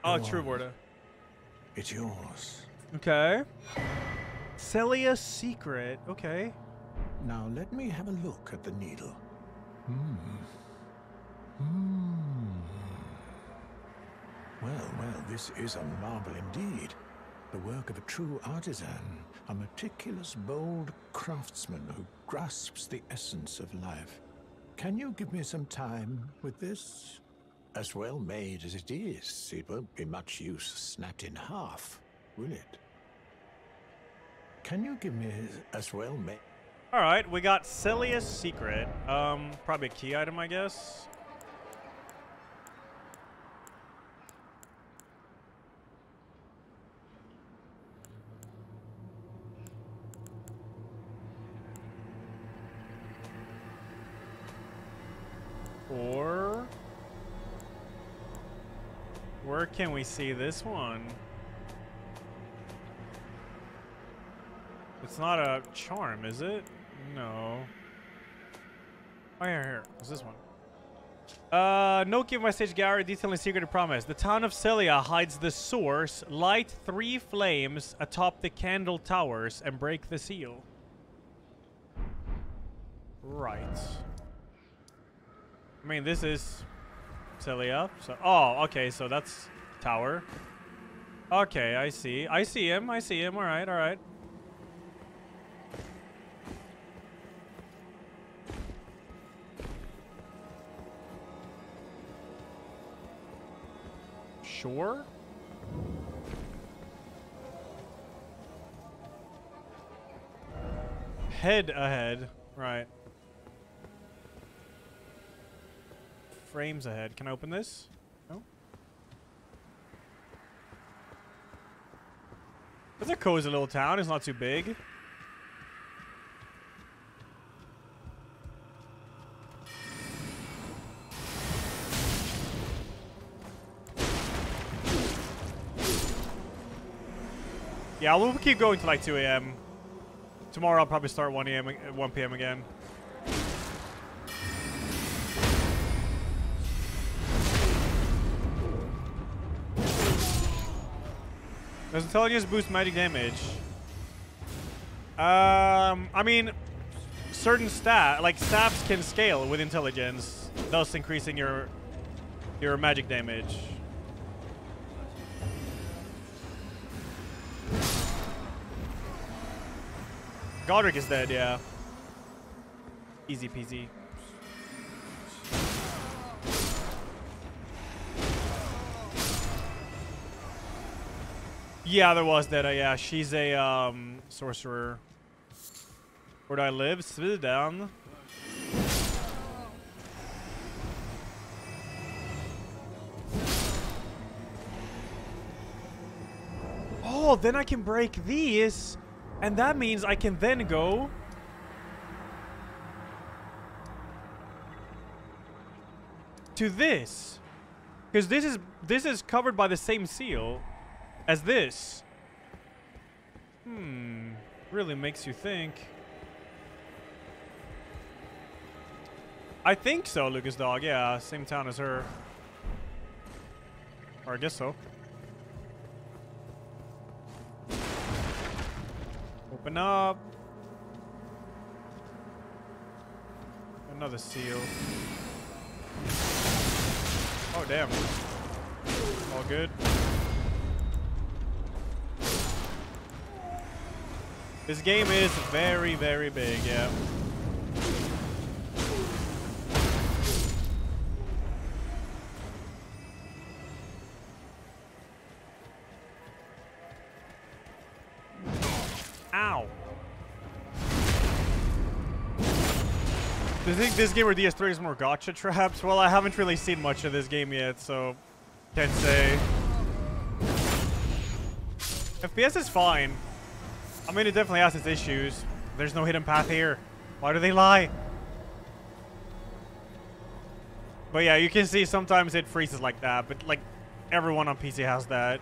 Oh, True Border. It's yours. Okay. Sellia's secret. Okay. Now let me have a look at the needle. Hmm. Hmm. Well, well, this is a marvel indeed. The work of a true artisan, a meticulous, bold craftsman who grasps the essence of life. Can you give me some time with this? As well made as it is, it won't be much use snapped in half, will it? Can you give me as well mate? All right, we got Sellia's secret. Um, probably a key item, I guess. Or where can we see this one? It's not a charm, is it? No. Oh, here, here. What's this one? Uh, no given by Sage Gallery detailing secret promise. The town of Sellia hides the source. Light three flames atop the candle towers and break the seal. Right. I mean, this is Sellia. So, oh, okay. So that's tower. Okay, I see. I see him. I see him. All right. All right. Sure. Head ahead. Right. Frames ahead. Can I open this? No? It's a cozy little town. It's not too big. Yeah, we'll keep going to like 2 a.m. Tomorrow I'll probably start 1 a.m. 1 p.m. again. Does intelligence boost magic damage? Um, I mean, certain stat like staffs can scale with intelligence, thus increasing your your magic damage. Godrick is dead, yeah. Easy peasy. Yeah, there was that. Uh, yeah, she's a um, sorcerer. Where do I live? Sweden. Oh, then I can break these. And that means I can then go... To this. Because this is this is covered by the same seal as this. Hmm. Really makes you think. I think so, Lucas Dog. Yeah, same town as her. Or I guess so. Open up. Another seal. Oh, damn. All good. This game is very, very big, yeah. This game or DS3 is more gotcha traps? Well, I haven't really seen much of this game yet, so can't say. FPS is fine. I mean, it definitely has its issues. There's no hidden path here. Why do they lie? But yeah, you can see sometimes it freezes like that, but like everyone on PC has that.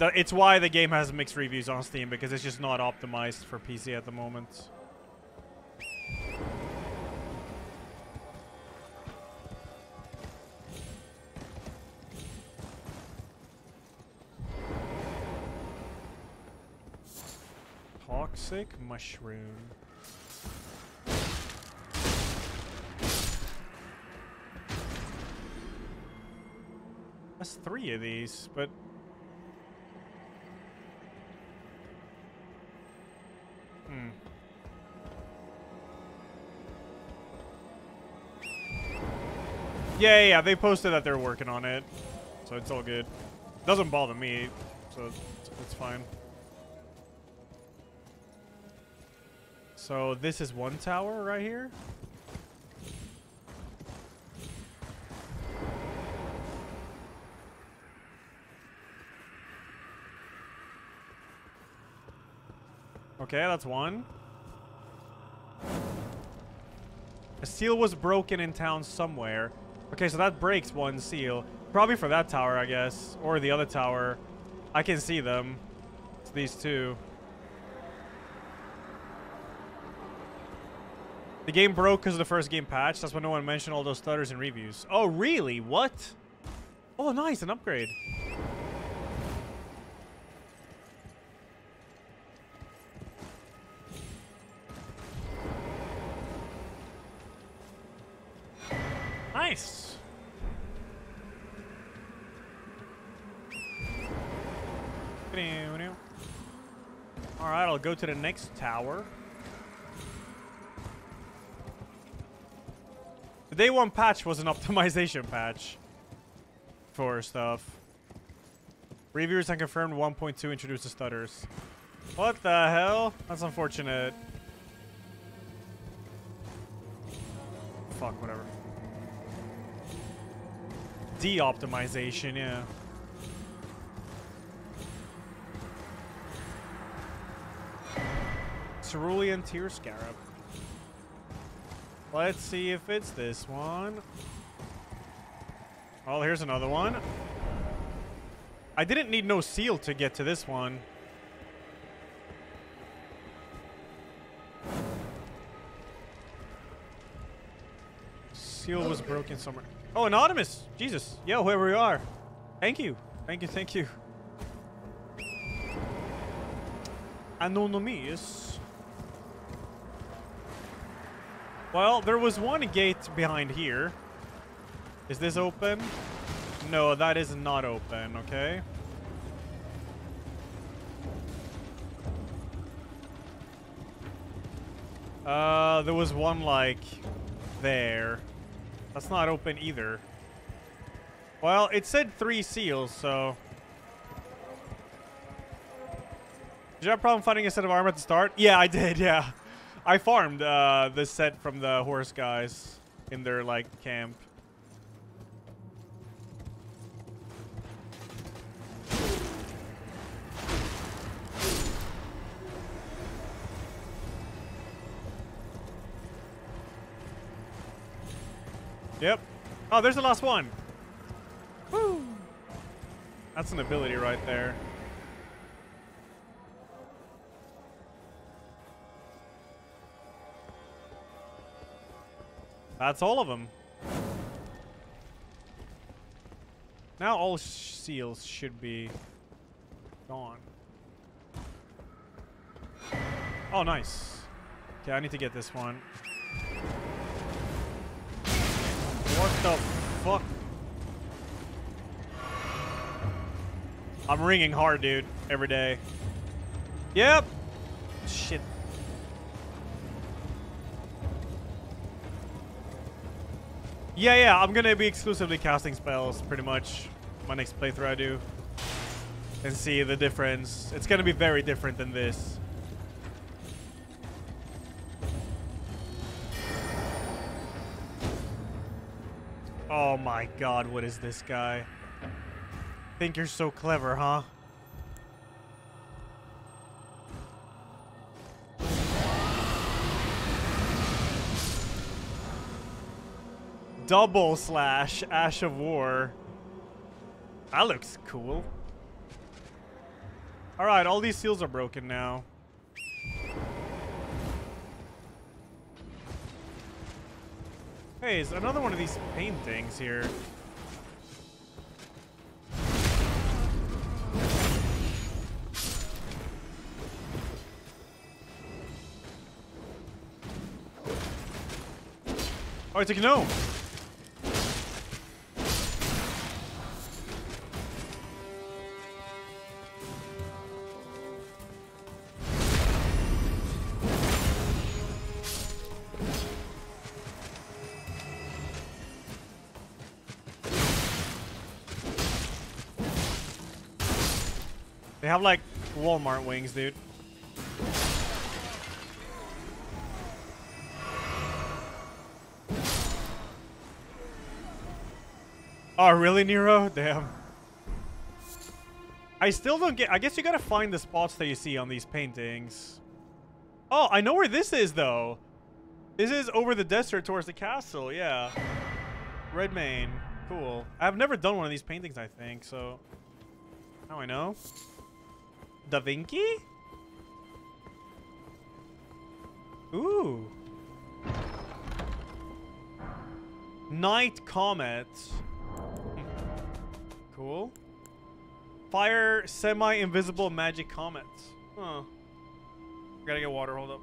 It's why the game has mixed reviews on Steam, because it's just not optimized for PC at the moment. Toxic mushroom. That's three of these, but... Hmm. Yeah, yeah, yeah, they posted that they're working on it, so it's all good. Doesn't bother me, so it's, it's fine. So this is one tower right here? Okay, that's one. A seal was broken in town somewhere. Okay, so that breaks one seal. Probably for that tower, I guess. Or the other tower. I can see them. It's these two. The game broke because of the first game patch. That's why no one mentioned all those stutters and reviews. Oh, really? What? Oh, nice. An upgrade. Nice. Alright, I'll go to the next tower. The day one patch was an [LAUGHS] optimization patch for stuff. Reviewers have confirmed 1.2 introduced the stutters. What the hell? That's unfortunate. Fuck, whatever. De-optimization, yeah. Cerulean Tear Scarab. Let's see if it's this one. Oh, here's another one. I didn't need no seal to get to this one. Seal was broken somewhere. Oh, anonymous! Jesus. Yo, whoever you are. Thank you. Thank you, thank you. Anonymous. Well, there was one gate behind here. Is this open? No, that is not open, okay? Uh, there was one, like, there. That's not open either. Well, it said three seals, so... Did you have a problem finding a set of armor at the start? Yeah, I did, yeah. I farmed uh, this set from the horse guys in their, like, camp. Yep. Oh, there's the last one. Woo! That's an ability right there. That's all of them. Now all seals should be gone. Oh, nice. Okay, I need to get this one. What the fuck? I'm ringing hard, dude, every day. Yep. Shit. Yeah, yeah, I'm gonna be exclusively casting spells, pretty much. My next playthrough I do. And see the difference. It's gonna be very different than this. Oh my god, what is this guy? Think you're so clever, huh? Double slash Ash of War. That looks cool. Alright, all these seals are broken now. Hey, is another one of these pain things here? Oh, it's a gnome. They have like Walmart wings, dude. Oh, really, Nero? Damn. I still don't get... I guess you gotta find the spots that you see on these paintings. Oh, I know where this is, though. This is over the desert towards the castle, yeah. Redmane. Cool. I've never done one of these paintings, I think, so... Now I know. Da Vinci? Ooh. Night Comet. Cool. Fire semi-invisible magic comets. Huh. Gotta get water, hold up.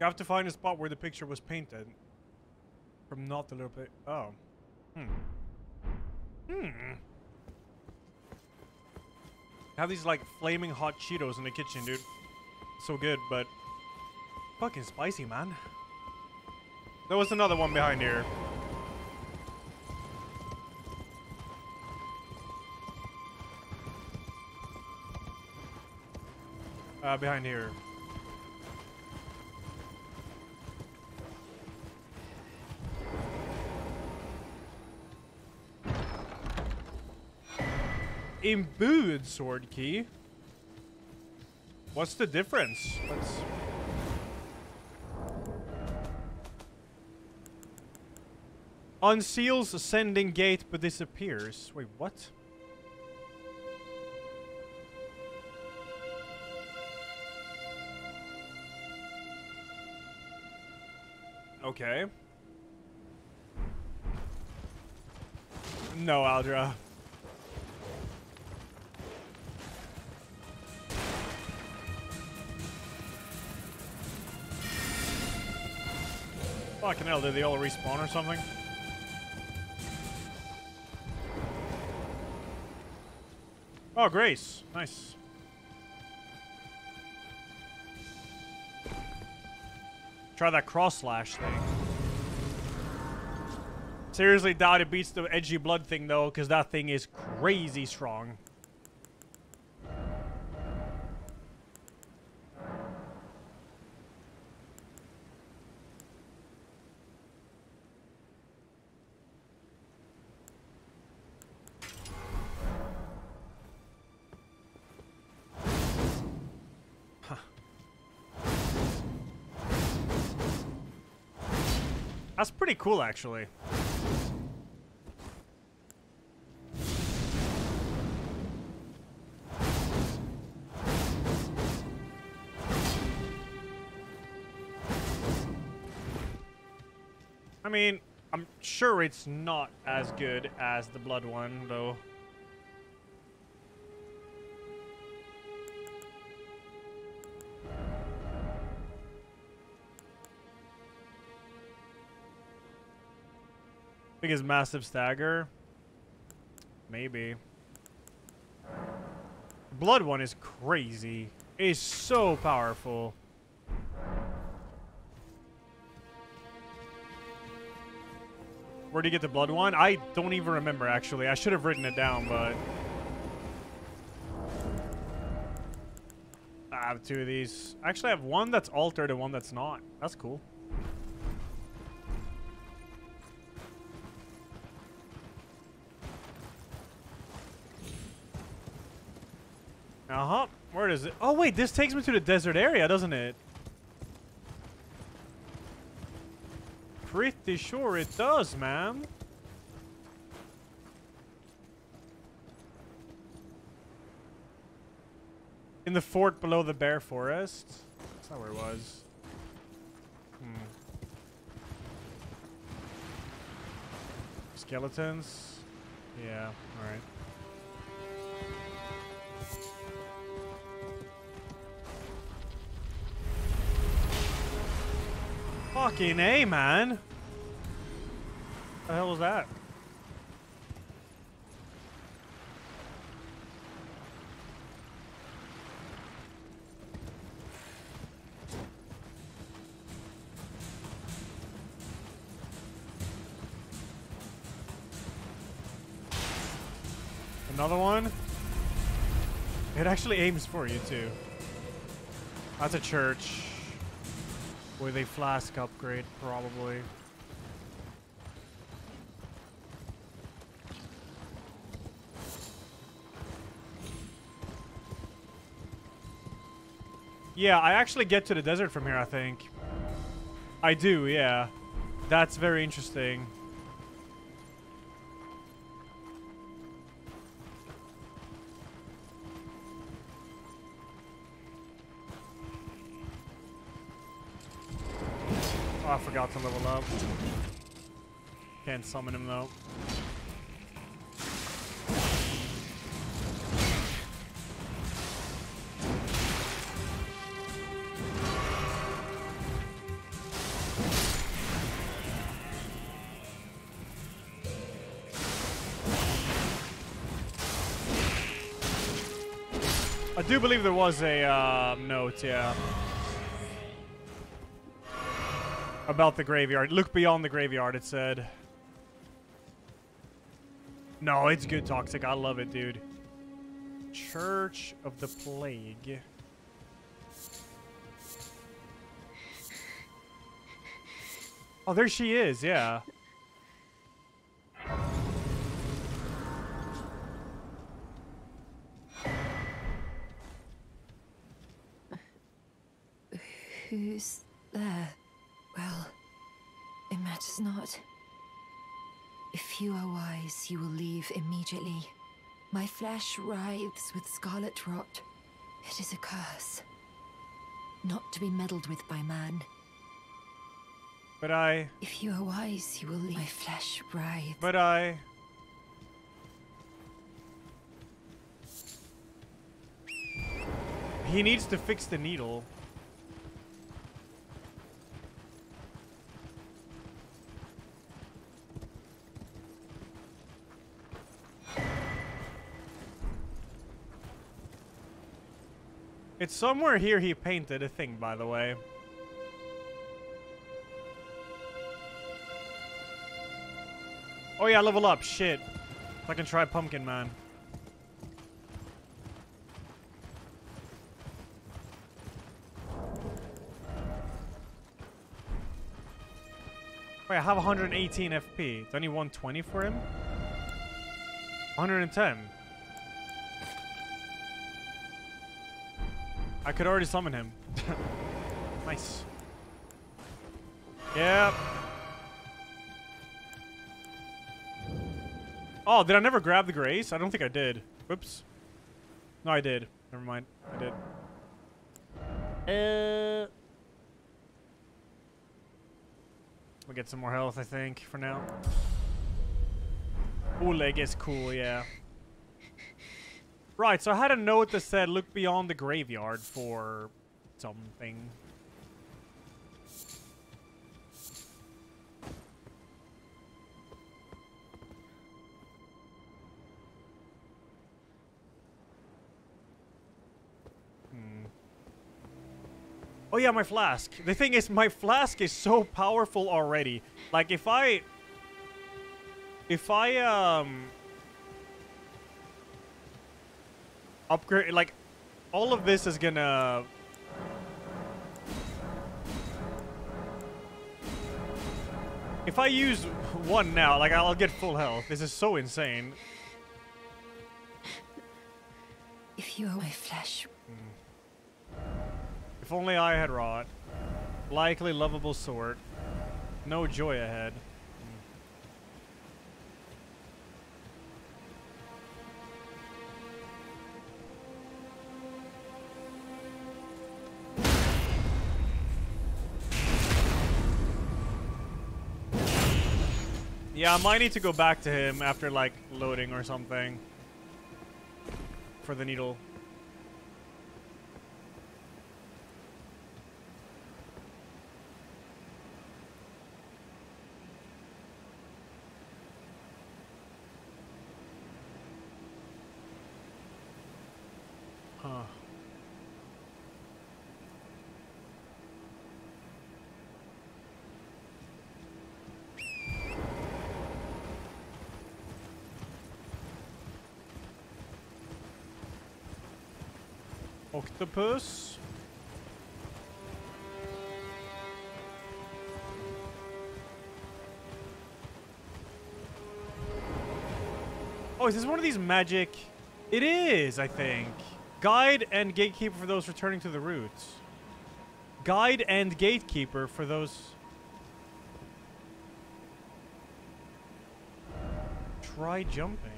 You have to find a spot where the picture was painted. From not a little bit. Oh. Hmm. Hmm. Have these like flaming hot Cheetos in the kitchen, dude. So good, but fucking spicy, man. There was another one behind here. Uh, behind here. Imbued sword key. What's the difference? Let's. Unseals ascending gate but disappears. Wait, what? Okay. No, Aldra. Fucking hell, did they all respawn or something? Oh, Grace. Nice. Try that cross slash thing. Seriously doubt it beats the edgy blood thing though, because that thing is crazy strong. Cool, actually. I mean, I'm sure it's not as good as the blood one, though. Biggest massive stagger? Maybe. Blood one is crazy. It is so powerful. Where do you get the blood one? I don't even remember, actually. I should have written it down, but... I have two of these. Actually, I have one that's altered and one that's not. That's cool. Is it? Oh, wait. This takes me to the desert area, doesn't it? Pretty sure it does, man. In the fort below the bear forest. That's not where it was. Hmm. Skeletons? Yeah, alright. Fucking A, man. The hell was that? Another one? It actually aims for you, too. That's a church. With a flask upgrade, probably. Yeah, I actually get to the desert from here, I think. I do, yeah. That's very interesting. Forgot to level up. Can't summon him though. I do believe there was a uh, note, yeah. About the graveyard. Look beyond the graveyard, it said. No, it's good, Toxic. I love it, dude. Church of the Plague. Oh, there she is, yeah. Who's there? Not. If you are wise, you will leave immediately. My flesh writhes with scarlet rot. It is a curse. Not to be meddled with by man. But I. If you are wise, you will leave. My flesh writhes. But I. He needs to fix the needle. It's somewhere here he painted a thing, by the way. Oh yeah, level up. Shit. I can try Pumpkin Man. Wait, I have 118 FP. It's only 120 for him? 110. I could already summon him. [LAUGHS] nice. Yep. Oh, did I never grab the grace? I don't think I did. Whoops. No, I did. Never mind. I did. Uh. We'll get some more health, I think, for now. Oleg is cool, yeah. Right, so I had a note that said look beyond the graveyard for something. Hmm. Oh yeah, my flask. The thing is, my flask is so powerful already. Like, if I... If I, um... Upgrade, like, all of this is gonna... If I use one now, like, I'll get full health. This is so insane. If you are my flesh. If only I had wrought. Likely lovable sword. No joy ahead. Yeah, I might need to go back to him after, like, loading or something. For the needle. Octopus. Oh, is this one of these magic? It is, I think. Guide and gatekeeper for those returning to the roots. Guide and gatekeeper for those. Try jumping.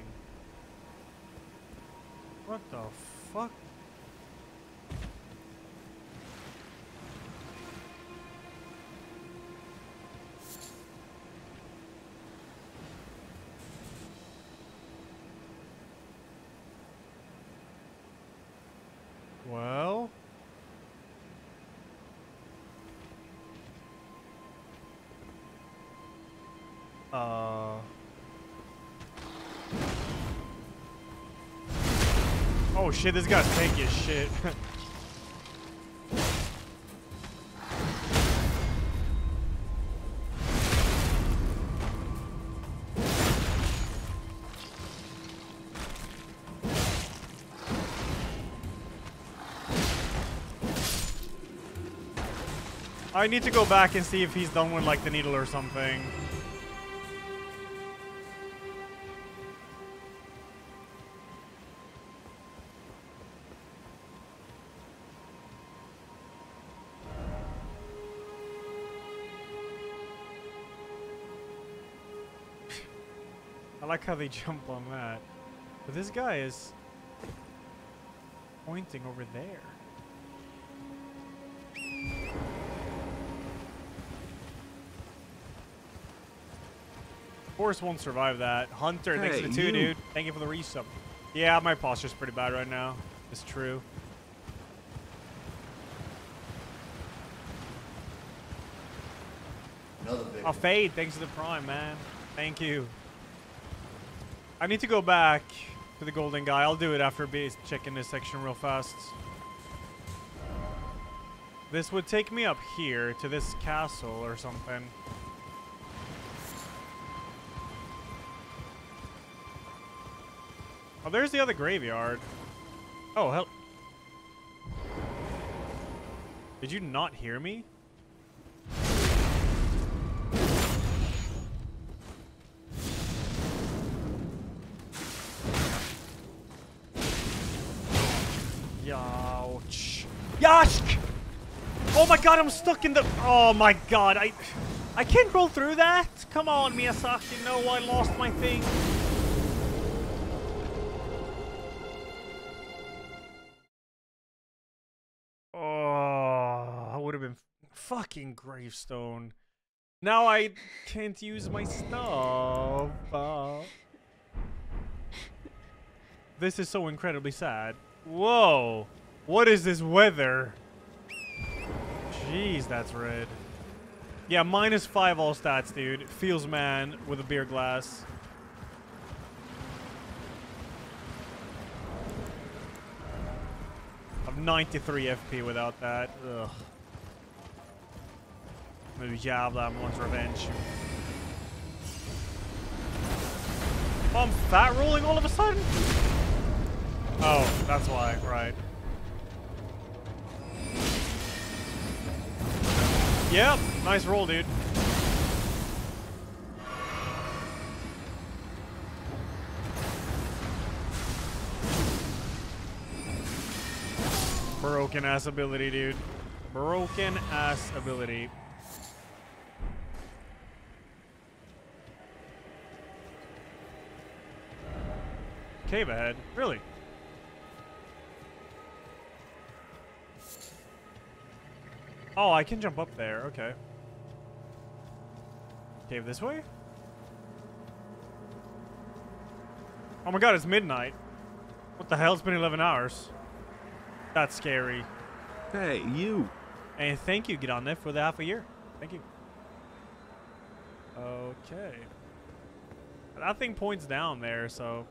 What the fuck? Oh shit, this guy's tanky as shit. [LAUGHS] I need to go back and see if he's done with like the needle or something. Like how they [LAUGHS] jump on that. But this guy is pointing over there. Force won't survive that. Hunter, thanks Hey, for the two, you. dude. Thank you for the resub. Yeah, my posture's pretty bad right now. It's true. Another big Oh, one. Fade, thanks for the prime, man. Thank you. I need to go back to the golden guy. I'll do it after base checking this section real fast. This would take me up here to this castle or something. Oh, there's the other graveyard. Oh, hell. Did you not hear me? God, I'm stuck in the... Oh my god, I... I can't roll through that? Come on, Miyazaki. No, I lost my thing. Oh, I would have been fucking gravestone. Now I can't use my stuff. Uh, this is so incredibly sad. Whoa. What is this weather? Jeez, that's red. Yeah, minus five all stats, dude. Feels man with a beer glass. Of 93 FP without that. Ugh. Nu jävlar, one's revenge. I'm fat rolling all of a sudden? Oh, that's why, right. Yep, nice roll, dude. Broken ass ability, dude. Broken ass ability. Cave ahead? Really? Oh, I can jump up there. Okay. Cave this way? Oh my god, it's midnight. What the hell? It's been 11 hours. That's scary. Hey, you. And thank you, Get on there for the half a year. Thank you. Okay. That thing points down there, so.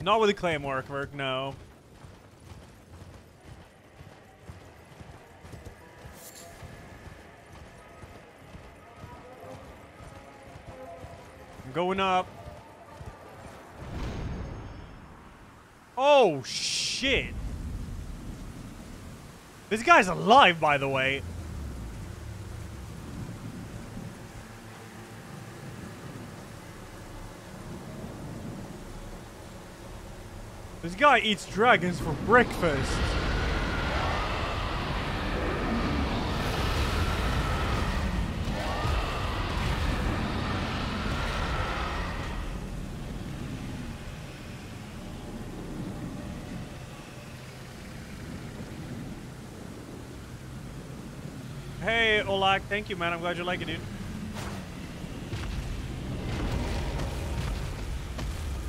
Not with the claymore work, no. I'm going up. Oh, shit. This guy's alive, by the way. This guy eats dragons for breakfast. Olak, thank you, man. I'm glad you like it, dude.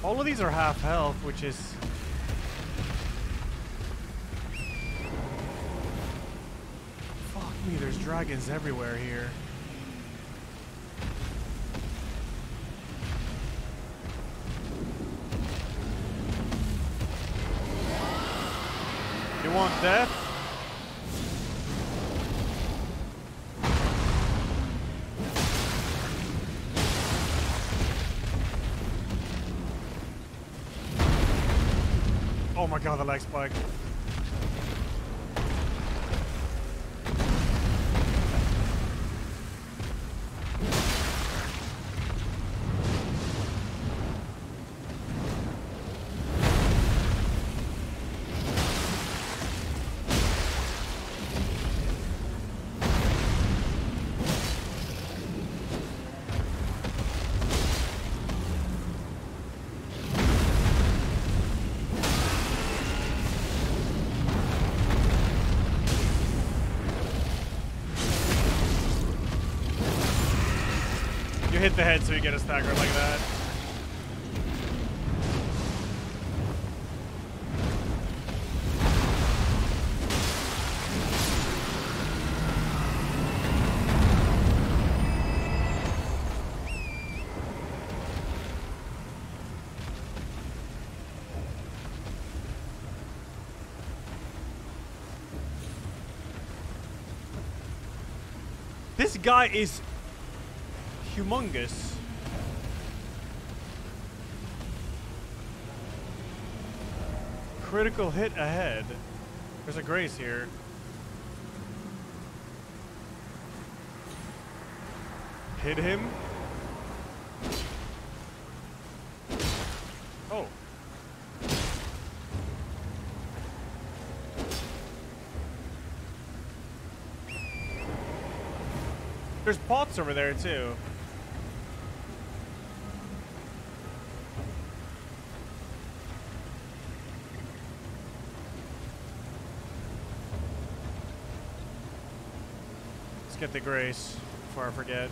All of these are half health, which is... Fuck me, there's dragons everywhere here. You want death? Leg spike. You get a stagger like that. This guy is humongous. Critical hit ahead. There's a grace here. Hit him. Oh. There's pots over there too. Get the grace before I forget.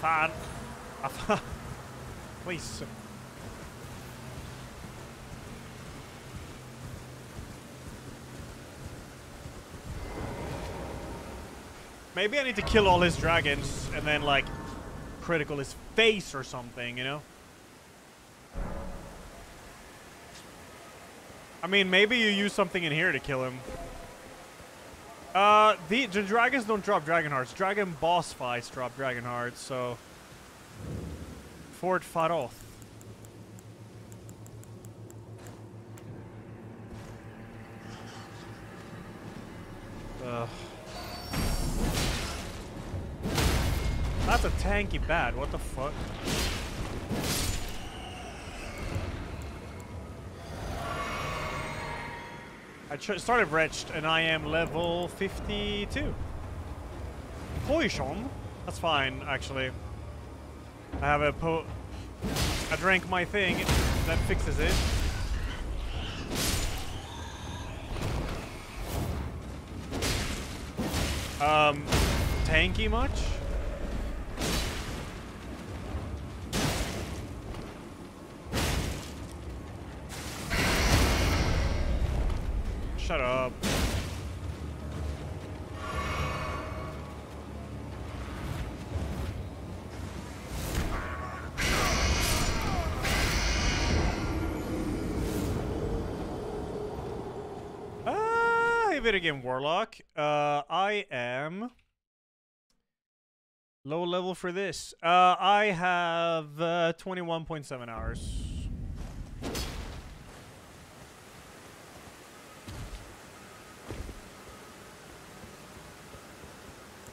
Fine. [LAUGHS] Please. Maybe I need to kill all his dragons and then, like, critical his face or something, you know? I mean, maybe you use something in here to kill him. Uh, the, the dragons don't drop dragon hearts. Dragon boss fights drop dragon hearts, so... Fort Faroth. Ugh. That's a tanky bat. What the fuck? I started wretched and I am level 52. Poison? That's fine, actually. I have a po- I drank my thing. That fixes it. Um, tanky much? Video game warlock. Uh, I am low level for this. Uh, I have uh, 21.7 hours.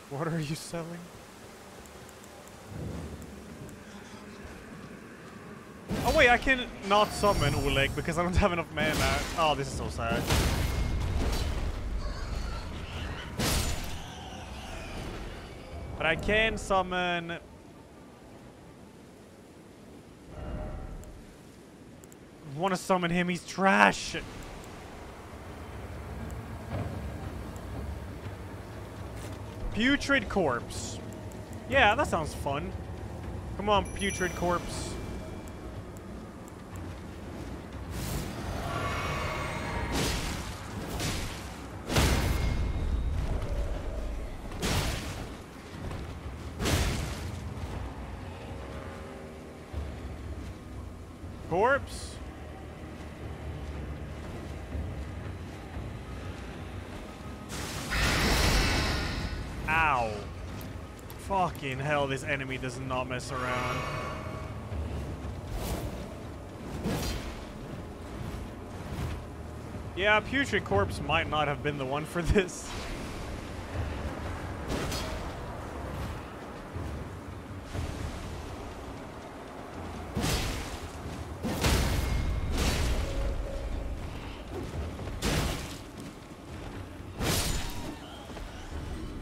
What are you selling? Oh wait, I can not summon Oleg because I don't have enough mana. Oh, this is so sad. But I can summon... want to summon him, he's trash! Putrid corpse. Yeah, that sounds fun. Come on, putrid corpse. Corpse. This enemy does not mess around. Yeah, Putrid Corpse might not have been the one for this.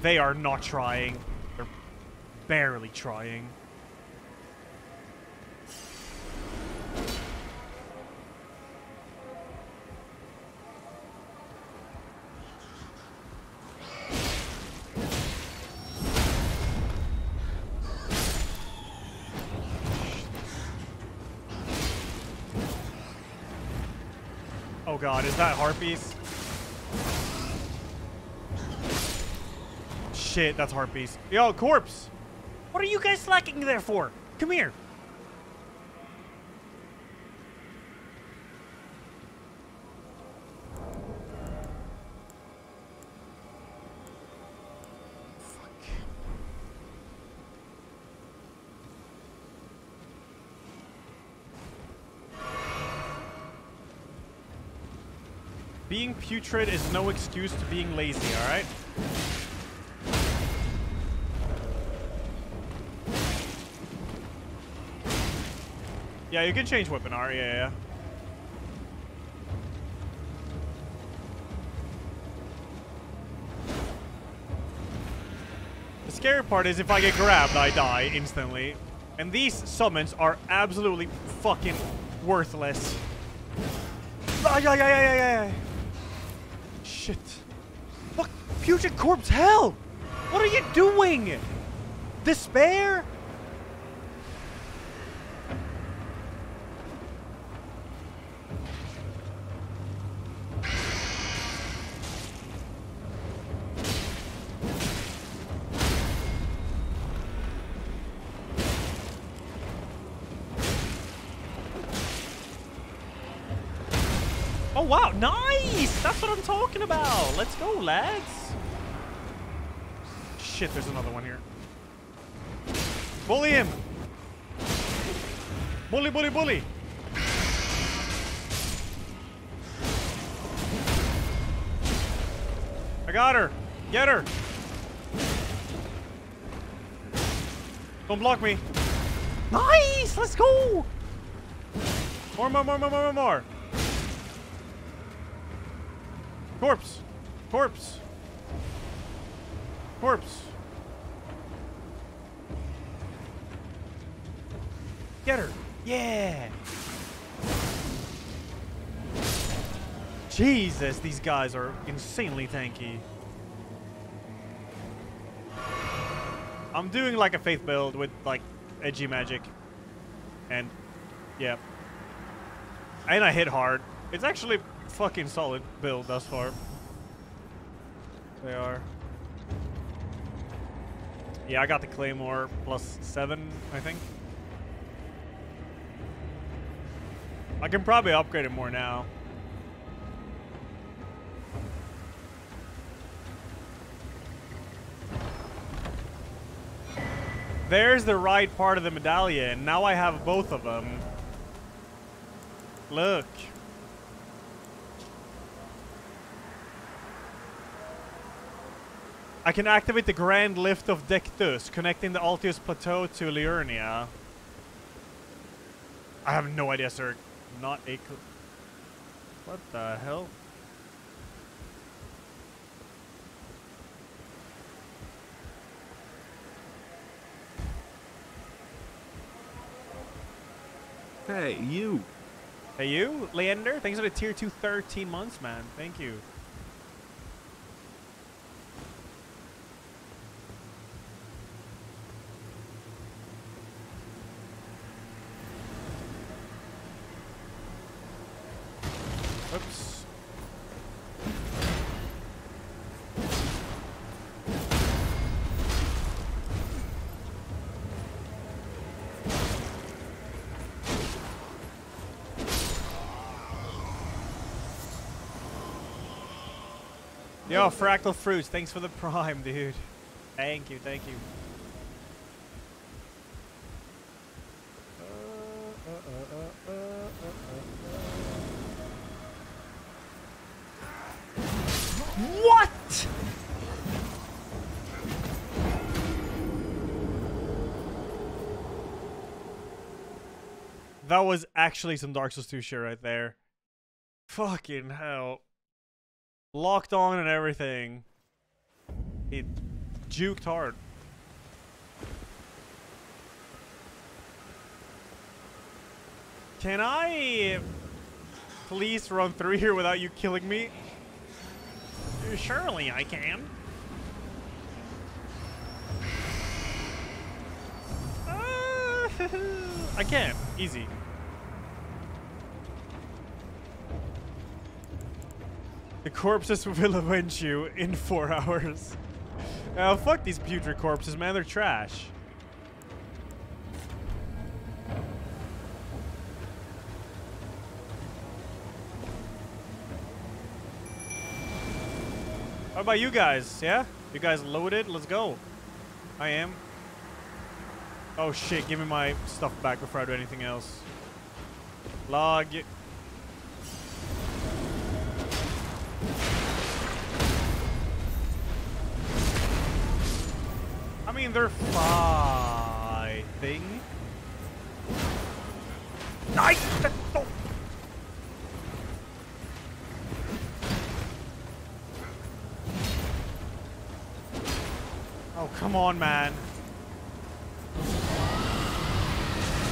They are not trying barely trying. Oh god, is that Harpies? Shit, that's Harpies. Yo, corpse! What are you guys slacking there for? Come here. Being putrid is no excuse to being lazy, alright? Yeah, you can change weapon art, yeah, yeah. The scary part is if I get grabbed, I die instantly. And these summons are absolutely fucking worthless. Ay, ay, ay, ay, ay, ay. Shit. Fuck, Putrid Corpse, hell! What are you doing? Despair? That's what I'm talking about. Let's go, lads. Shit, there's another one here. Bully him! Bully, bully, bully! I got her! Get her! Don't block me. Nice! Let's go! More, more, more, more, more, more, more. Corpse! Corpse! Corpse! Get her! Yeah! Jesus, these guys are insanely tanky. I'm doing like a faith build with like edgy magic. And yeah. And I hit hard. It's actually fucking solid build thus far. They are. Yeah, I got the Claymore plus seven, I think. I can probably upgrade it more now. There's the right part of the medallion. Now I have both of them. Look. I can activate the Grand Lift of Dectus, connecting the Altius Plateau to Liurnia. I have no idea, sir. Not a What the hell? Hey, you. Hey, you? Leander? Thanks for the tier 2 13 months, man. Thank you. Oops. Yo, Fractal Fruits, thanks for the prime, dude. Thank you, thank you. What? That was actually some Dark Souls 2 shit right there. Fucking hell. Locked on and everything. It juked hard. Can I please run through here without you killing me? Surely I can. Uh, [LAUGHS] I can. Easy. The corpses [LAUGHS] will avenge you in four hours. Uh, fuck these putrid corpses, man. They're trash. How about you guys? Yeah? You guys loaded? Let's go. I am. Oh shit, give me my stuff back before I do anything else. Log. Mean, they're fighting. Nice! Oh. oh, come on, man.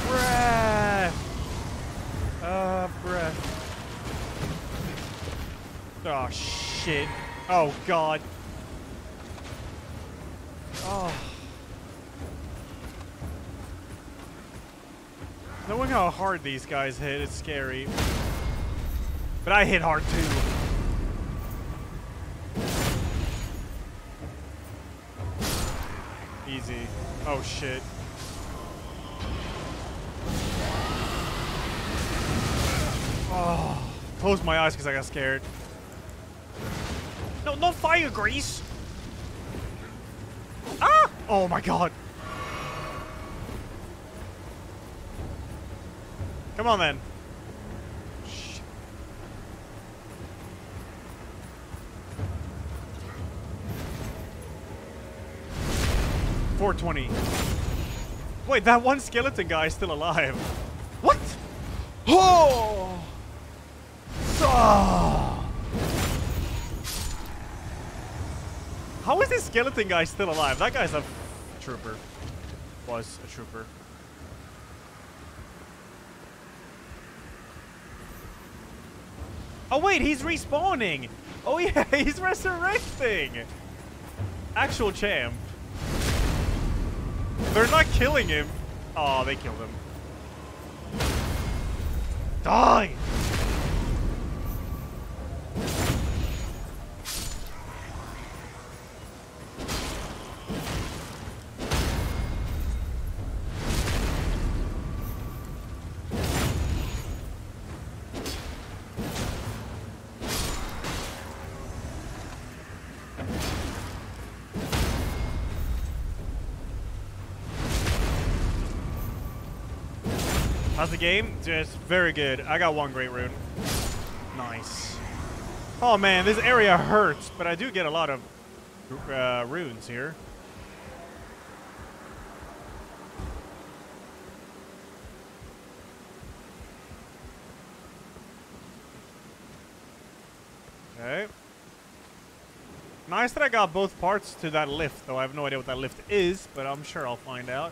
Breath! Uh, breath. Oh, shit. Oh, God. How hard these guys hit, it's scary. But I hit hard too. Easy. Oh shit. Oh. Closed my eyes because I got scared. No, no fire grease! Ah! Oh my god. Come on then. Four twenty. Wait, that one skeleton guy is still alive. What? Oh! Ah! How is this skeleton guy still alive? That guy's a trooper. Was a trooper. Oh wait, he's respawning! Oh [LAUGHS] yeah, he's resurrecting! Actual champ. They're not killing him. Oh, they killed him. Die! How's the game? Just very good. I got one great rune. Nice. Oh man, this area hurts, but I do get a lot of uh, runes here. Okay. Nice that I got both parts to that lift, though I have no idea what that lift is, but I'm sure I'll find out.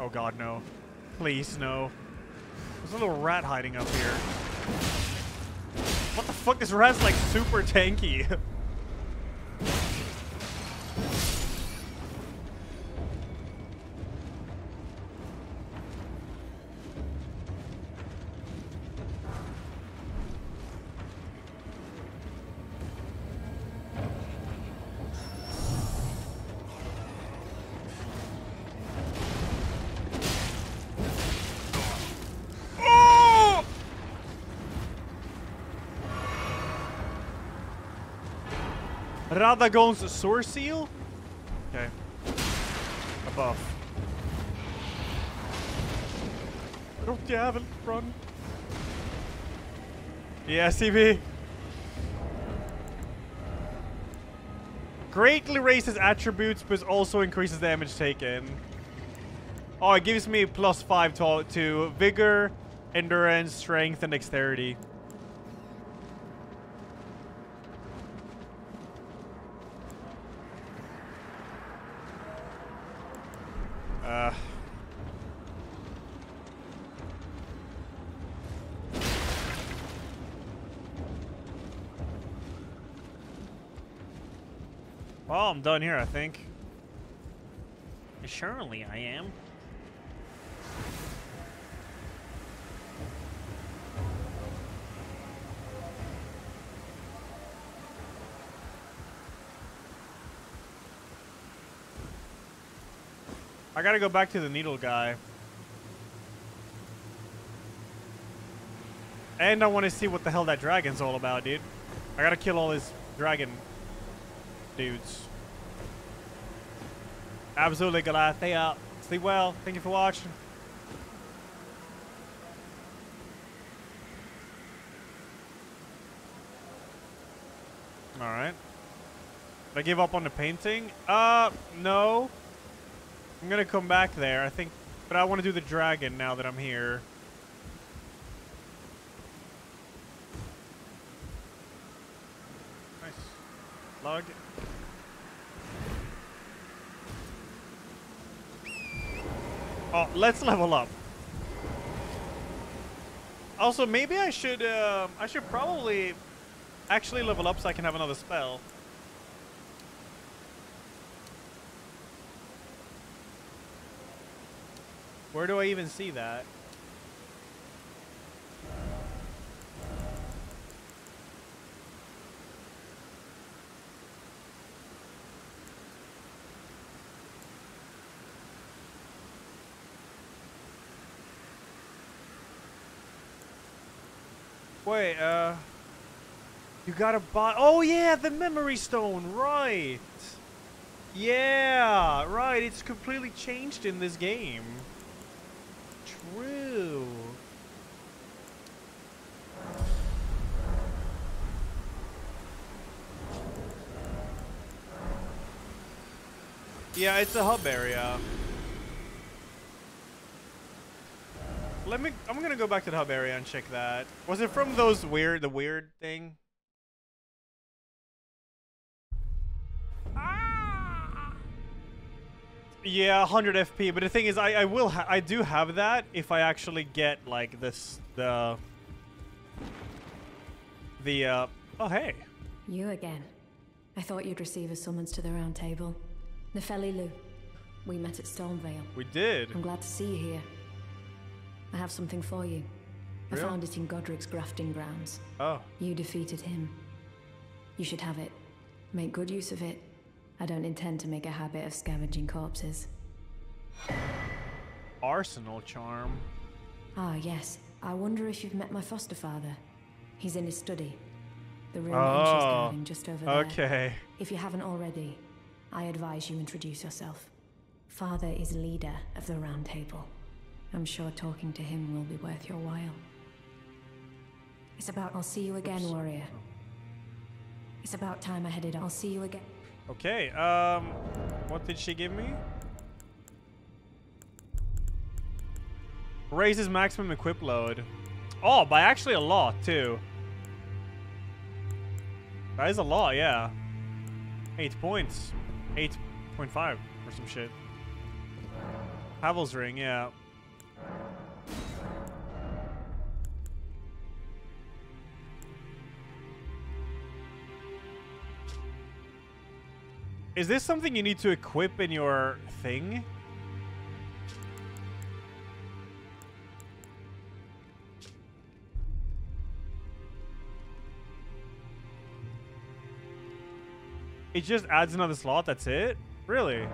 Oh god, no. Please, no. There's a little rat hiding up here. What the fuck? This rat's like super tanky. [LAUGHS] Radagon's Soreseal? Okay. A buff. Rot jävel, run. Yeah, CB. Greatly raises attributes, but also increases damage taken. Oh, it gives me plus five to, to vigor, endurance, strength, and dexterity. I'm done here, I think. Surely I am. I gotta go back to the needle guy. And I want to see what the hell that dragon's all about, dude. I gotta kill all his dragon dudes. Absolutely, Goliath. Stay out. Sleep well. Thank you for watching. Alright. Did I give up on the painting? Uh, no. I'm gonna come back there, I think. But I want to do the dragon now that I'm here. Nice. Log. Oh, let's level up. Also, maybe I should, uh, I should probably actually level up so I can have another spell. Where do I even see that? Wait, uh... You gotta buy... Oh, yeah, the memory stone, right! Yeah, right, it's completely changed in this game. True. Yeah, it's a hub area. Let me, I'm gonna go back to the hub area and check that. Was it from those weird, the weird thing? Yeah, 100 FP. But the thing is, I, I will, I do have that if I actually get like this, the, the, uh, oh hey. You again. I thought you'd receive a summons to the round table. Nepheli Loux. We met at Stormveil. We did. I'm glad to see you here. I have something for you. I found it in Godrick's grafting grounds. Oh. You defeated him. You should have it. Make good use of it. I don't intend to make a habit of scavenging corpses. Arsenal charm. Ah, yes. I wonder if you've met my foster father. He's in his study. The room Oh, guarding just over there. okay. If you haven't already, I advise you introduce yourself. Father is leader of the Round Table. I'm sure talking to him will be worth your while. It's about I'll see you again, warrior. It's about time I headed. I'll see you again. Okay, um, what did she give me? Raises maximum equip load. Oh, by actually a lot, too. That is a lot, yeah. Eight points. 8.5 or some shit. Havel's ring, yeah. Is this something you need to equip in your thing? It just adds another slot, that's it? Really?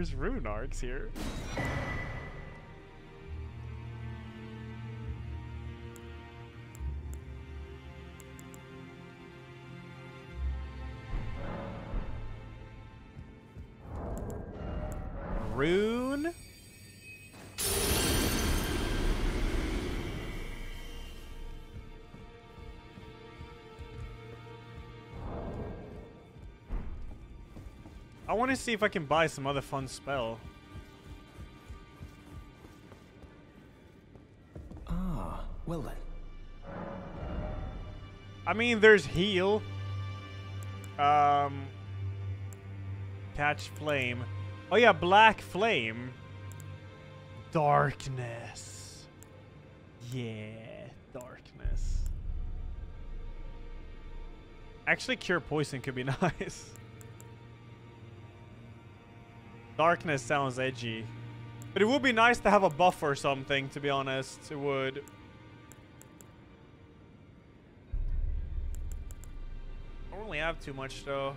There's rune arcs here. Want to see if I can buy some other fun spell. Ah, well then. I mean, there's heal. Um, catch flame. Oh yeah, black flame. Darkness. Yeah, darkness. Actually, cure poison could be [LAUGHS] nice. Darkness sounds edgy. But it would be nice to have a buff or something, to be honest. It would. I really have too much though.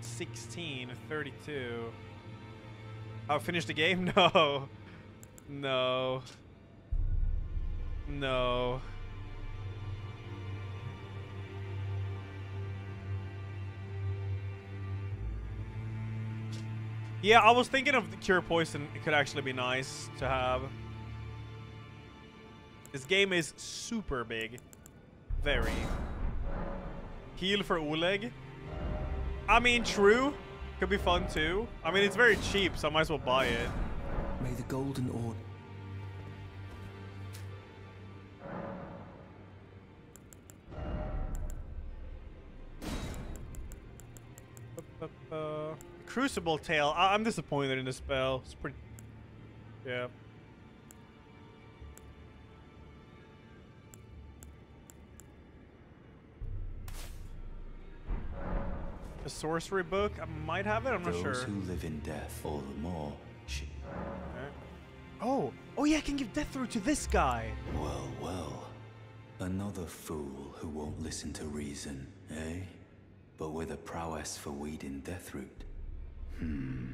Sixteen, thirty-two. I'll finish the game? [LAUGHS] No. No. No. Yeah, I was thinking of Cure Poison. It could actually be nice to have. This game is super big. Very. Heal for Oleg. I mean, true. Could be fun too. I mean, it's very cheap, so I might as well buy it. May the golden order. Crucible Tail. I I'm disappointed in this spell. It's pretty. Yeah. A sorcery book. I might have it. I'm not Those sure. who live in death, all the more. Alright. Oh, oh yeah, I can give death root to this guy. well, well. Another fool who won't listen to reason, eh? But with a prowess for weeding deathroot. Hmm.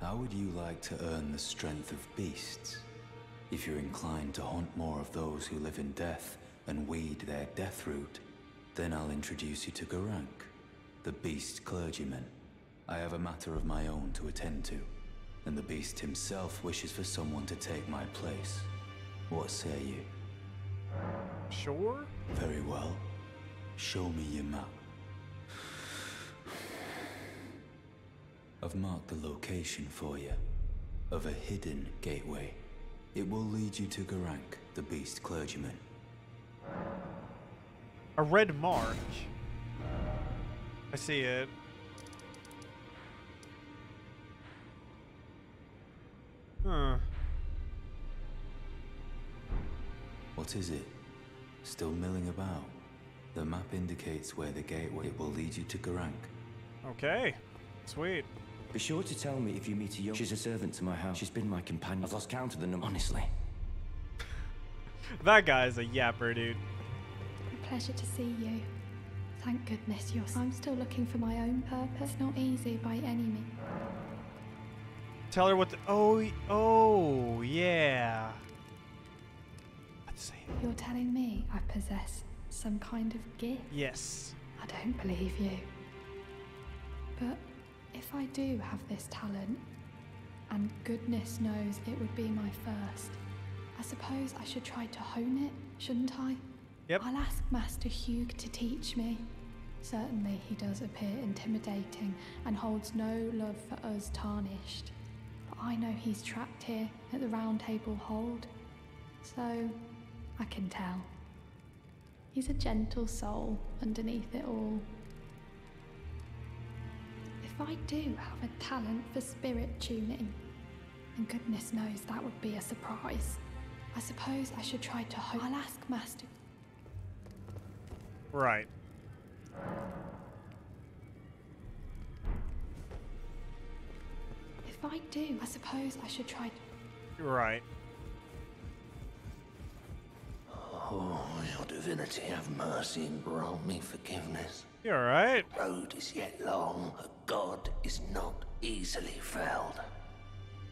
How would you like to earn the strength of beasts? If you're inclined to hunt more of those who live in death and weed their death deathroot, then I'll introduce you to Gurranq, the beast clergyman. I have a matter of my own to attend to, and the beast himself wishes for someone to take my place. What say you? Sure. Very well. Show me your map. I've marked the location for you of a hidden gateway. It will lead you to Gurranq, the beast clergyman. A red mark. I see it. Huh. What is it? Still milling about? The map indicates where the gateway will lead you to Gurranq. Okay. Sweet. Be sure to tell me if you meet a young. She's a servant to my house. She's been my companion. I've lost count of the number. Honestly. That guy's a yapper, dude. A pleasure to see you. Thank goodness you're. I'm still looking for my own purpose. Not easy by any means. Tell her what the. Oh, oh, yeah. Let's see. You're telling me I possess some kind of gift? Yes. I don't believe you. But if I do have this talent, and goodness knows it would be my first, I suppose I should try to hone it, shouldn't I? Yep. I'll ask Master Hewg to teach me. Certainly he does appear intimidating and holds no love for us tarnished. But I know he's trapped here at the Round Table Hold. So I can tell. He's a gentle soul underneath it all. If I do have a talent for spirit tuning, and goodness knows that would be a surprise, I suppose I should try to hope. I'll ask Master. Right. If I do, I suppose I should try to. Right. Oh, your divinity have mercy and grant me forgiveness. You alright? Road is yet long, a god is not easily felled.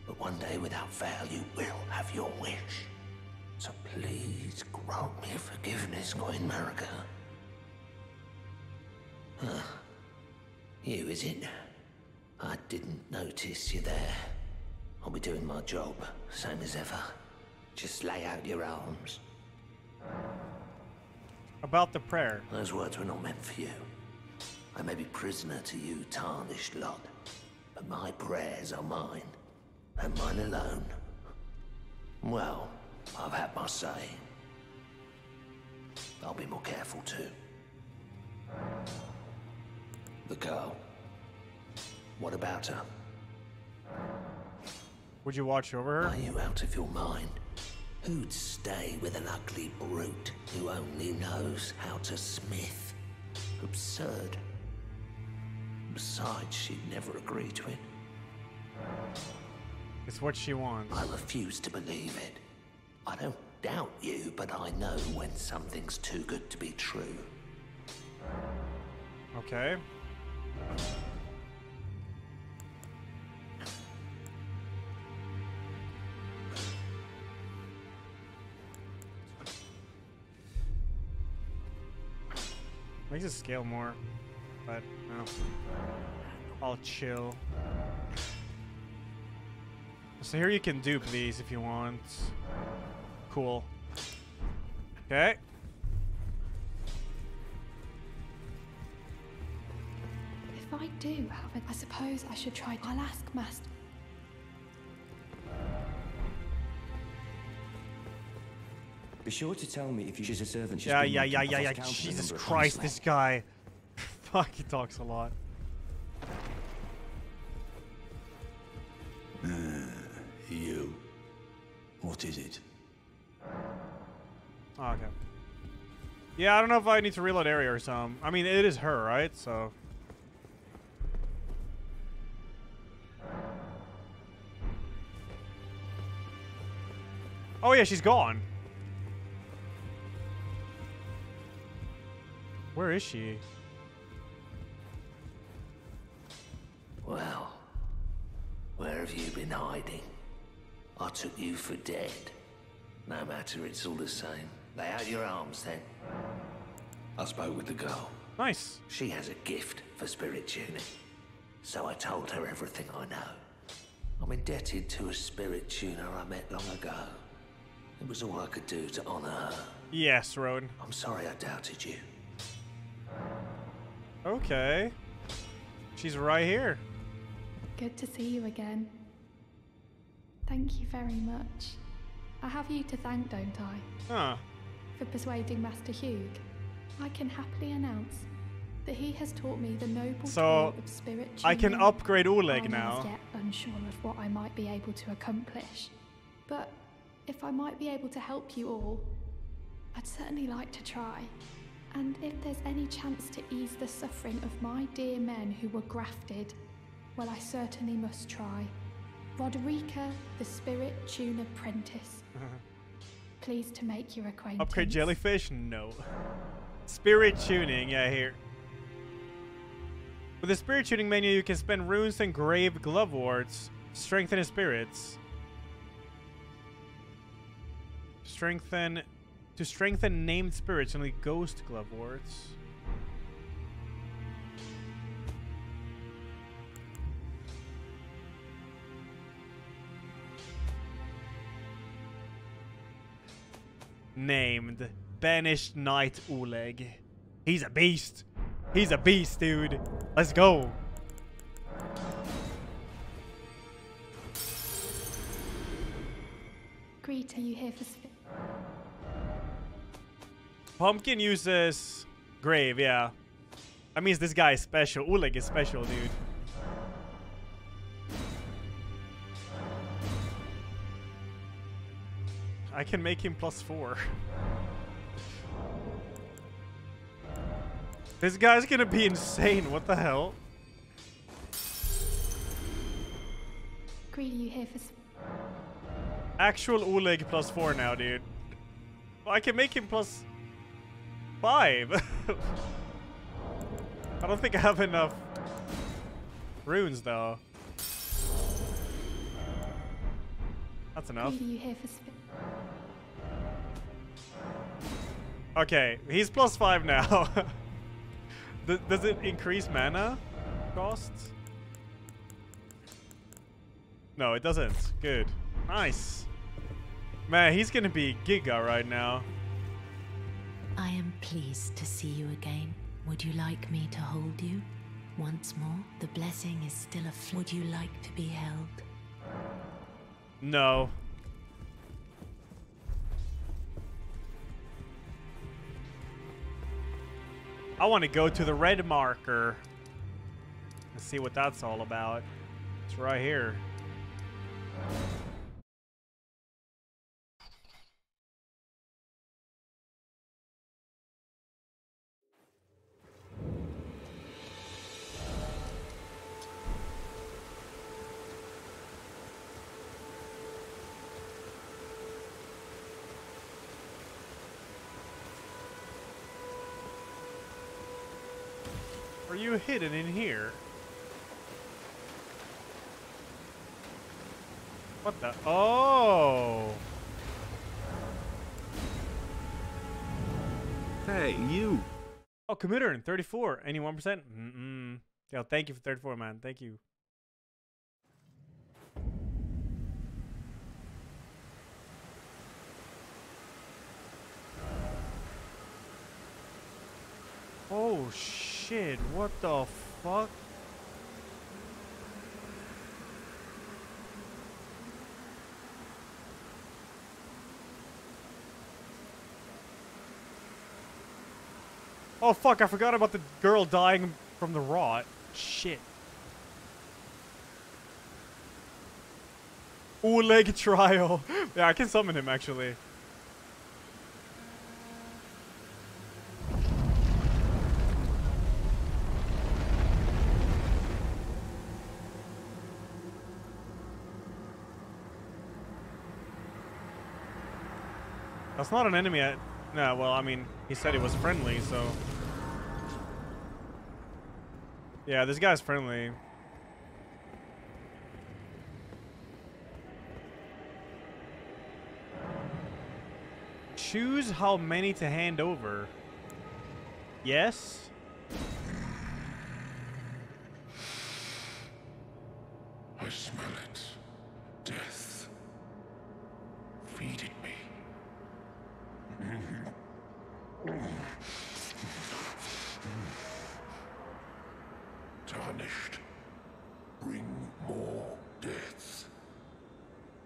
But one day without fail you will have your wish. So please grant me forgiveness, Queen Marika. Huh. You, is it? I didn't notice you there. I'll be doing my job, same as ever. Just lay out your arms. About the prayer. Those words were not meant for you. I may be prisoner to you, tarnished lot, but my prayers are mine, and mine alone. Well, I've had my say. I'll be more careful too. The girl. What about her? Would you watch over her? Are you out of your mind? Who'd stay with an ugly brute who only knows how to smith? Absurd. Besides, she'd never agree to it. It's what she wants. I refuse to believe it. I don't doubt you, but I know when something's too good to be true. Okay. Makes it scale more, but no. I'll chill. So here you can dupe these if you want. Cool. Okay. If I do have it, I suppose I should try. I'll ask Master. Be sure to tell me if you she's a servant. She's Yeah, been yeah, like yeah, yeah, yeah. Jesus Christ, this guy. Fuck, he talks a lot. Uh, you. What is it? Oh, okay. Yeah, I don't know if I need to reload area or something. I mean, it is her, right? So. Oh yeah, she's gone. Where is she? Well, where have you been hiding? I took you for dead. No matter, it's all the same. Lay out your arms then. I spoke with the girl. Nice. She has a gift for spirit tuning. So I told her everything I know. I'm indebted to a spirit tuner I met long ago. It was all I could do to honor her. Yes, Rowan. I'm sorry I doubted you. Okay. She's right here. Good to see you again. Thank you very much. I have you to thank, don't I? Huh. For persuading Master Hewg. I can happily announce that he has taught me the noble So, of spirit I can upgrade Oleg I'm now. as yet unsure of what I might be able to accomplish. But if I might be able to help you all, I'd certainly like to try. And if there's any chance to ease the suffering of my dear men who were grafted, well, I certainly must try. Roderika, the Spirit Tune Apprentice. [LAUGHS] Pleased to make your acquaintance. Upgrade jellyfish? No. Spirit tuning, yeah, here. With the spirit tuning menu, you can spend runes and grave gloveworts. Strengthen spirits. Strengthen to strengthen named spirits, only ghost gloveworts. Named Banished Knight Oleg. He's a beast. He's a beast, dude. Let's go. Greet, are you here for Pumpkin uses Grave, yeah. That means this guy is special. Oleg is special, dude. I can make him plus four. This guy's gonna be insane. What the hell? Greet, are you here for Actual Oleg plus four now, dude. I can make him plus five. [LAUGHS] I don't think I have enough runes, though. That's enough. Greet, are you here for Okay, he's plus five now. [LAUGHS] Does it increase mana cost? No, it doesn't. Good. Nice. Man, he's gonna be Giga right now. I am pleased to see you again. Would you like me to hold you? Once more, the blessing is still a. Would you like to be held? No. I want to go to the red marker and see what that's all about. It's right here. Are you hidden in here? What the? Oh! Hey, you! Oh, commuter in 34. Any 1%? Mm-mm. Yo, thank you for 34, man. Thank you. Oh, shit. Shit, what the fuck? Oh fuck, I forgot about the girl dying from the rot. Shit. Oleg [LAUGHS] trial. yeah, I can summon him actually. That's not an enemy. I, no, well, I mean, he said he was friendly, so. Yeah, this guy's friendly. Choose how many to hand over. Yes? I smell it. Death. Feed it me. Tarnished. Bring more deaths.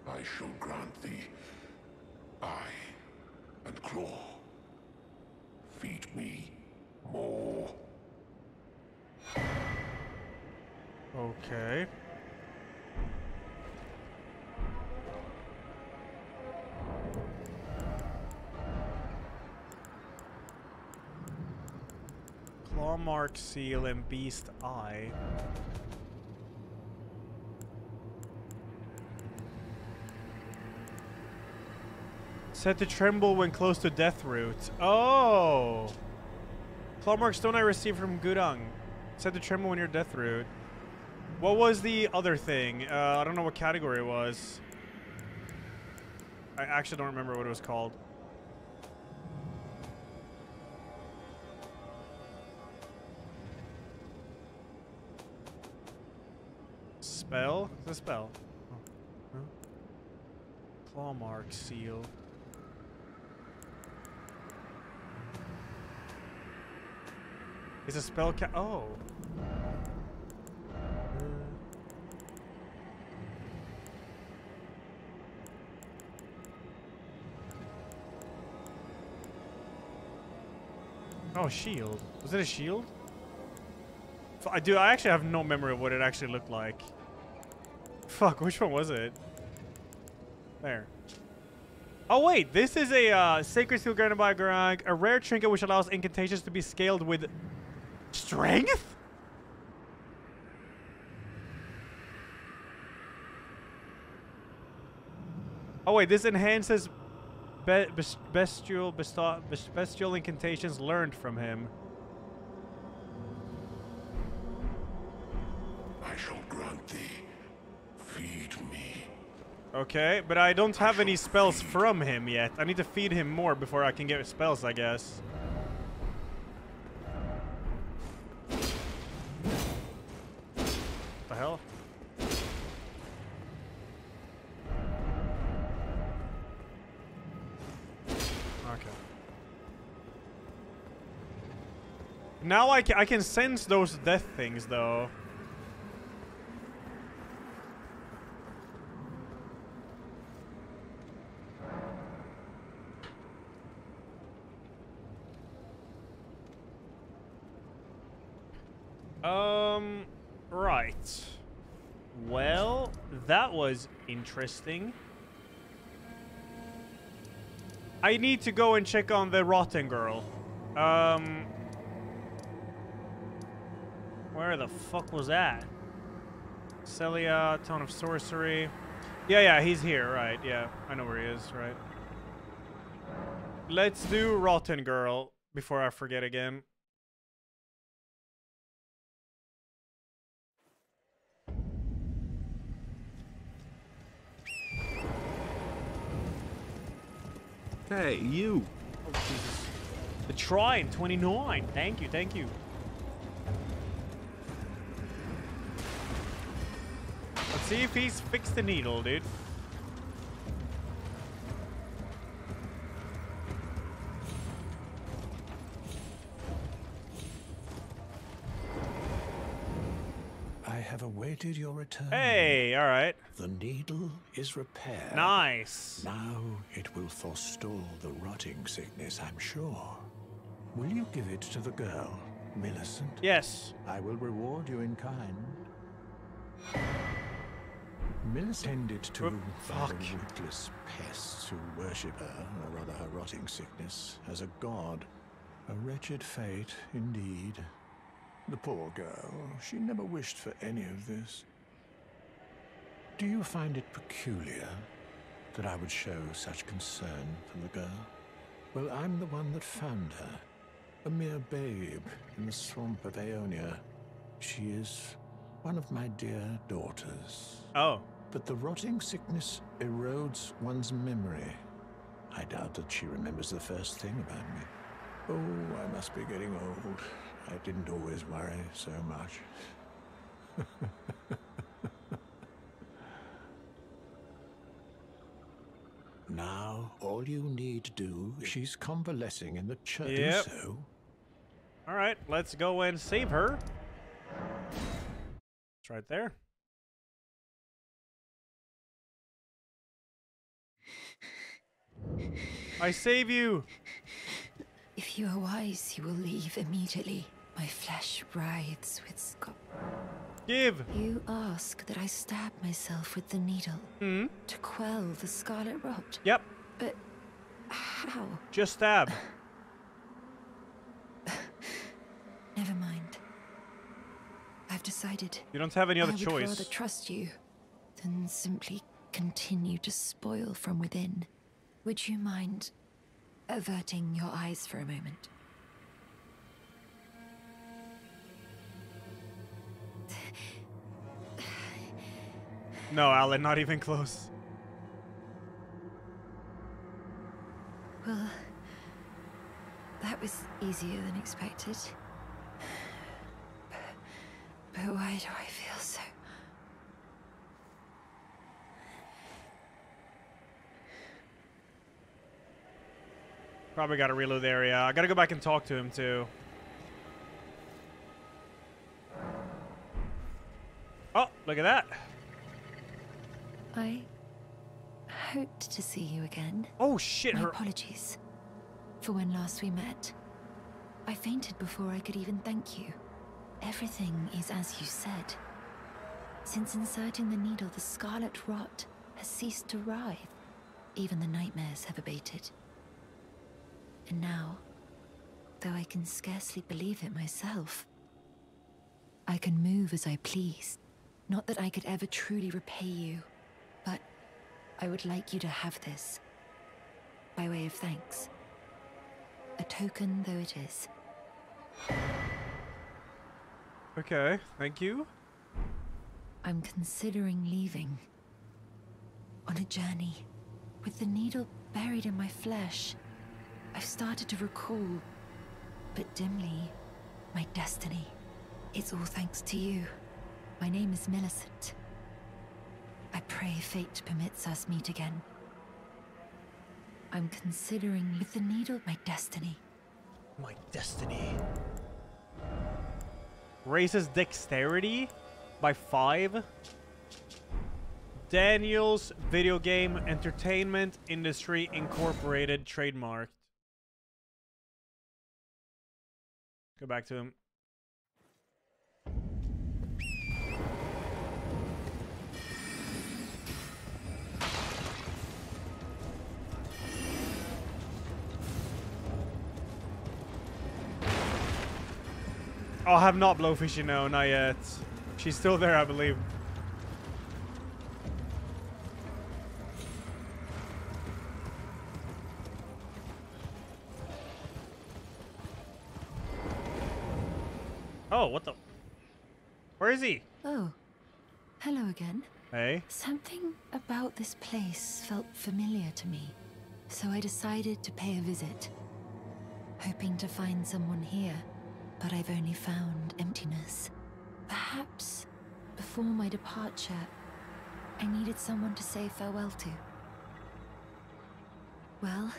I shall grant thee eye and claw. Feed me more. Okay. Mark seal and beast eye. Set to tremble when close to death root. Oh! Claw mark stone I received from Gurranq. Set to tremble when you're death root. What was the other thing? Uh, I don't know what category it was. I actually don't remember what it was called. A spell. Oh. Huh? Claw mark seal. Is a spell ca- oh. Uh. Oh, shield. Was it a shield? I do. I actually have no memory of what it actually looked like. Fuck, which one was it? There. Oh wait, this is a uh, sacred seal granted by Gurranq, a rare trinket which allows incantations to be scaled with strength. Oh wait, this enhances be bestial bestial incantations learned from him. Okay, but I don't have any spells from him yet. I need to feed him more before I can get spells, I guess. What the hell? Okay. Now I can, I can sense those death things, though. Um, right. Well, that was interesting. I need to go and check on the rotten girl. Um, where the fuck was that? Sellia, Tone of Sorcery. Yeah, yeah, he's here, right. Yeah, I know where he is, right. Let's do Rotten Girl before I forget again. Hey, you. Oh, Jesus. The Trine, 29. Thank you, thank you. Let's see if he's fixed the needle, dude. Your return. Hey, all right. The needle is repaired. Nice. Now it will forestall the rotting sickness, I'm sure. Will you give it to the girl, Millicent? Yes. I will reward you in kind. Millicent tended to Oop, the fuck. rootless pests who worship her, or rather her rotting sickness, as a god. A wretched fate, indeed. The poor girl, she never wished for any of this. Do you find it peculiar that I would show such concern for the girl? Well, I'm the one that found her. A mere babe in the swamp of Aeonia. She is one of my dear daughters. Oh. But the rotting sickness erodes one's memory. I doubt that she remembers the first thing about me. Oh, I must be getting old. I didn't always worry so much. [LAUGHS] now, all you need to do, she's convalescing in the church. Yep. So, All right, let's go and save her. It's right there. I save you. If you are wise, you will leave immediately. My flesh writhes with sco- Give. You ask that I stab myself with the needle Hmm? to quell the scarlet rot. Yep. But how? Just stab. [SIGHS] Never mind. I've decided. You don't have any other I would choice. rather trust you than simply continue to spoil from within. Would you mind averting your eyes for a moment? No, Alan, not even close. Well, that was easier than expected. But, but why do I feel so? Probably got to reload the area. I got to go back and talk to him too. Oh, look at that. I hoped to see you again. Oh shit, My her- apologies for when last we met. I fainted before I could even thank you. Everything is as you said. Since inserting the needle, the scarlet rot has ceased to writhe. Even the nightmares have abated. And now, though I can scarcely believe it myself, I can move as I please. Not that I could ever truly repay you, but I would like you to have this. By way of thanks. A token though it is. Okay, thank you. I'm considering leaving. On a journey. With the needle buried in my flesh. I've started to recall, but dimly, my destiny. It's all thanks to you. My name is Millicent. I pray fate permits us meet again. I'm considering with the needle my destiny. My destiny. Raises dexterity by five. Daniels Video Game Entertainment Industry Incorporated trademarked. Go back to him. Oh, I have not Blowfishy, no, not yet. She's still there, I believe. Oh, what the? Where is he? Oh, hello again. Hey. Something about this place felt familiar to me. So I decided to pay a visit, hoping to find someone here, but I've only found emptiness. Perhaps before my departure, I needed someone to say farewell to. Well,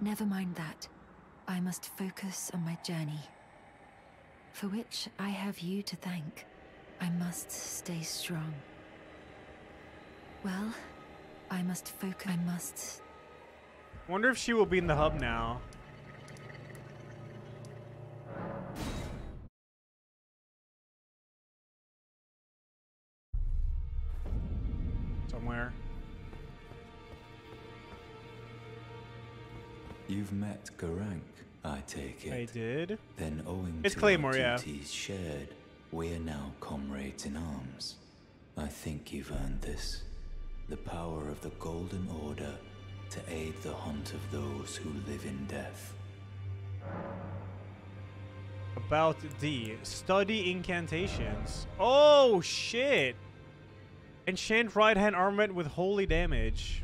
never mind that. I must focus on my journey, for which I have you to thank. I must stay strong. Well, I must focus. I must. Wonder if she will be in the hub now. Somewhere. You've met Gurranq, I take it. I did. Then owing It's to Claymore, our yeah. duties shared, we're now comrades in arms. I think you've earned this. The power of the Golden Order to aid the hunt of those who live in death. About D. Study incantations. Oh, shit. Enchant right hand armament with holy damage.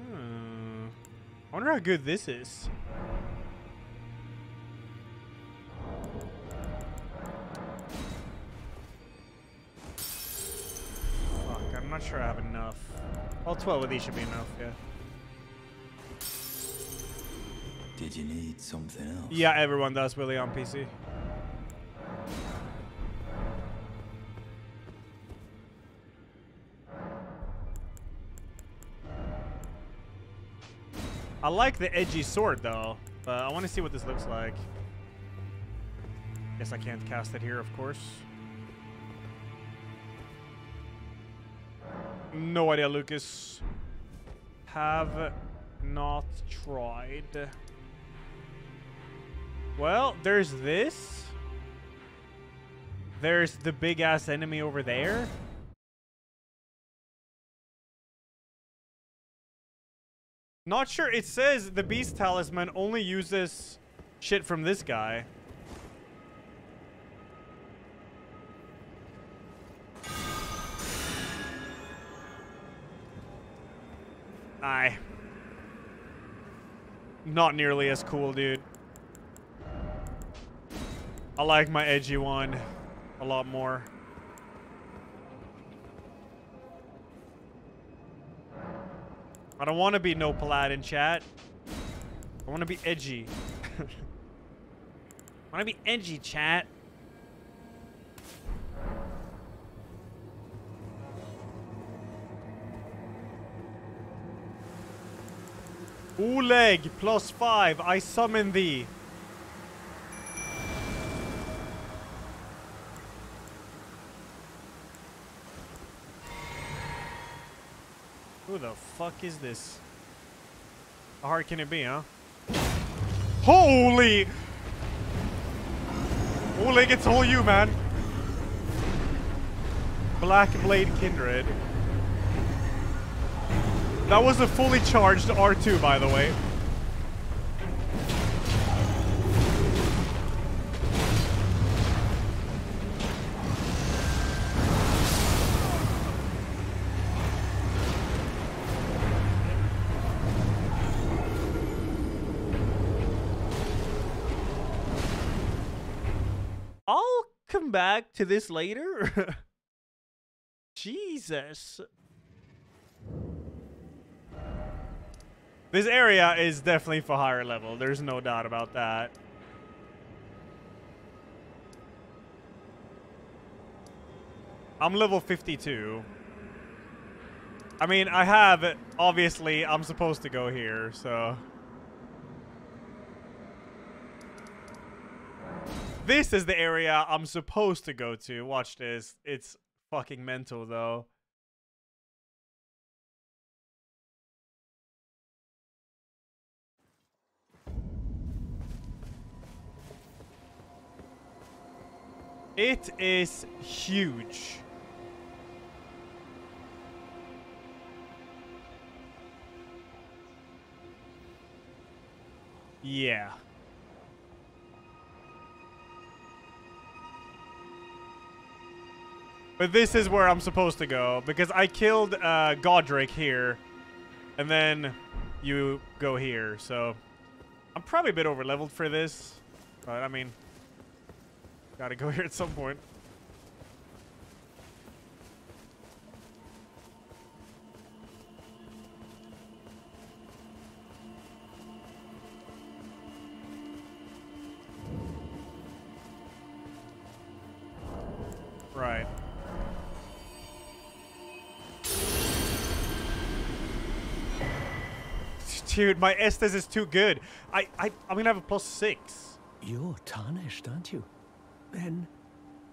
Hmm. I wonder how good this is. Fuck, I'm not sure I have enough. All 12 of these should be enough, yeah. Did you need something else? Yeah, everyone does, Willie, on PC. Like the edgy sword, though, but I want to see what this looks like. Guess I can't cast it here, of course. No idea, Lucas. Have not tried. Well, there's this. There's the big ass enemy over there. Not sure. It says the beast talisman only uses shit from this guy. Aye. Not nearly as cool, dude. I like my edgy one a lot more. I don't want to be no paladin chat. I want to be edgy. I want to be edgy chat. Oleg plus five. I summon thee. Who the fuck is this? How hard can it be, huh? Holy! Oleg, it's all you, man. Black Blade Kindred. That was a fully charged R2, by the way. Back to this later. [LAUGHS] Jesus. This area is definitely for higher level. There's no doubt about that. I'm level 52. I mean, I have, obviously, I'm supposed to go here, so... This is the area I'm supposed to go to. Watch this. It's fucking mental, though. It is huge. Yeah. But this is where I'm supposed to go because I killed uh, Godrick here, and then you go here. So I'm probably a bit over leveled for this, but I mean, gotta go [LAUGHS] here at some point. Dude, my Estus is too good. I, I, I'm gonna have a plus six. You're tarnished, aren't you? Then,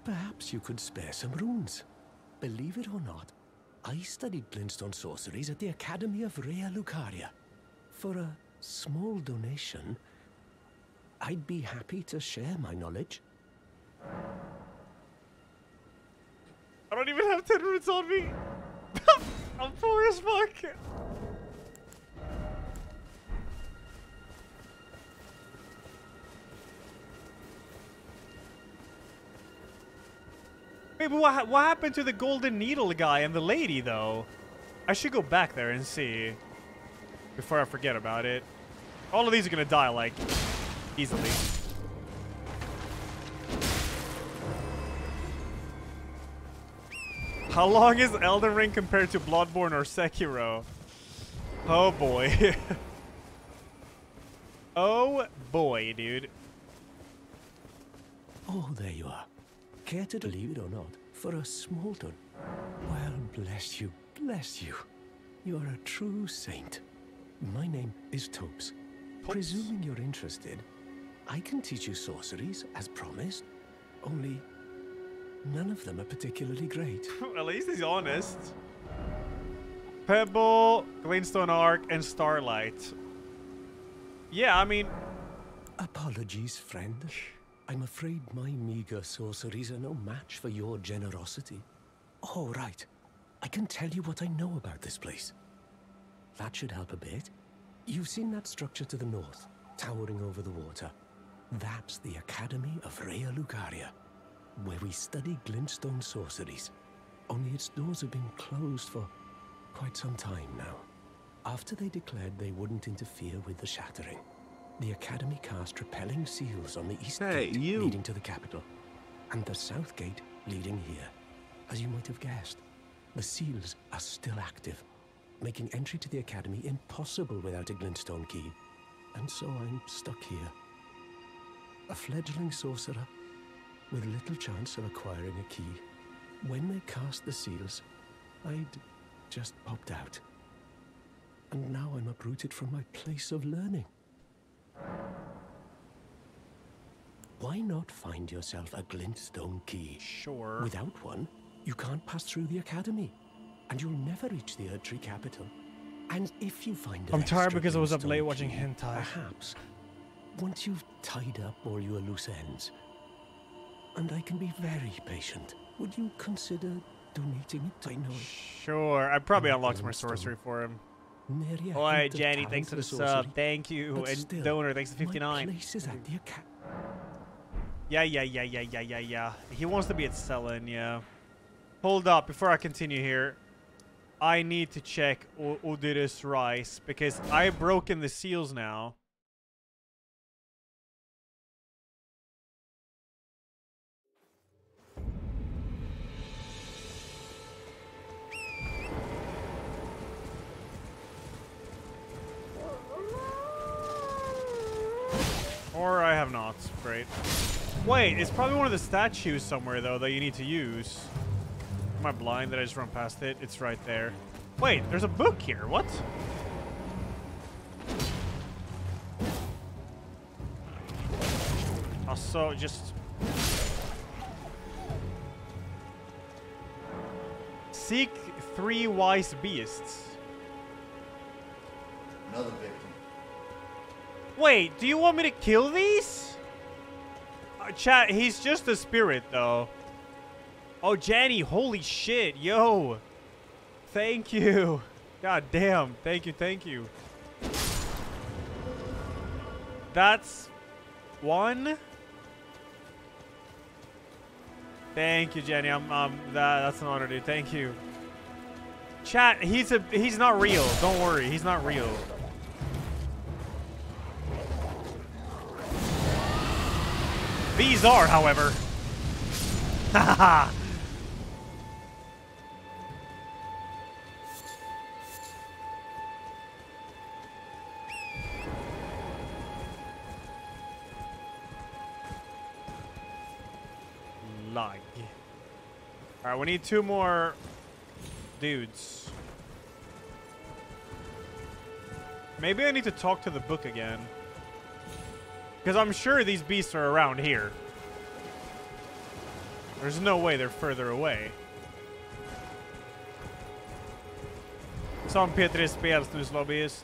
perhaps you could spare some runes. Believe it or not, I studied glintstone sorceries at the Academy of Raya Lucaria. For a small donation, I'd be happy to share my knowledge. I don't even have 10 roots on me. [LAUGHS] I'm poor as fuck. Wait, but what, what happened to the golden needle guy and the lady, though? I should go back there and see. Before I forget about it. All of these are gonna die, like, easily. How long is Elden Ring compared to Bloodborne or Sekiro? Oh boy. [LAUGHS] oh boy, dude. Oh, there you are. Care to believe it or not, for a Smolton. Well, bless you, bless you. You're a true saint. My name is Thops. Presuming you're interested, I can teach you sorceries, as promised. Only, none of them are particularly great. [LAUGHS] At least he's honest. Pebble, Glintstone Arc, and Starlight. Yeah, I mean... Apologies, friend. I'm afraid my meager sorceries are no match for your generosity. Oh, right. I can tell you what I know about this place. That should help a bit. You've seen that structure to the north, towering over the water. That's the Academy of Raya Lucaria, where we study glintstone sorceries. Only its doors have been closed for quite some time now. After they declared they wouldn't interfere with the shattering, the Academy cast repelling seals on the east Hey, gate you. leading to the capital, and the south gate leading here. As you might have guessed, the seals are still active, making entry to the Academy impossible without a glintstone key. And so I'm stuck here. A fledgling sorcerer with little chance of acquiring a key. When they cast the seals, I'd just popped out. And now I'm uprooted from my place of learning. Why not find yourself a glintstone key? Sure. Without one, you can't pass through the academy, and you'll never reach the Erdtree capital. And if you find an I'm tired because I was up late watching key, hentai. Perhaps, once you've tied up all your loose ends, and I can be very patient, would you consider donating it? I know. Sure. I probably unlocked more sorcery for him. Nary a Oi, hint of Jenny, thanks for the sub. Thank you. But and still, Donor, thanks for my 59. place is at the. Yeah, yeah, yeah, yeah, yeah, yeah, yeah. He wants to be at Sellen, yeah. Hold up, before I continue here. I need to check o Odyrus Rice because I've broken the seals now. Or I have not. Great. Wait, it's probably one of the statues somewhere, though, that you need to use. Am I blind that I just run past it? It's right there. Wait, there's a book here. What? Also, just... Seek three wise beasts. Another victim. Wait, do you want me to kill these? Uh, chat, he's just a spirit, though. Oh, Janny, holy shit, yo. Thank you. God damn, thank you, thank you. That's one. Thank you, Jenny. I'm um that that's an honor, dude. Thank you. Chat, he's a he's not real. Don't worry, he's not real. These are, however. Haha. Lag. Alright, we need two more dudes. Maybe I need to talk to the book again. Because I'm sure these beasts are around here. There's no way they're further away. Som Petri spelsnuslobbyist.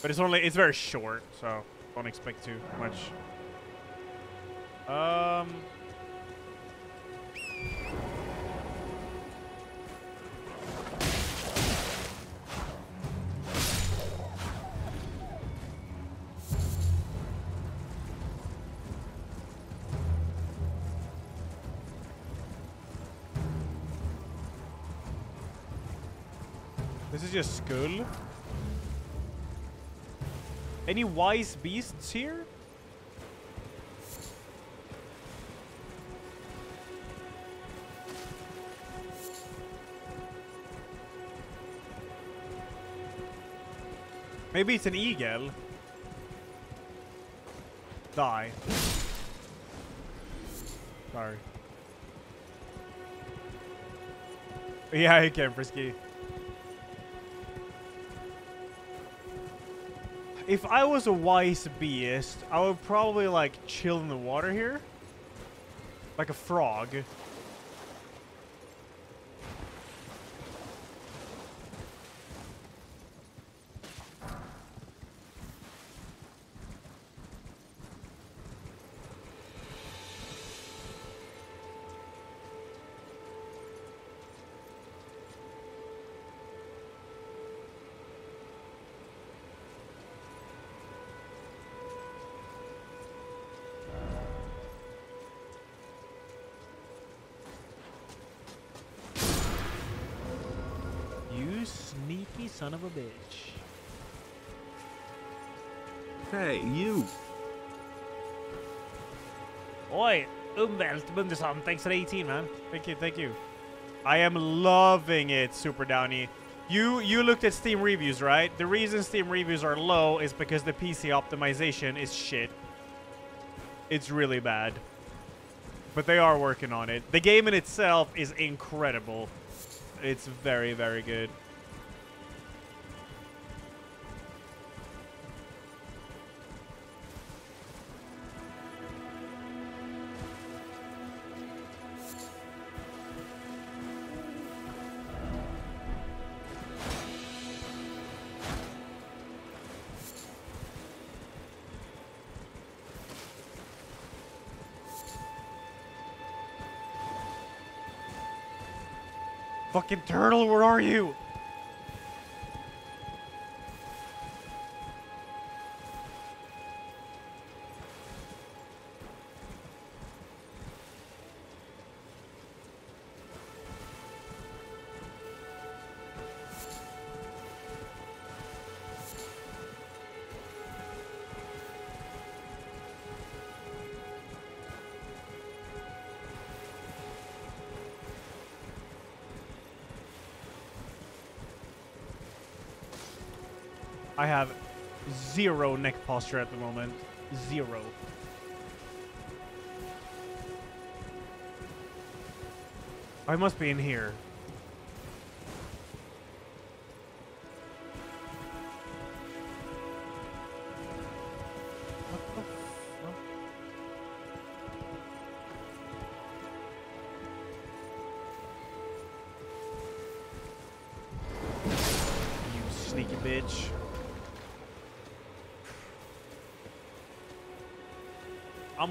But it's only, it's very short, so don't expect too much. Um... just skull. Any wise beasts here? Maybe it's an eagle. Die. Sorry. [LAUGHS] Yeah, you can, Frisky. If I was a wise beast, I would probably like chill in the water here. Like a frog. Oi, Umwelt Bundesam, thanks for the 18, man. Thank you, thank you. I am loving it, Super Downy. You you looked at Steam reviews, right? The reason Steam reviews are low is because the PC optimization is shit. It's really bad. But they are working on it. The game in itself is incredible. It's very, very good. Fucking turtle, where are you? Have zero neck posture at the moment. Zero. I must be in here.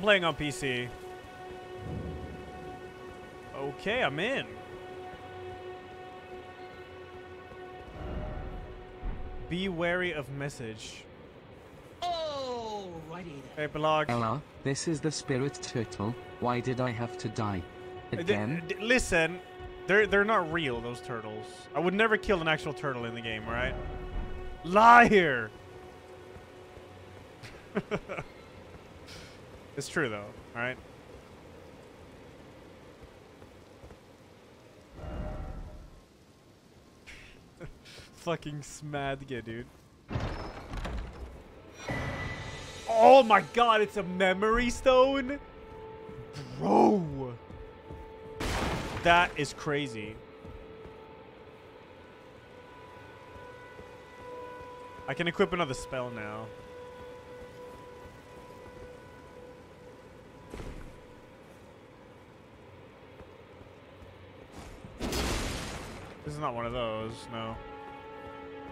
Playing on PC. Okay, I'm in. Be wary of message. Alrighty then. Hey, Belag. Ella, this is the spirit turtle. Why did I have to die? Again? D- d- listen, they're they're not real. Those turtles. I would never kill an actual turtle in the game, right? Liar. [LAUGHS] it's true though. All right. [LAUGHS] Fucking smadga, dude. Oh my god, it's a memory stone? Bro. That is crazy. I can equip another spell now. Not one of those, no.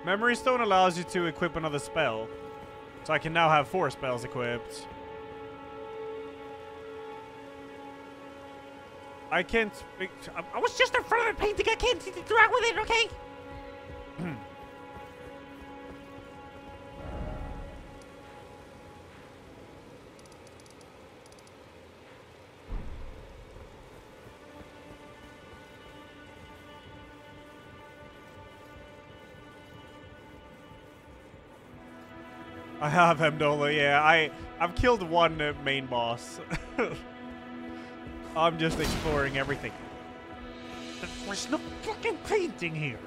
Memory Stone allows you to equip another spell. So I can now have four spells equipped. I can't... I, was just in front of the painting. I can't interact with it, okay? [LAUGHS] have Amdola, yeah. I, I've killed one main boss. [LAUGHS] I'm just exploring everything. There's no fucking painting here.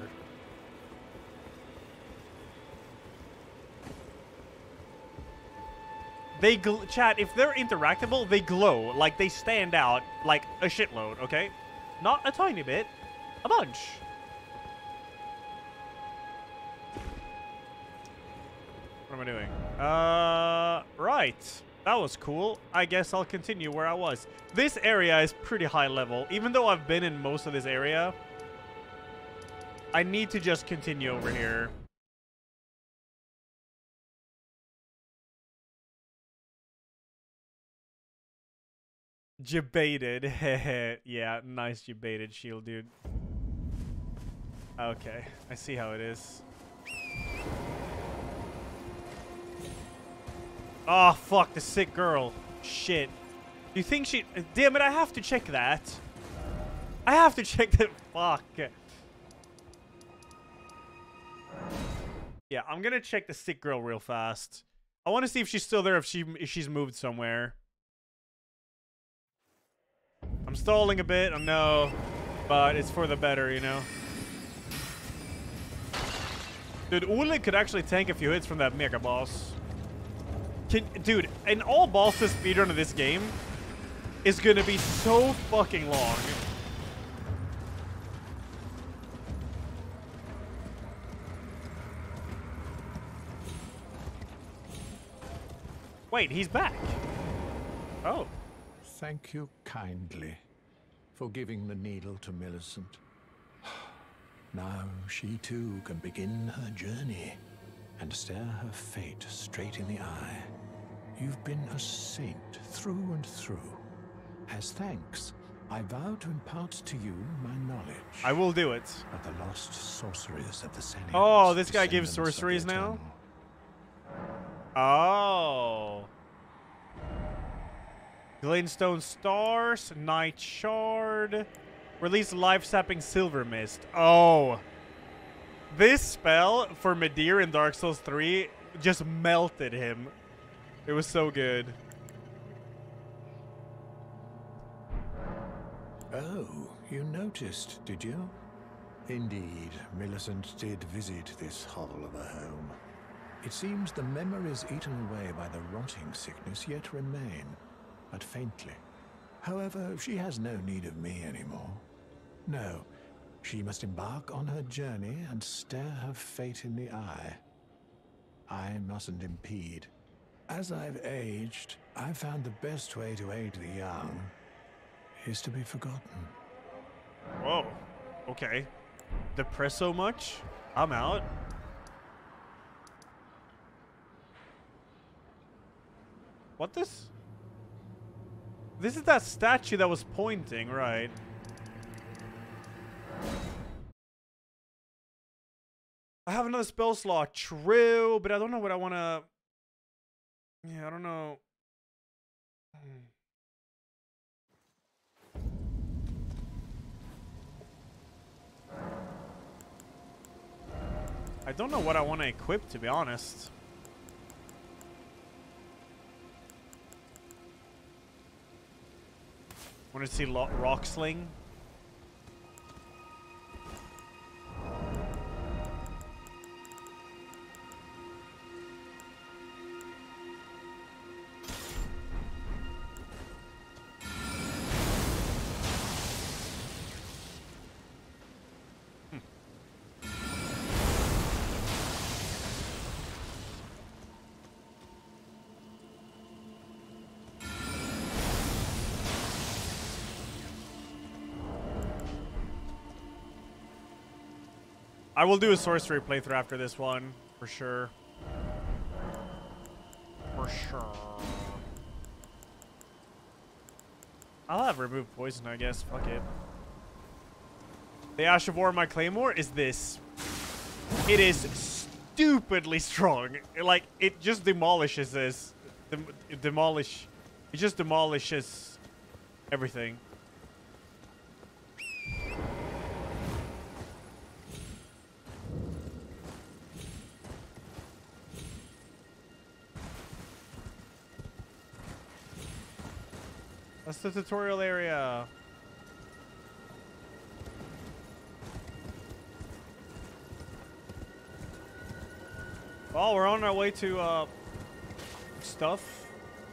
They gl chat, if they're interactable, they glow. Like, they stand out like a shitload, okay? Not a tiny bit. A bunch. What am I doing? Uh, right. That was cool. I guess I'll continue where I was. This area is pretty high level. Even though I've been in most of this area, I need to just continue over here. Jebaited. [LAUGHS] yeah, nice jebaited shield, dude. Okay, I see how it is. Oh, fuck, the sick girl. Shit. Do you think she... Damn it, I have to check that. I have to [LAUGHS] check that. Fuck. Yeah, I'm gonna check the sick girl real fast. I want to see if she's still there, if she if she's moved somewhere. I'm stalling a bit, I know, but it's for the better, you know. Dude, Ule could actually tank a few hits from that Mega Boss. Can, dude, an all bosses speedrun of this game is gonna be so fucking long. Wait, he's back. Oh. Thank you kindly for giving the needle to Millicent. [SIGHS] Now she too can begin her journey and stare her fate straight in the eye. You've been a saint through and through. As thanks, I vow to impart to you my knowledge. I will do it. Of the lost sorceries of the Seniors. Oh, this guy gives sorceries now? Oh. Glintstone Stars, Night Shard, release Life Sapping Silver Mist. Oh. This spell for Midir in Dark Souls 3 just melted him. It was so good. Oh, you noticed, did you? Indeed, Millicent did visit this hovel of a home. It seems the memories eaten away by the rotting sickness yet remain, but faintly. However, she has no need of me anymore. No, she must embark on her journey and stare her fate in the eye. I mustn't impede. As I've aged, I've found the best way to aid the young is to be forgotten. Whoa. Okay. Depressed so much? I'm out. What this? This is that statue that was pointing, right? I have another spell slot. True, but I don't know what I want to... Yeah, I don't know. Hmm. I don't know what I want to equip, to be honest. Want to see Rock Sling? I will do a sorcery playthrough after this one, for sure. For sure. I'll have removed poison, I guess. Fuck it. The Ash of War my claymore is this. It is stupidly strong. Like, it just demolishes this. Dem demolish. It just demolishes everything. The tutorial area. Well, we're on our way to uh, stuff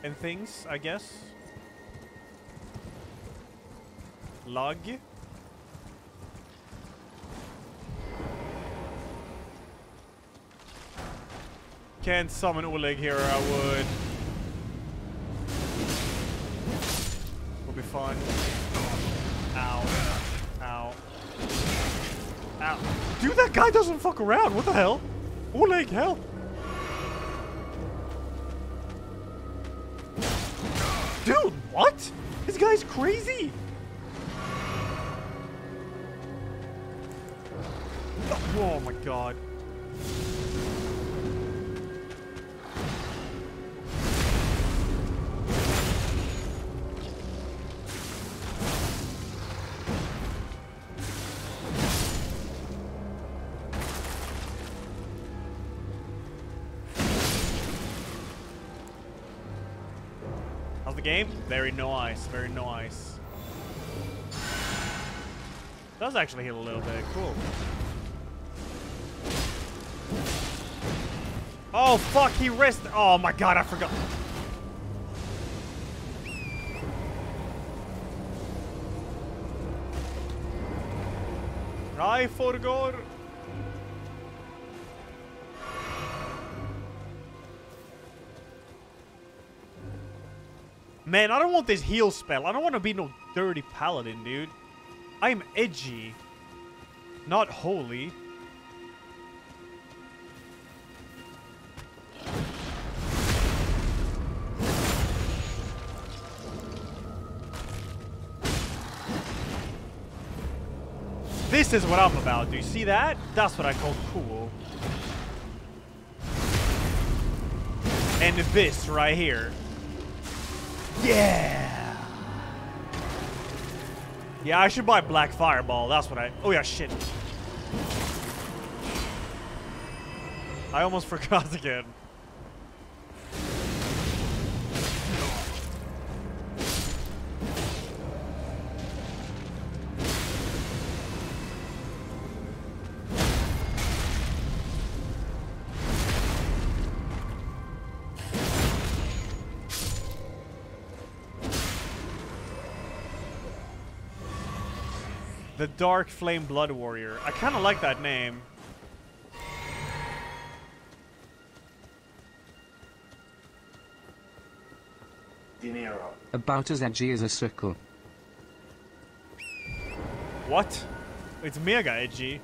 and things, I guess. Log. Can't summon Oleg here, I would. Ow. Ow. Ow. Dude, that guy doesn't fuck around. What the hell? Oleg, help. Dude, what? This guy's crazy. Oh my god. Nice, very nice. Does actually heal a little bit, cool. Oh fuck, he risked. Oh my god, I forgot. I forgot. Man, I don't want this heal spell. I don't want to be no dirty paladin, dude. I am edgy. Not holy. This is what I'm about. Do you see that? That's what I call cool. And this right here. Yeah. Yeah, I should buy Black Fireball. That's what I... Oh, yeah, shit. I almost [LAUGHS] forgot again. Dark Flame Blood Warrior. I kind of like that name. Dinero. About as edgy as a circle. What? It's mega edgy.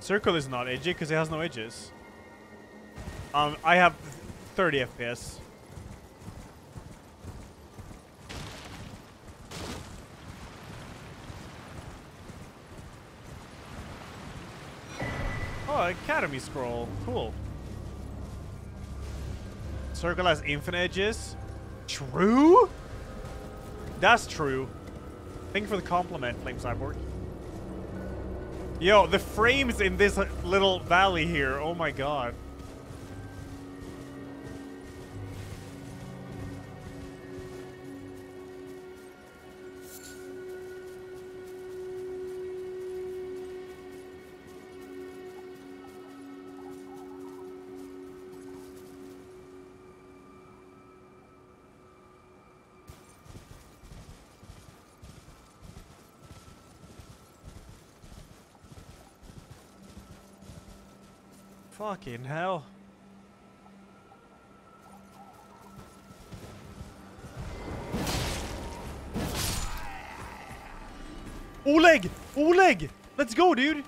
Circle is not edgy because it has no edges. Um, I have 30 FPS. Academy Scroll. Cool. Circle has infinite edges. True? That's true. Thank you for the compliment, Flame Cyborg. Yo, the frames in this little valley here. Oh my god. Fucking hell. Oleg! Oleg! Let's go, dude!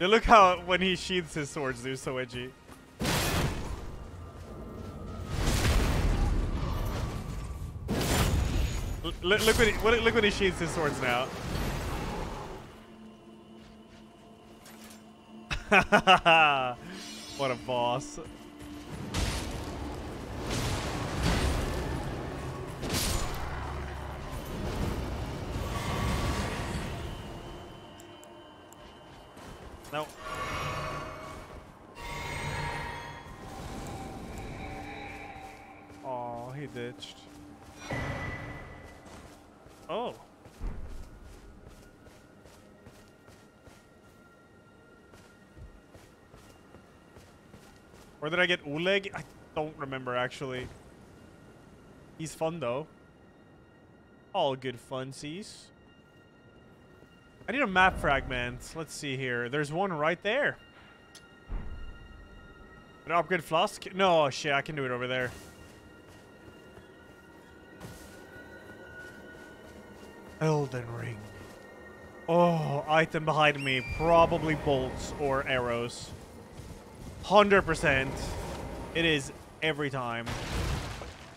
Look how when he sheathes his swords, they're so edgy. L- look, when he, look when he sheathes his swords now. [LAUGHS] what a boss. Where did I get Oleg? I don't remember actually. He's fun though. All good funsies. I need a map fragment. Let's see here. There's one right there. An upgrade flask? No, oh, shit, I can do it over there. Elden Ring. Oh, item behind me. Probably bolts or arrows. 100%. It is every time.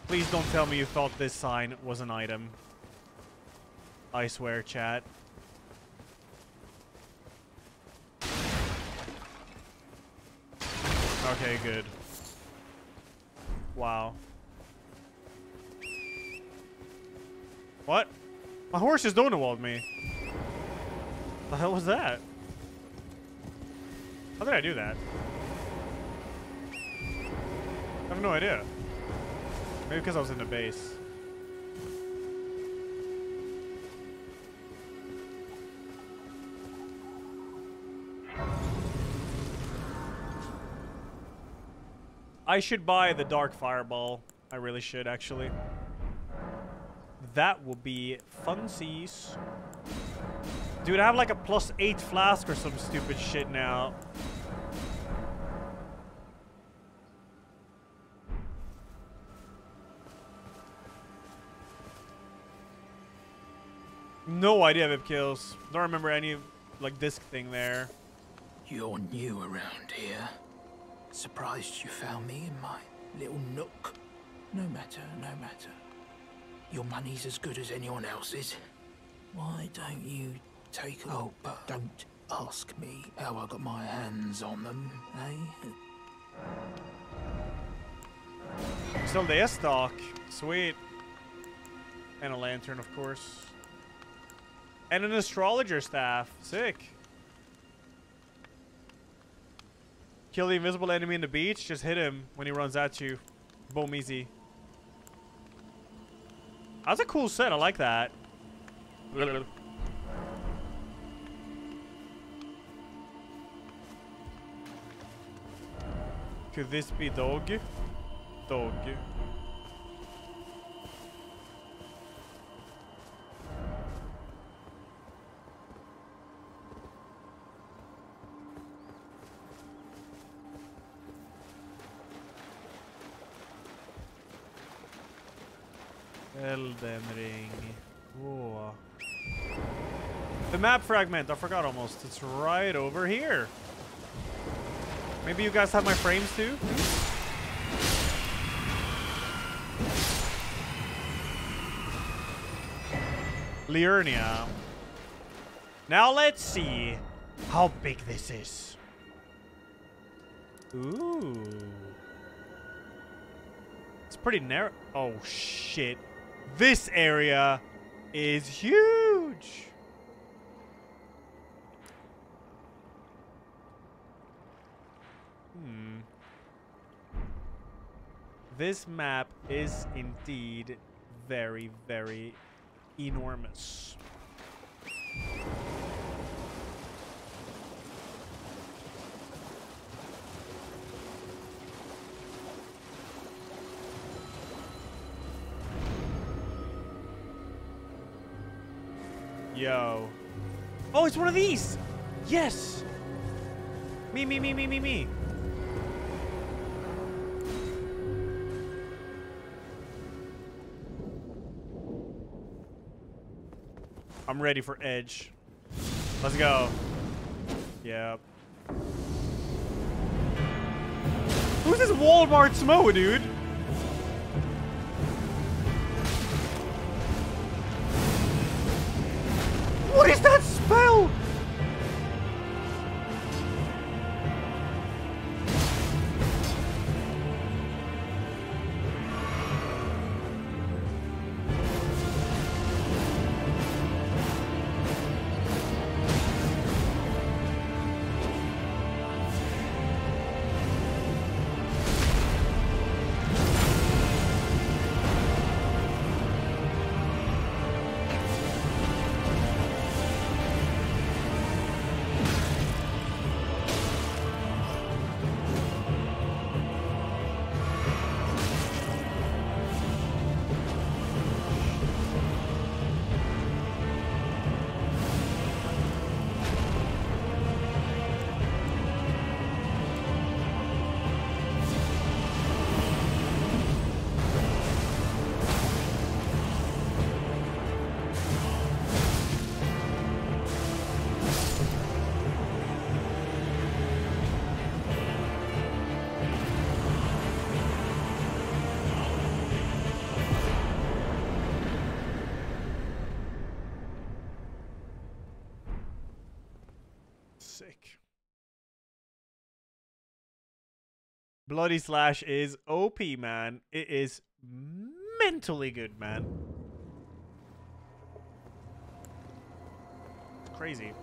Please don't tell me you thought this sign was an item. I swear, chat. Okay, good. Wow. What? My horse just donut me. The hell was that? How did I do that? I have no idea. Maybe because I was in the base. I should buy the Dark Fireball. I really should, actually. That will be funsies. Dude, I have like a plus 8 flask or some stupid shit now. No idea if it kills. Don't remember any like disc thing there. You're new around here. Surprised you found me in my little nook. No matter, no matter. Your money's as good as anyone else's. Why don't you take a Oh, but don't ask me how I got my hands on them, eh? Still the S-Stock. Sweet. And a lantern, of course. And an astrologer staff. Sick. Kill the invisible enemy in the beach. Just hit him when he runs at you. Boom, easy. That's a cool set. I like that. Could this be dog? Dog. Elden Ring. Whoa. The map fragment. I forgot almost. It's right over here. Maybe you guys have my frames too? Liurnia. Now let's see how big this is. Ooh. It's pretty narrow. Oh, shit. This area is huge. Hmm. This map is indeed very, very enormous. Yo. Oh, it's one of these! Yes! Me, me, me, me, me, me. I'm ready for Edge. Let's go. Yep. Who's this Walmart Smo, dude? What is that spell? Bloody Slash is OP, man. It is mentally good, man. Crazy.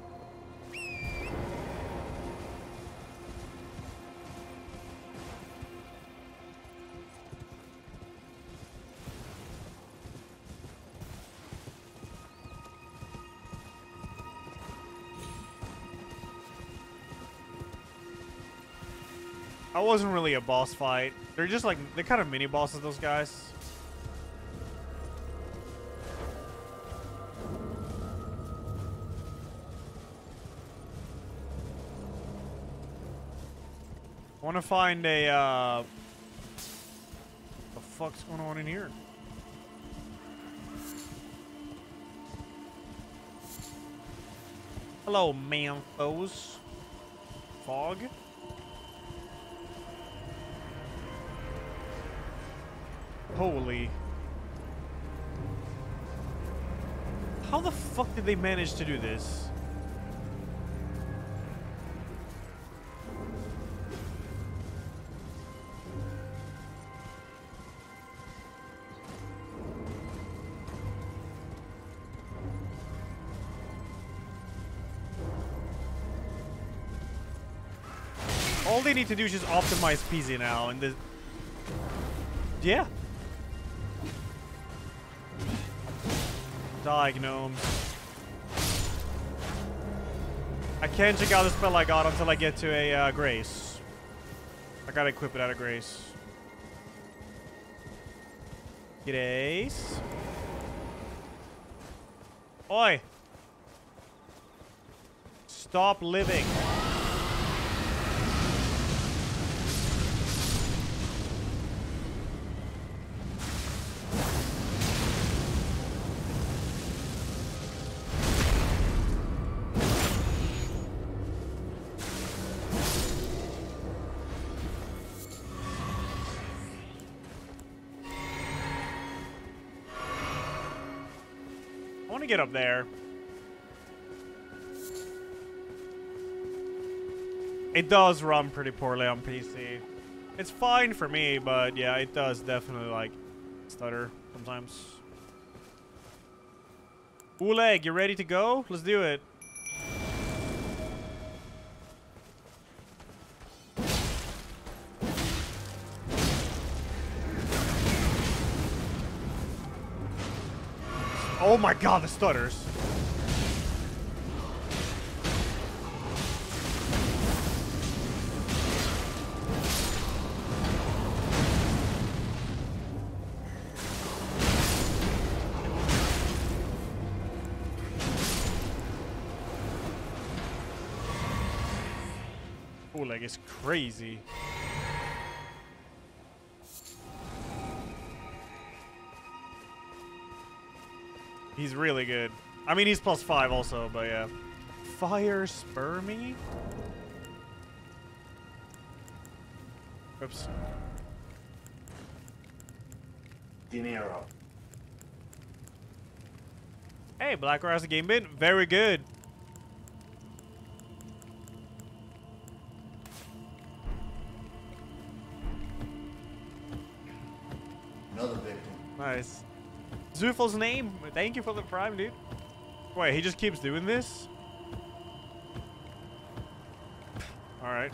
Wasn't really a boss fight. They're just like, they're kind of mini bosses, those guys. I want to find a, uh... The fuck's going on in here? Hello, manfos. Fog? Holy. How the fuck did they manage to do this? All they need to do is just optimize PZ now and the Yeah. Die. I can't check out the spell I got until I get to a uh, grace. I gotta equip it out of grace. Grace. Oi! Stop living. Get up there. It does run pretty poorly on PC. It's fine for me, but yeah, it does definitely like stutter sometimes. Oleg, you ready to go? Let's do it. God, the stutters. Oleg is crazy. He's really good. I mean, he's plus five also, but yeah. Fire Spermy? Oops. Dinero. Hey, Black Rise Game Bin. Very good. Another victim. Nice. Zuffel's name. Thank you for the prime, dude. Wait, he just keeps doing this? Alright.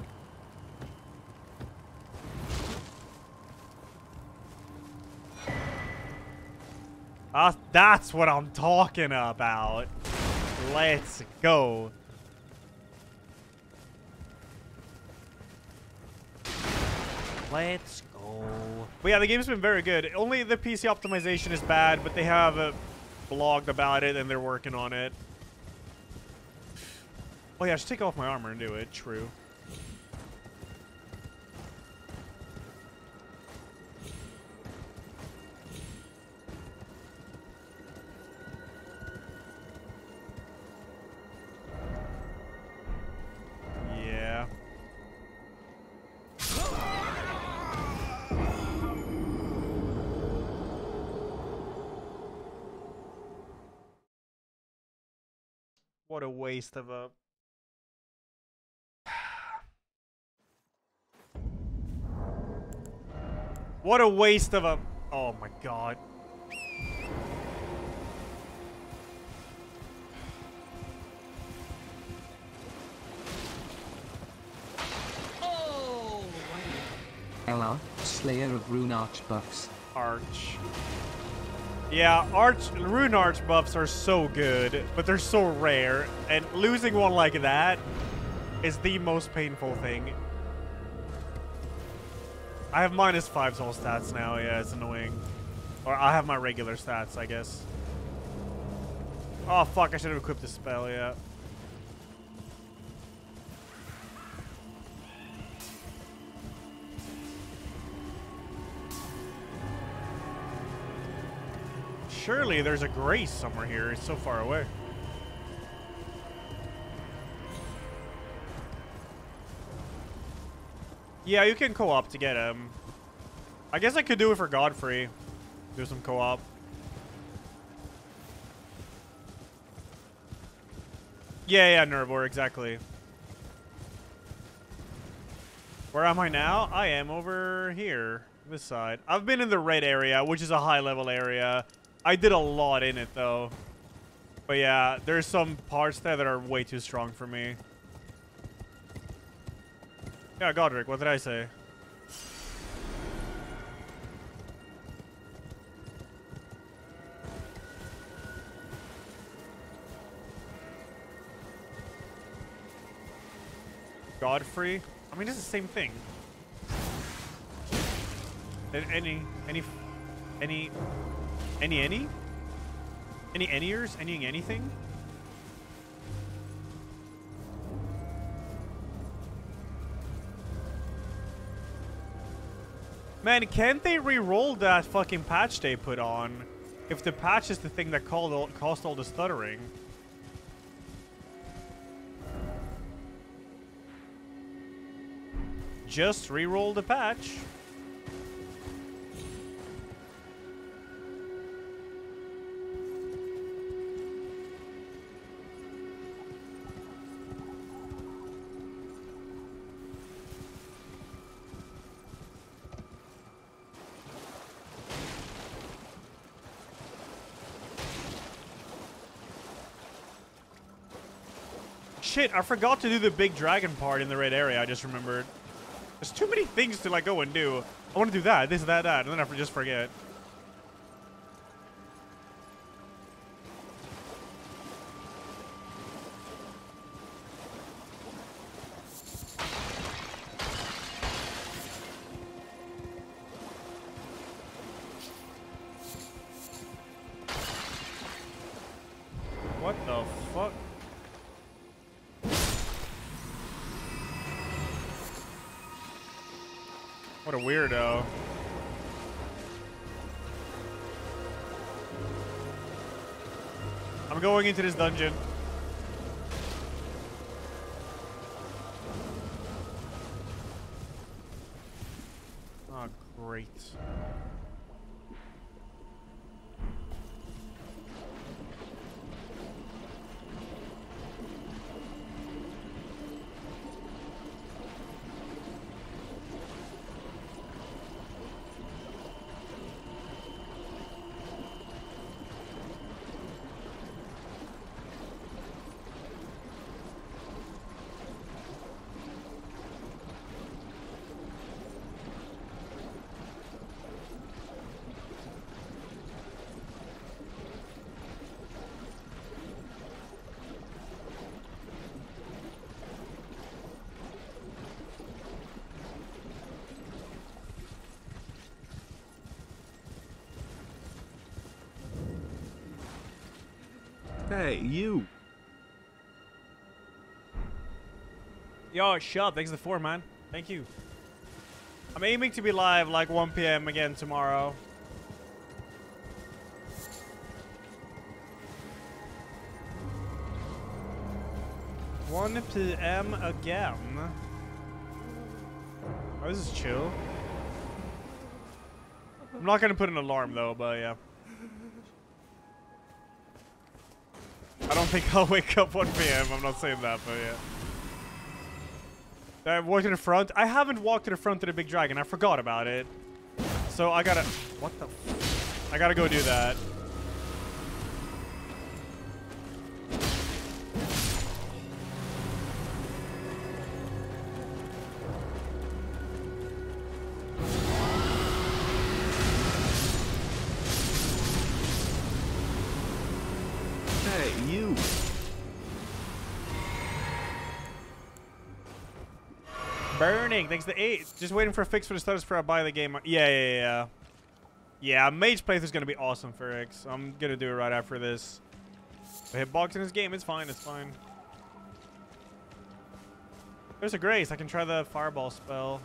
Ah, that's what I'm talking about. Let's go. Let's. But yeah, the game's been very good. Only the PC optimization is bad, but they have uh, blogged about it and they're working on it. Oh yeah, I should take off my armor and do it. True. Waste of a... [SIGHS] What a waste of a... Oh my god. LR, Slayer of Rune Arc buffs. Arc. Yeah, Arc Rune Arc buffs are so good, but they're so rare, and losing one like that is the most painful thing. I have minus five soul stats now, yeah, it's annoying. Or I have my regular stats, I guess. Oh fuck, I should have equipped the spell, yeah. Surely there's a grace somewhere here. It's so far away. Yeah, you can co-op to get him. I guess I could do it for Godfrey. Do some co-op. Yeah, yeah, Nervor, exactly. Where am I now? I am over here, this side. I've been in the red area, which is a high-level area. I did a lot in it, though. But yeah, there's some parts there that are way too strong for me. Yeah, Godrick, what did I say? Godfrey? I mean, it's the same thing. Any, any, any, any, any? Any anyers? Anying anything? Man, can't they re-roll that fucking patch they put on? If the patch is the thing that all, caused all the stuttering. Just re-roll the patch. Shit, I forgot to do the big dragon part in the red area, I just remembered. There's too many things to like go and do. I want to do that, this, that, that, and then I just forget. Going into this dungeon. Oh, great. Hey, you. Yo, shut. Thanks for the four, man. Thank you. I'm aiming to be live like 1 p.m. again tomorrow. One p.m. again. Oh, this is chill. I'm not gonna put an alarm though, but yeah. Think I'll wake up 1 p.m. I'm not saying that, but yeah. I walk to the front. I haven't walked to the front of the big dragon. I forgot about it. So I gotta... What the... I gotta go do that. Thanks to eight. Just waiting for a fix for the status for I buy the game. Yeah, yeah, yeah. Yeah, Mage playthrough is gonna be awesome for X. I'm gonna do it right after this. The hitbox in this game, it's fine, it's fine. There's a Grace. I can try the Fireball spell.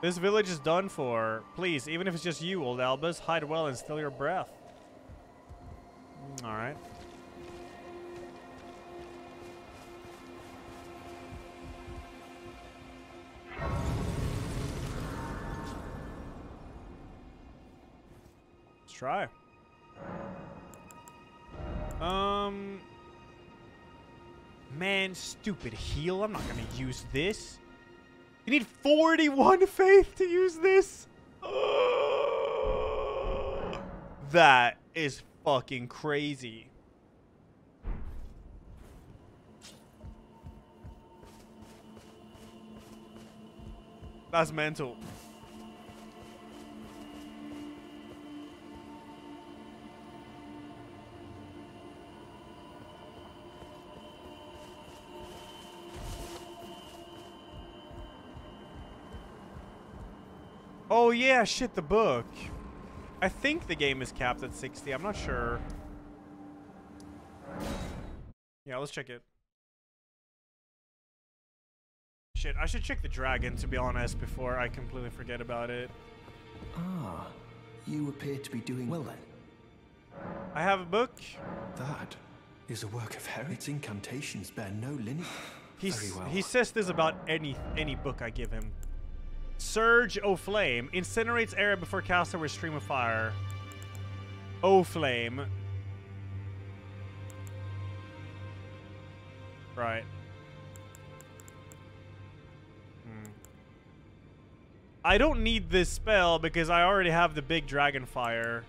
This village is done for. Please, even if it's just you, old Albus, hide well and still your breath. Mm, Alright. Try. Um. Man, stupid heal. I'm not gonna use this. You need 41 [LAUGHS] faith to use this? [GASPS] That is fucking crazy. That's mental. Oh yeah, shit, the book. I think the game is capped at 60. I'm not sure. Yeah, let's check it. Shit, I should check the dragon, to be honest, before I completely forget about it. Ah, you appear to be doing well then. I have a book. That is a work of Harry. Its incantations bear no lineage. He's, well. He says this about any any book I give him. Surge O Flame incinerates area before caster with stream of fire. O Flame. Right. Hmm. I don't need this spell because I already have the big dragon fire.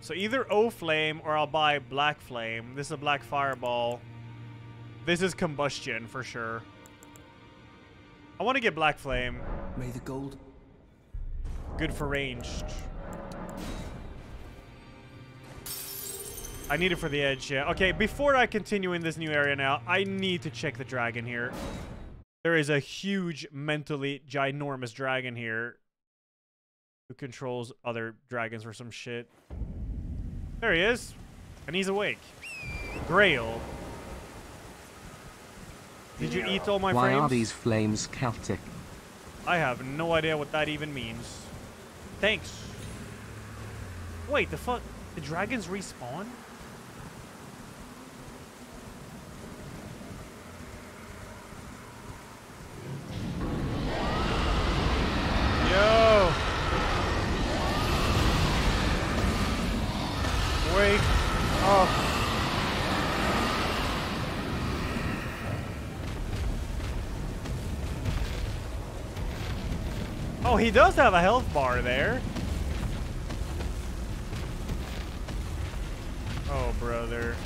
So either O Flame or I'll buy Black Flame. This is a Black Fireball. This is Combustion for sure. I want to get Black Flame. May the gold. Good for ranged. I need it for the edge, yeah. Okay, before I continue in this new area now, I need to check the dragon here. There is a huge, mentally ginormous dragon here who controls other dragons or some shit. There he is. And he's awake. Grail. Did you eat all my Why frames? are these flames Celtic? I have no idea what that even means. Thanks. Wait, the fuck? The dragons respawn? Yo! Wake up. Oh, he does have a health bar there. Oh, brother.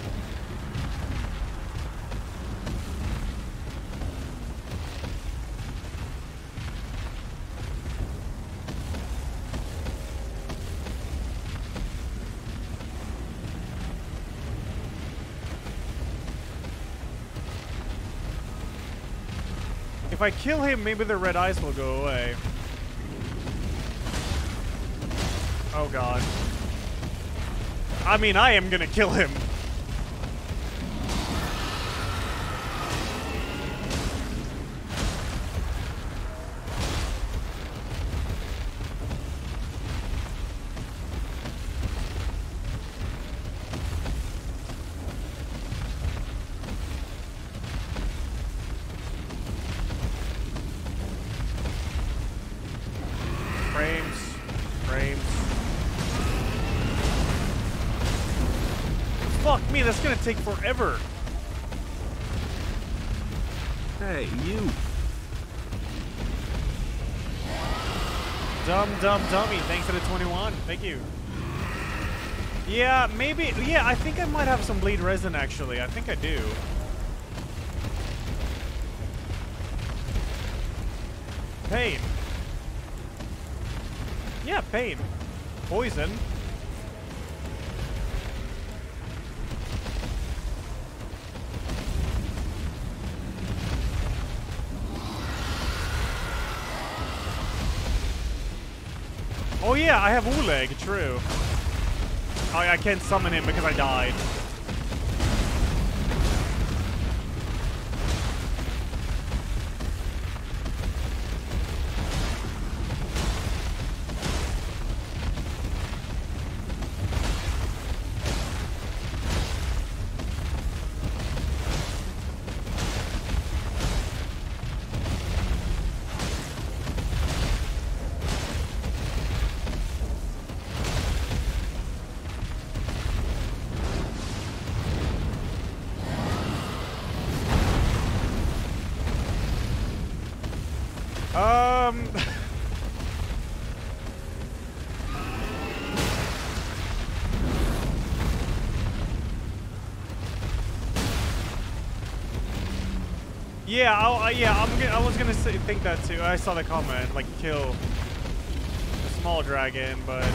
If I kill him, maybe the red eyes will go away. Oh god. I mean, I am gonna kill him. Me, that's gonna take forever. Hey, you. Dumb, dumb, dummy. Thanks for the 21. Thank you. Yeah, maybe. Yeah, I think I might have some bleed resin actually. I think I do. Pain. Yeah, pain. Poison. Oh yeah, I have Oleg, true. Oh, I can't summon him because I died. Yeah, I'll, yeah, I'm gonna, I was gonna say, think that too. I saw the comment, like kill the small dragon, but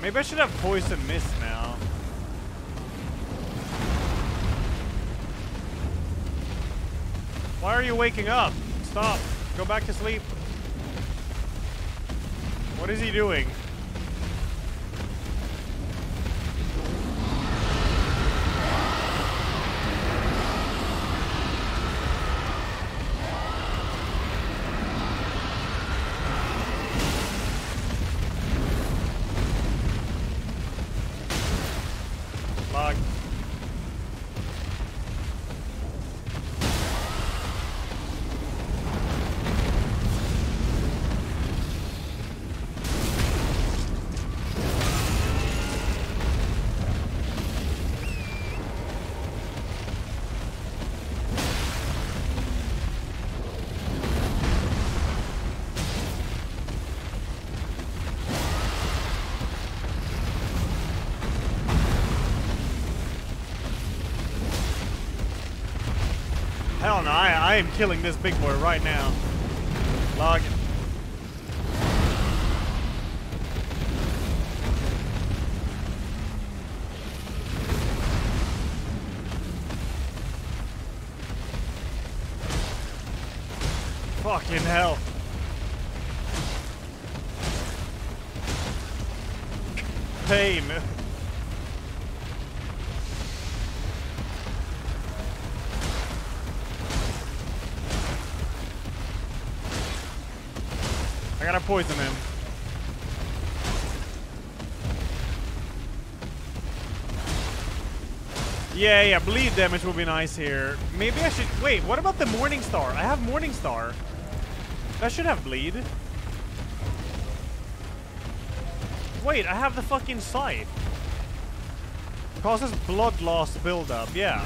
maybe I should have poison mist now. Why are you waking up? Stop. Go back to sleep. What is he doing? I, am killing this big boy right now. Log. Fucking hell. Damage would be nice here. Maybe I should... Wait, what about the Morning Star? I have Morning Star. That should have bleed. Wait, I have the fucking sight. Causes blood loss buildup, yeah.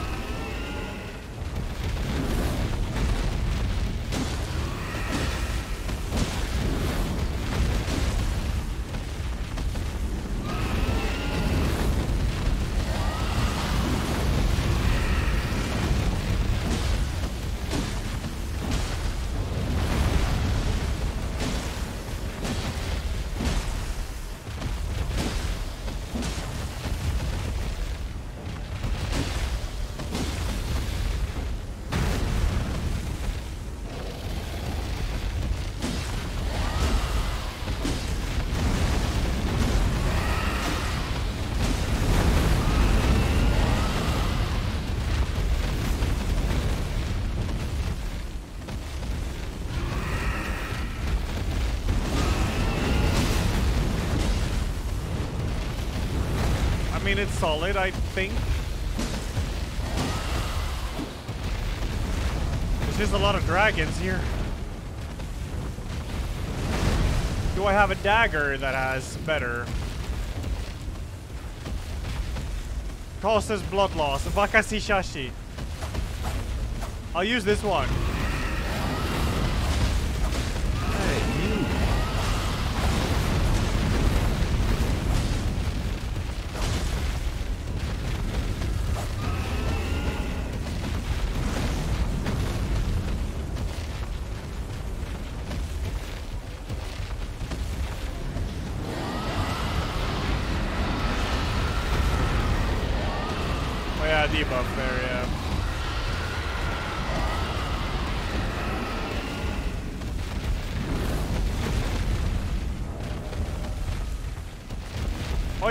It's solid, I think. There's just a lot of dragons here. Do I have a dagger that has better? Causes blood loss. Wakizashi. I'll use this one.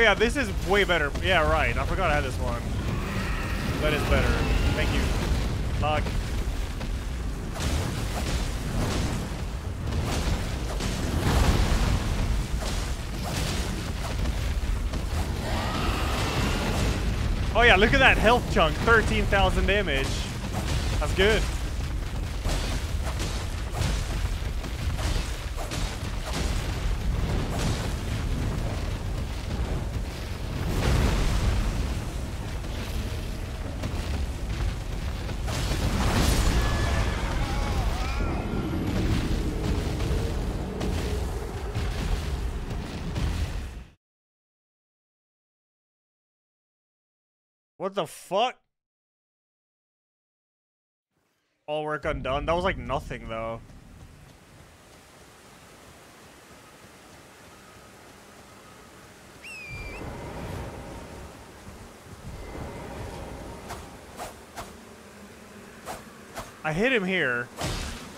Yeah, this is way better. Yeah, right. I forgot I had this one. That is better. Thank you. Log. Oh yeah, look at that health chunk. 13,000 damage. That's good. What the fuck? All work undone? That was like nothing though. I hit him here.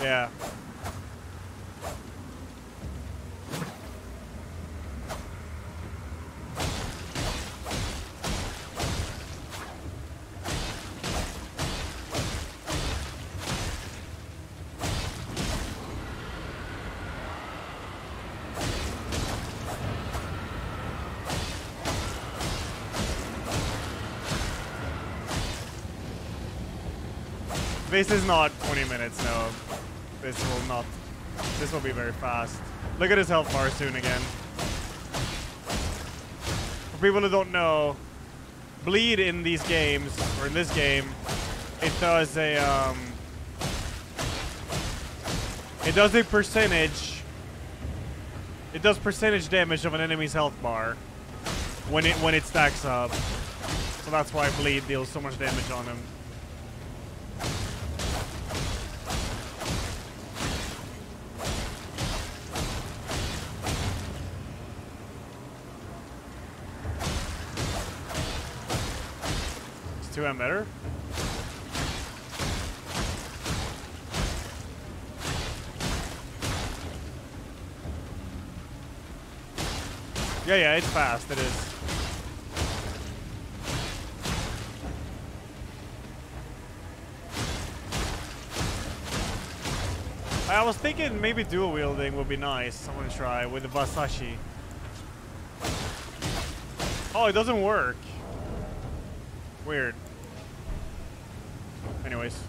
Yeah. This is not 20 minutes, no. This will not. This will be very fast. Look at his health bar soon again. For people who don't know, bleed in these games, or in this game, it does a, um... It does a percentage... It does percentage damage of an enemy's health bar when it when it stacks up. So that's why bleed deals so much damage on him. Yeah, yeah, it's fast. It is. I was thinking maybe dual wielding would be nice. I'm gonna try with the Vasashi. Oh, it doesn't work. Weird. Anyways.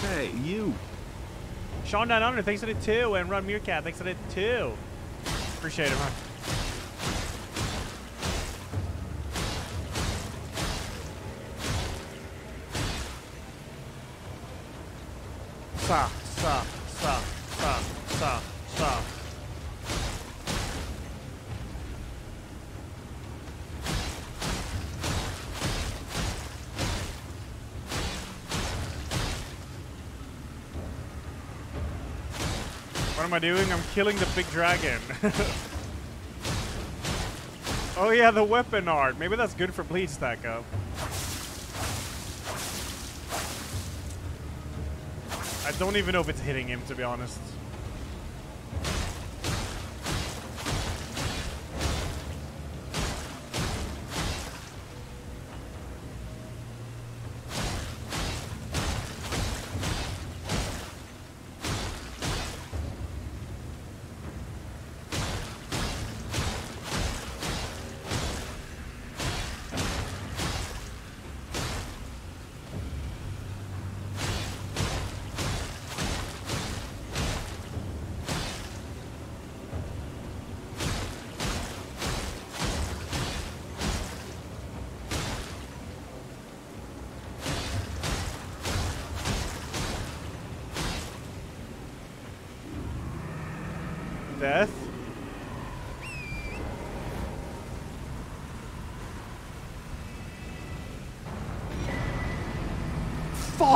Hey, you. Sean Down Under, thanks for the two, and Run Meerkat, thanks for the two. Appreciate it, man. Am I doing? I'm killing the big dragon. [LAUGHS] oh yeah, the weapon art. Maybe that's good for bleed stack up. I don't even know if it's hitting him, to be honest.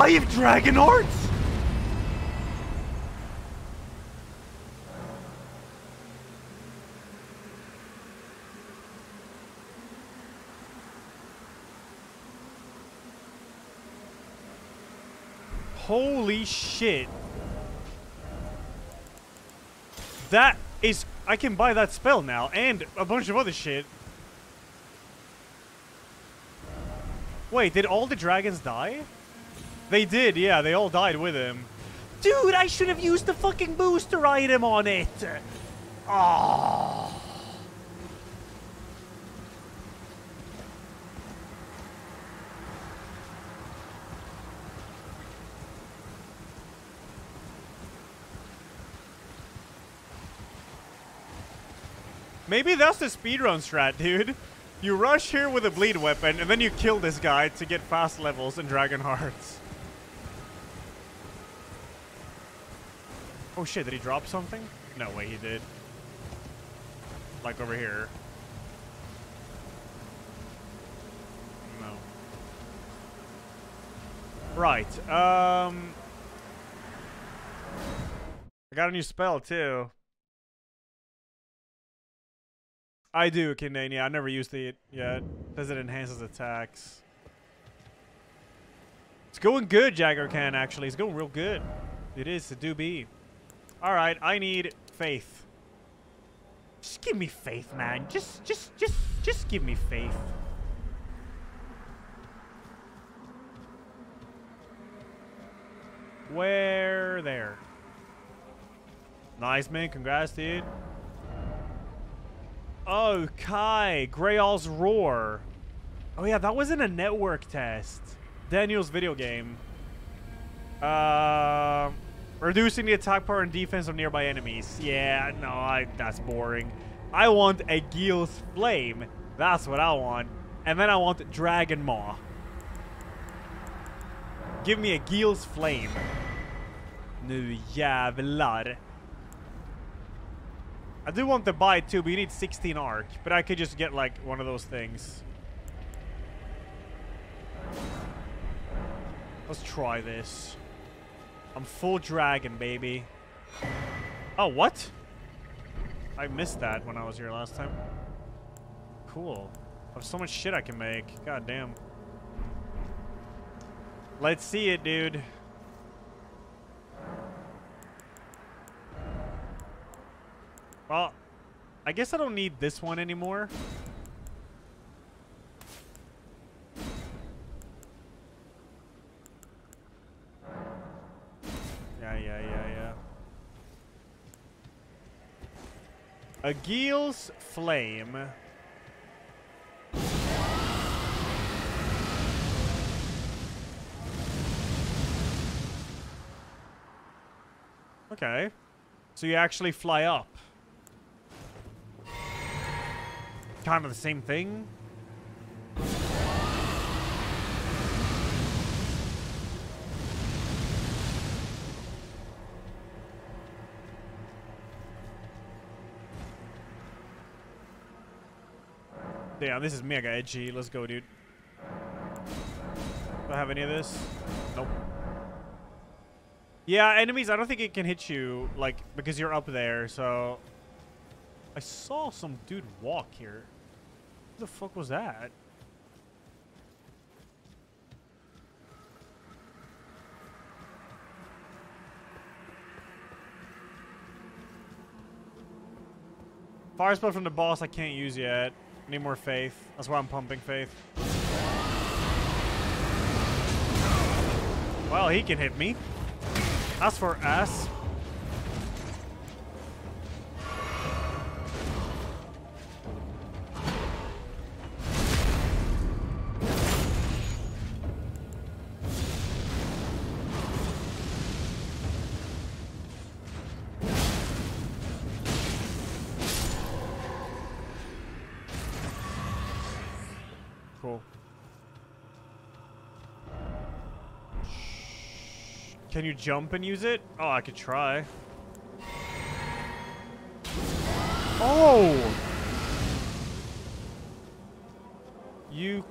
Five dragon hearts? Holy shit. That is... I can buy that spell now, and a bunch of other shit. Wait, did all the dragons die? They did, yeah, they all died with him. Dude, I should have used the fucking booster item on it! Oh. Maybe that's the speedrun strat, dude. You rush here with a bleed weapon, and then you kill this guy to get fast levels in Dragon Hearts. Oh shit, did he drop something? No way he did. Like over here. No. Right, um... I got a new spell, too. I do, Kindane. Yeah, I never used it yet. Says it enhances attacks. It's going good, Jagger Can, actually. It's going real good. It is, it do be. Alright, I need faith. Just give me faith, man. Just, just, just, just give me faith. Where? There. Nice, man. Congrats, dude. Oh, Kai. Greyoll's Roar. Oh, yeah, that wasn't a network test. Daniel's video game. Uh, reducing the attack power and defense of nearby enemies. Yeah, no, I, that's boring. I want Agheel's Flame. That's what I want. And then I want Dragon Maw. Give me Agheel's Flame. Nu jävlar. I do want the bite too, but you need 16 arc. But I could just get like one of those things. Let's try this. I'm full dragon, baby. Oh, what? I missed that when I was here last time. cool. I have so much shit I can make. God damn. Let's see it, dude. Well, I guess I don't need this one anymore. Yeah, yeah, yeah, yeah. Agheel's Flame. Okay. So you actually fly up. Kind of the same thing. This is mega edgy. Let's go, dude. Do I have any of this? Nope. Yeah, enemies, I don't think it can hit you, like, because you're up there, so... I saw some dude walk here. What the fuck was that? Fire spell from the boss I can't use yet. Need more faith. That's why I'm pumping faith. Well, he can hit me. That's for ass. Can you jump and use it? Oh, I could try. Oh! You...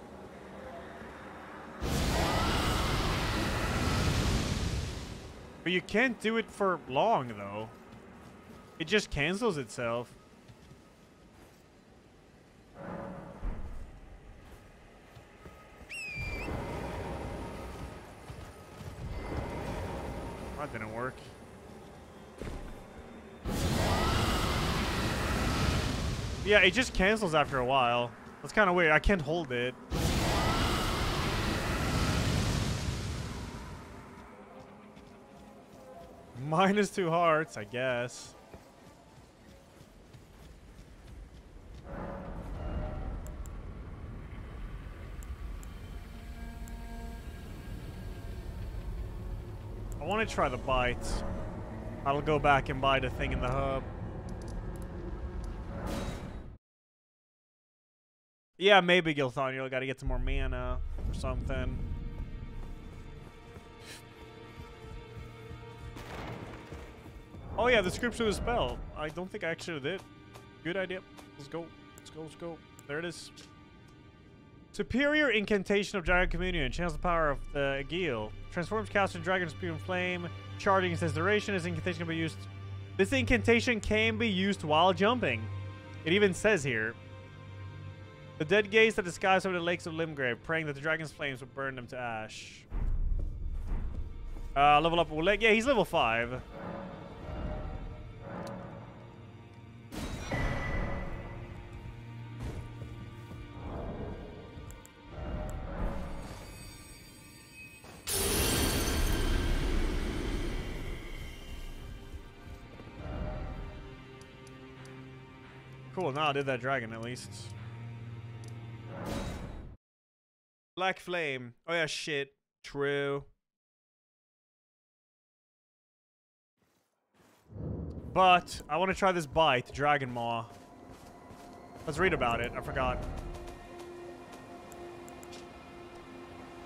But you can't do it for long, though. It just cancels itself. Yeah, it just cancels after a while. That's kind of weird. I can't hold it. Minus two hearts, I guess. I want to try the bite. I'll go back and buy the thing in the hub. Yeah, maybe Gilthaniel. Got to get some more mana or something. Oh yeah, the script to the spell. I don't think I actually did. Good idea. Let's go. Let's go. Let's go. There it is. Superior Incantation of Dragon Communion. Channels the power of the Agheel. Transforms caster Dragon Spewing Flame. Charging says duration. This incantation can be used. This incantation can be used while jumping. It even says here. The dead gaze at the skies over the lakes of Limgrave, praying that the dragon's flames will burn them to ash. Uh, level up. Yeah, he's level 5. Cool, now I did that dragon at least. Black Flame. Oh yeah, shit. True. But, I want to try this bite, Dragon Maw. Let's read about it. I forgot.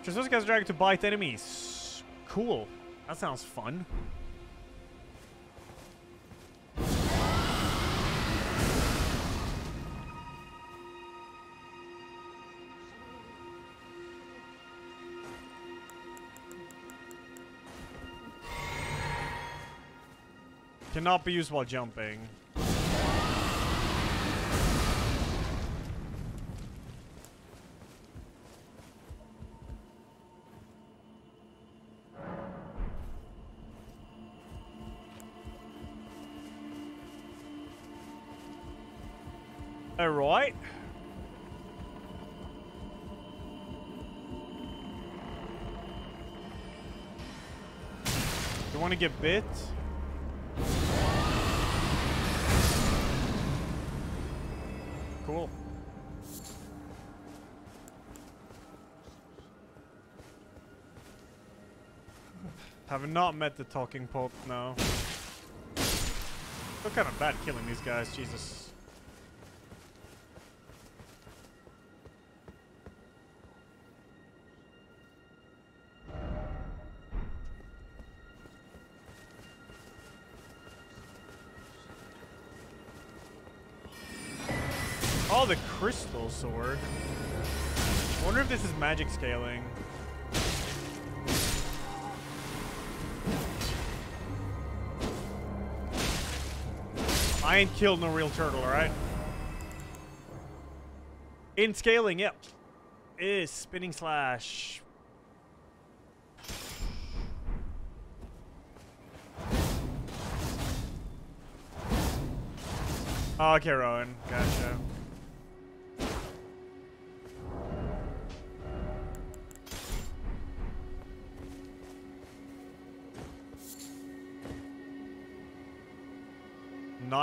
Just gets dragon to bite enemies. Cool. That sounds fun. Cannot be used while jumping. Alright. You want to get bit? Not met the talking pope, no. Feel kind of bad killing these guys, Jesus. Oh, the crystal sword. I wonder if this is magic scaling. I ain't killed no real turtle, alright? In scaling, yep. Is spinning slash. Oh, okay, Rowan. Gotcha.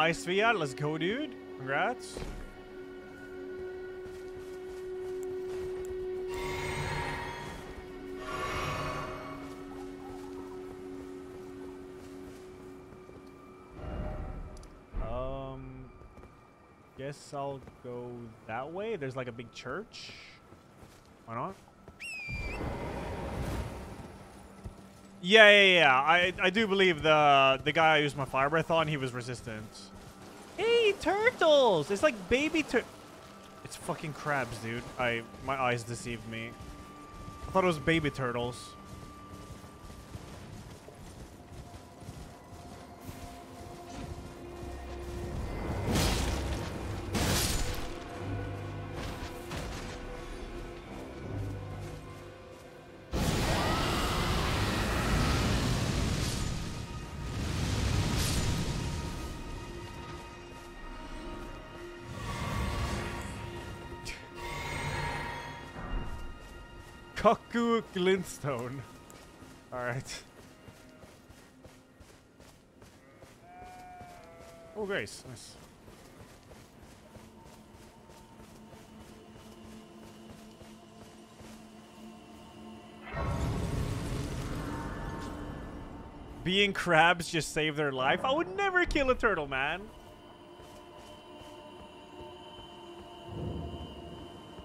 Nice Fiat. Let's go, dude. Congrats. Um, guess I'll go that way. There's like a big church. Why not? Yeah, yeah, yeah. I I do believe the the guy I used my fire breath on, he was resistant. Turtles! It's like baby tur- It's fucking crabs, dude. I my eyes deceived me. I thought it was baby turtles. Glintstone. Alright. Oh, Grace. Nice. Being crabs just saved their life? I would never kill a turtle, man.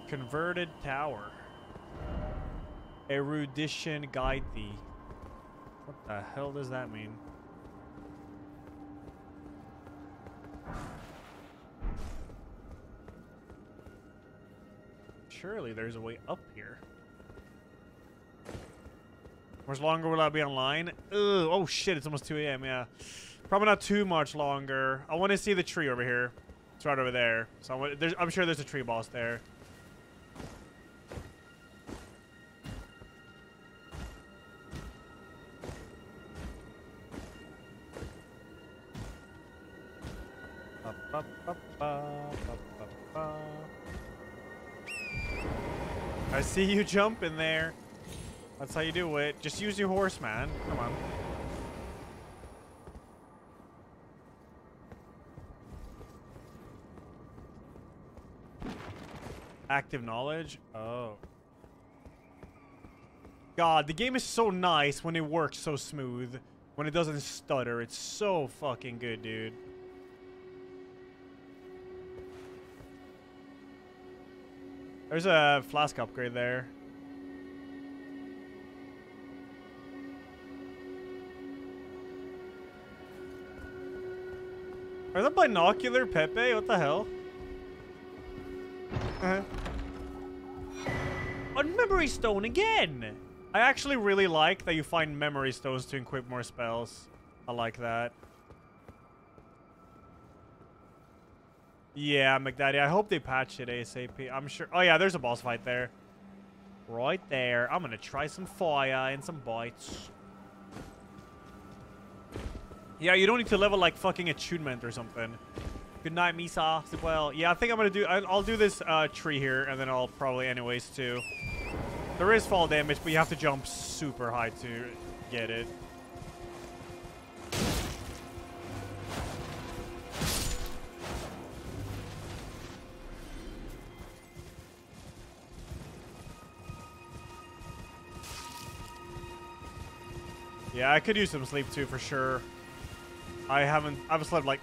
Converted tower. Erudition guide thee. What the hell does that mean? Surely there's a way up here. How much longer will I be online? Ugh, oh shit, it's almost 2 a.m., yeah. Probably not too much longer. I want to see the tree over here. It's right over there. So I I'm sure there's a tree boss there. I see you jumping there. That's how you do it. Just use your horse, man. Come on. Active knowledge? Oh. God, the game is so nice when it works so smooth. When it doesn't stutter. It's so fucking good, dude. There's a flask upgrade there. Are that binocular Pepe? What the hell? Uh-huh. On memory stone again! I actually really like that you find memory stones to equip more spells. I like that. Yeah, McDaddy. I hope they patch it ASAP. I'm sure. Oh, yeah, there's a boss fight there. Right there. I'm going to try some fire and some bites. Yeah, you don't need to level like fucking attunement or something. Good night, Misa. Well. Yeah, I think I'm gonna do. I'll, I'll do this uh, tree here, and then I'll probably anyways too. There is fall damage, but you have to jump super high to get it. Yeah, I could use some sleep too for sure. I haven't. I've slept like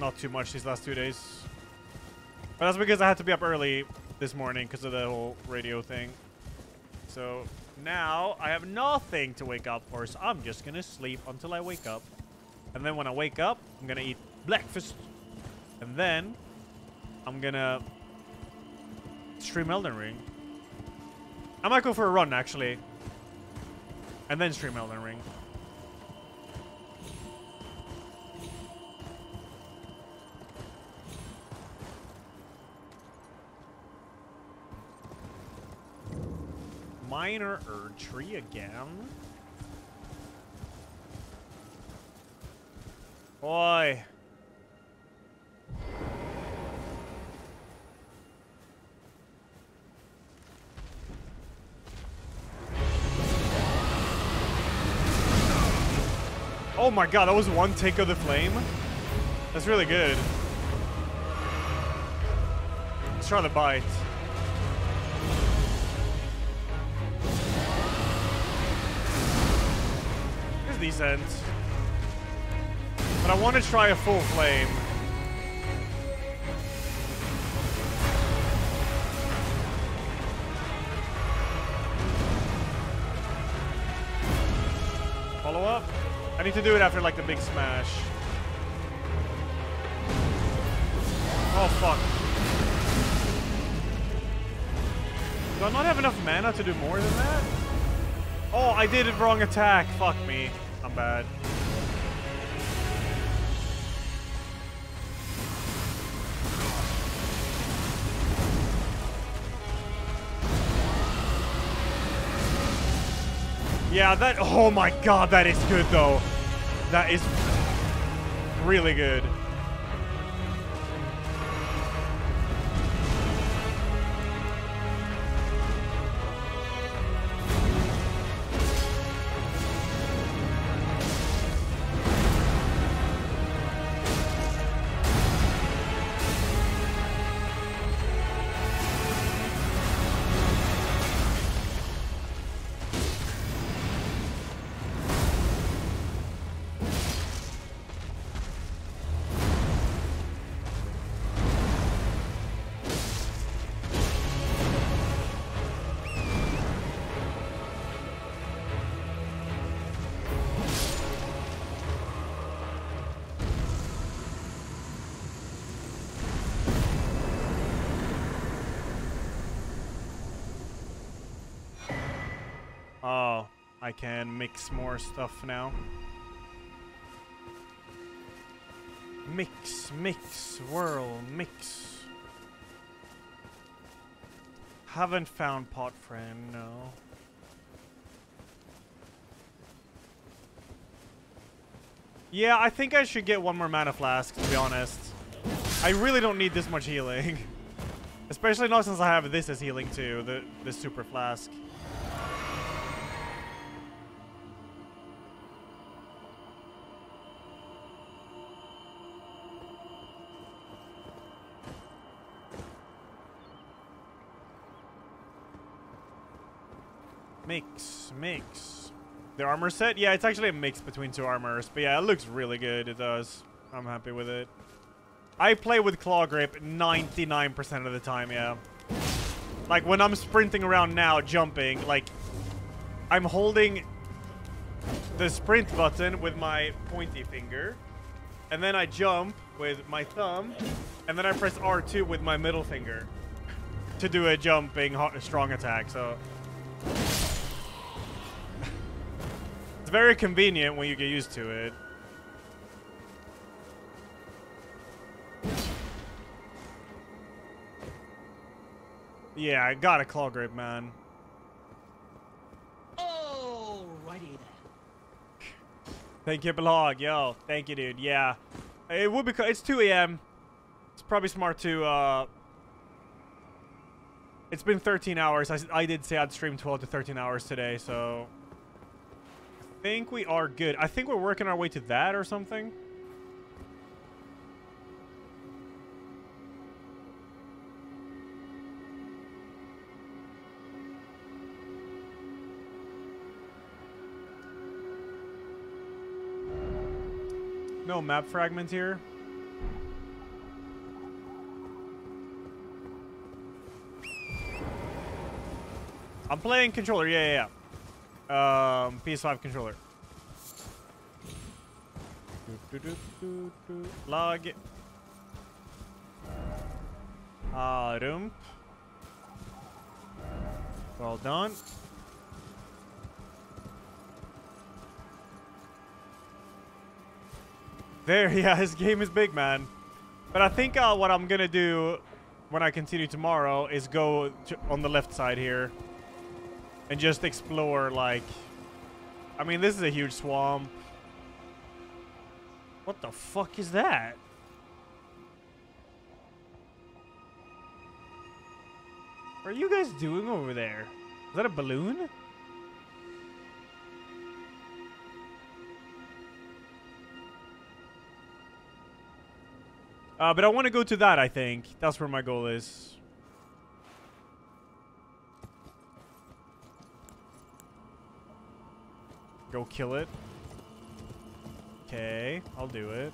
not too much these last two days, but that's because I had to be up early this morning because of the whole radio thing. So now I have nothing to wake up for, so I'm just gonna sleep until I wake up, and then when I wake up, I'm gonna eat breakfast, and then I'm gonna stream Elden Ring. I might go for a run actually, and then stream Elden Ring. Minor Erdtree again? Boy. Oh my god, that was one take of the flame? That's really good. Let's try the bite. It's decent. But I want to try a full flame. Follow up? I need to do it after like the big smash. Oh fuck. Do I not have enough mana to do more than that? Oh, I did it wrong attack. Fuck me. I'm bad. Yeah, that. Oh my god, that is good though. That is really good. I can mix more stuff now. Mix, mix, whirl, mix. Haven't found pot friend, no. Yeah, I think I should get one more mana flask, to be honest. I really don't need this much healing. [LAUGHS] Especially not since I have this as healing too, the, the super flask. Mix. The armor set? Yeah, it's actually a mix between two armors. But yeah, it looks really good. It does. I'm happy with it. I play with claw grip 99% of the time, yeah. Like, when I'm sprinting around now, jumping, like, I'm holding the sprint button with my pointy finger. And then I jump with my thumb. And then I press R2 with my middle finger to do a jumping strong attack, so... very convenient when you get used to it. Yeah, I got a claw grip, man. Alrighty then. Thank you, Blog. Yo, thank you, dude. Yeah. It would be... It's 2 a.m. It's probably smart to, uh... It's been 13 hours. I, I did say I'd stream 12 to 13 hours today, so... Think we are good. I think we're working our way to that or something. No map fragment here. I'm playing controller. Yeah, yeah, yeah. Um, PS5 controller. Log. Ah, rump. Well done. There, [LAUGHS] yeah, his game is big, man. But I think uh, what I'm gonna do when I continue tomorrow is go to, on the left side here and just explore, like... I mean, this is a huge swamp. What the fuck is that? What are you guys doing over there? Is that a balloon? Uh, but I want to go to that, I think. That's where my goal is. Go kill it. Okay, I'll do it.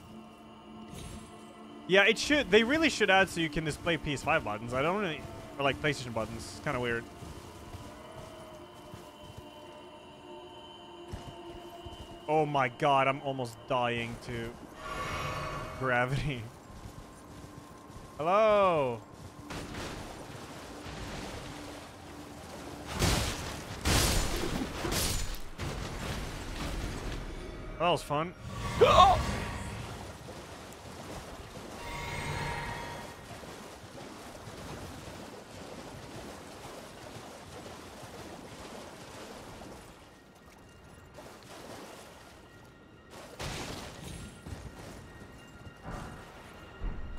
Yeah, it should. They really should add so you can display PS5 buttons. I don't really, or like PlayStation buttons. It's kind of weird. Oh my god, I'm almost dying to gravity. [LAUGHS] Hello. That was fun.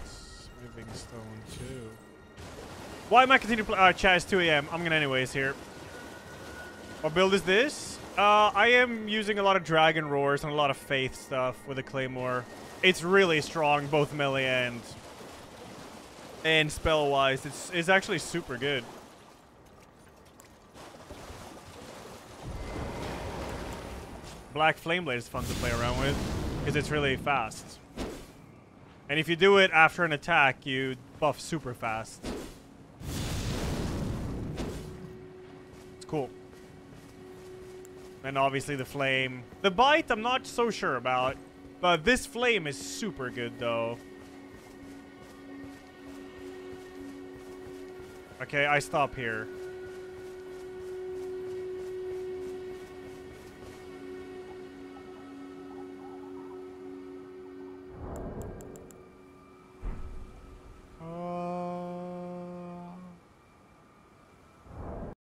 Smithing stone too. Why am I continuing to play? Uh, chat, it's 2 a.m. I'm gonna anyways here. What build is this? Uh, I am using a lot of Dragon Roars and a lot of Faith stuff with the Claymore. It's really strong, both melee and and spell-wise. It's, it's actually super good. Black Flame Blade is fun to play around with because it's really fast. And if you do it after an attack, you buff super fast. It's cool. And obviously the flame. The bite, I'm not so sure about. But this flame is super good, though. Okay, I stop here.